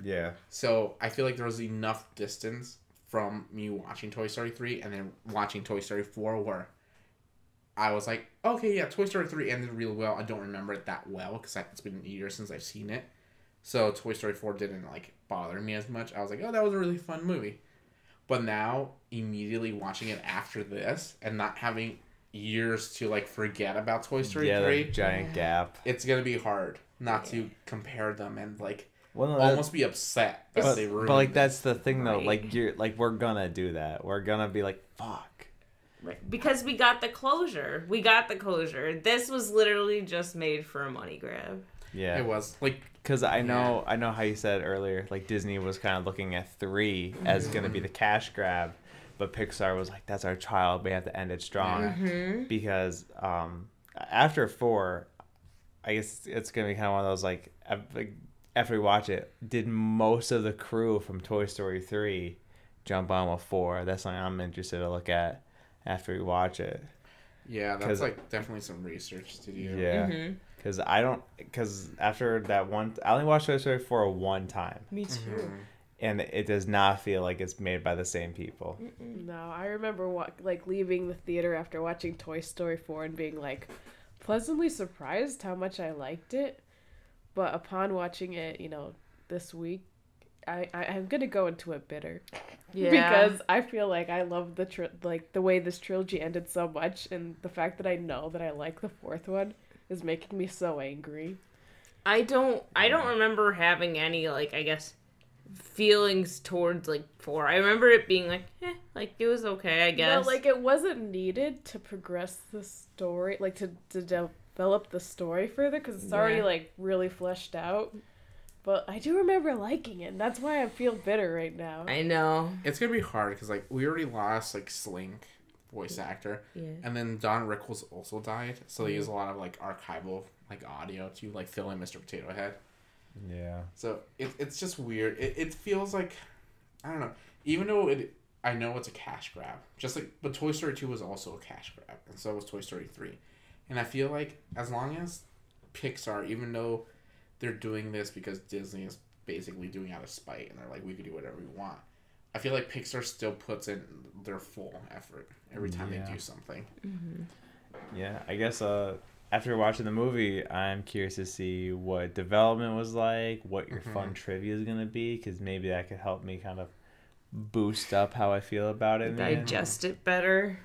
Yeah. So I feel like there was enough distance from me watching Toy Story 3 and then watching Toy Story 4 where I was like, okay, yeah, Toy Story 3 ended really well. I don't remember it that well because it's been a year since I've seen it. So Toy Story 4 didn't like bother me as much. I was like, oh, that was a really fun movie. But now, immediately watching it after this and not having years to like forget about Toy Story yeah, 3, that giant gap. it's gonna be hard not to compare them and like Well, no, almost be upset that but, they ruined but like that's the thing though. Right. Like you're like we're gonna do that. We're gonna be like fuck. Right. Because we got the closure. We got the closure. This was literally just made for a money grab. Yeah. It was like Because I know, I know how you said earlier, like Disney was kind of looking at three as going to be the cash grab, but Pixar was like, "That's our child. We have to end it strong." Mm-hmm. Because um, after four, I guess it's going to be kind of one of those like, after we watch it, did most of the crew from Toy Story three jump on with four? That's something I'm interested to look at after we watch it. Yeah, that's like definitely some research to do. Yeah. Mm-hmm. Because I don't, because after that one, I only watched Toy Story 4 one time. Me too. Mhm. and it does not feel like it's made by the same people. No, I remember wa- like leaving the theater after watching Toy Story 4 and being like pleasantly surprised how much I liked it. But upon watching it, you know, this week, I, I I'm gonna go into it bitter Yeah. because I feel like I love the tri- like the way this trilogy ended so much, and the fact that I know that I like the fourth one is making me so angry. I don't I don't remember having any like I guess feelings towards like four. I remember it being like eh, like it was okay, I guess. No, like it wasn't needed to progress the story, like to, to develop the story further because it's already Yeah. like really fleshed out. But I do remember liking it. And that's why I feel bitter right now. I know. It's gonna be hard because like we already lost like Slink, voice actor, Yeah. and then Don Rickles also died, so they use a lot of like archival like audio to like fill in Mr. Potato Head. Yeah. So it, it's just weird. It, it feels like I don't know. Even though it, I know it's a cash grab. Just like, but Toy Story two was also a cash grab, and so was Toy Story three. And I feel like as long as Pixar, even though they're doing this because Disney is basically doing out of spite, and they're like, we can do whatever we want. I feel like Pixar still puts in their full effort every time Yeah. they do something. Yeah, I guess uh after watching the movie, I'm curious to see what development was like, what your fun trivia is gonna be, because maybe that could help me kind of boost up how I feel about it. in the. Digest it better.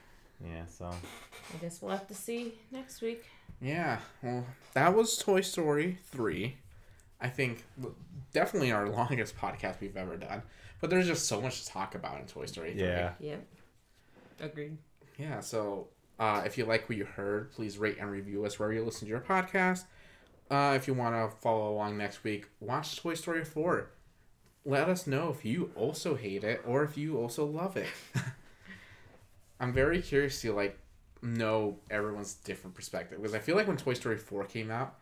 Yeah, so I guess we'll have to see next week. Yeah, well, that was Toy Story 3. I think definitely our longest podcast we've ever done. But there's just so much to talk about in Toy Story 3. yeah, Yep. Agreed. Yeah, so uh, if you like what you heard, please rate and review us wherever you listen to your podcast. Uh, if you want to follow along next week, watch Toy Story 4. Let us know if you also hate it or if you also love it. I'm very curious to like know everyone's different perspective because I feel like when Toy Story 4 came out,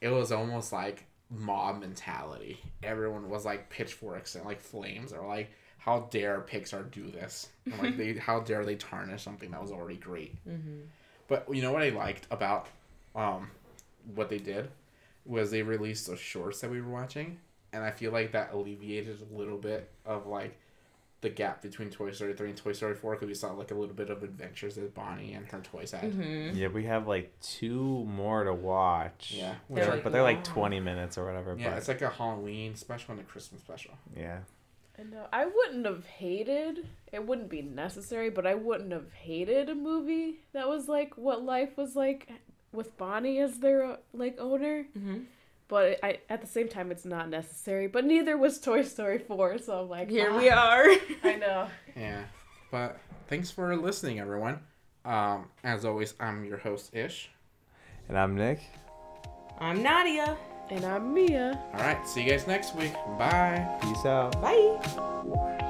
it was almost like mob mentality. Everyone was like pitchforks and like flames or like how dare Pixar do this? And, like they how dare they tarnish something that was already great? Mm-hmm. But you know what I liked about um what they did was they released those shorts that we were watching, and I feel like that alleviated a little bit of like the gap between Toy Story three and Toy Story four because we saw like a little bit of adventures that Bonnie and her toys had. Mm-hmm. yeah. We have like two more to watch. Yeah, They're which- like but they're like 20 minutes or whatever. yeah, but it's like a Halloween special and a Christmas special. yeah, I know. I wouldn't have hated. It wouldn't be necessary, but I wouldn't have hated a movie that was like what life was like with Bonnie as their like owner. Mm-hmm. But I at the same time, it's not necessary. But neither was Toy Story four. So I'm like, Here ah, we are. I know. Yeah, but thanks for listening, everyone. Um, as always, I'm your host Ish. and I'm Nick. I'm Nadia. And I'm Mia. All right, see you guys next week. Bye. Peace out. Bye.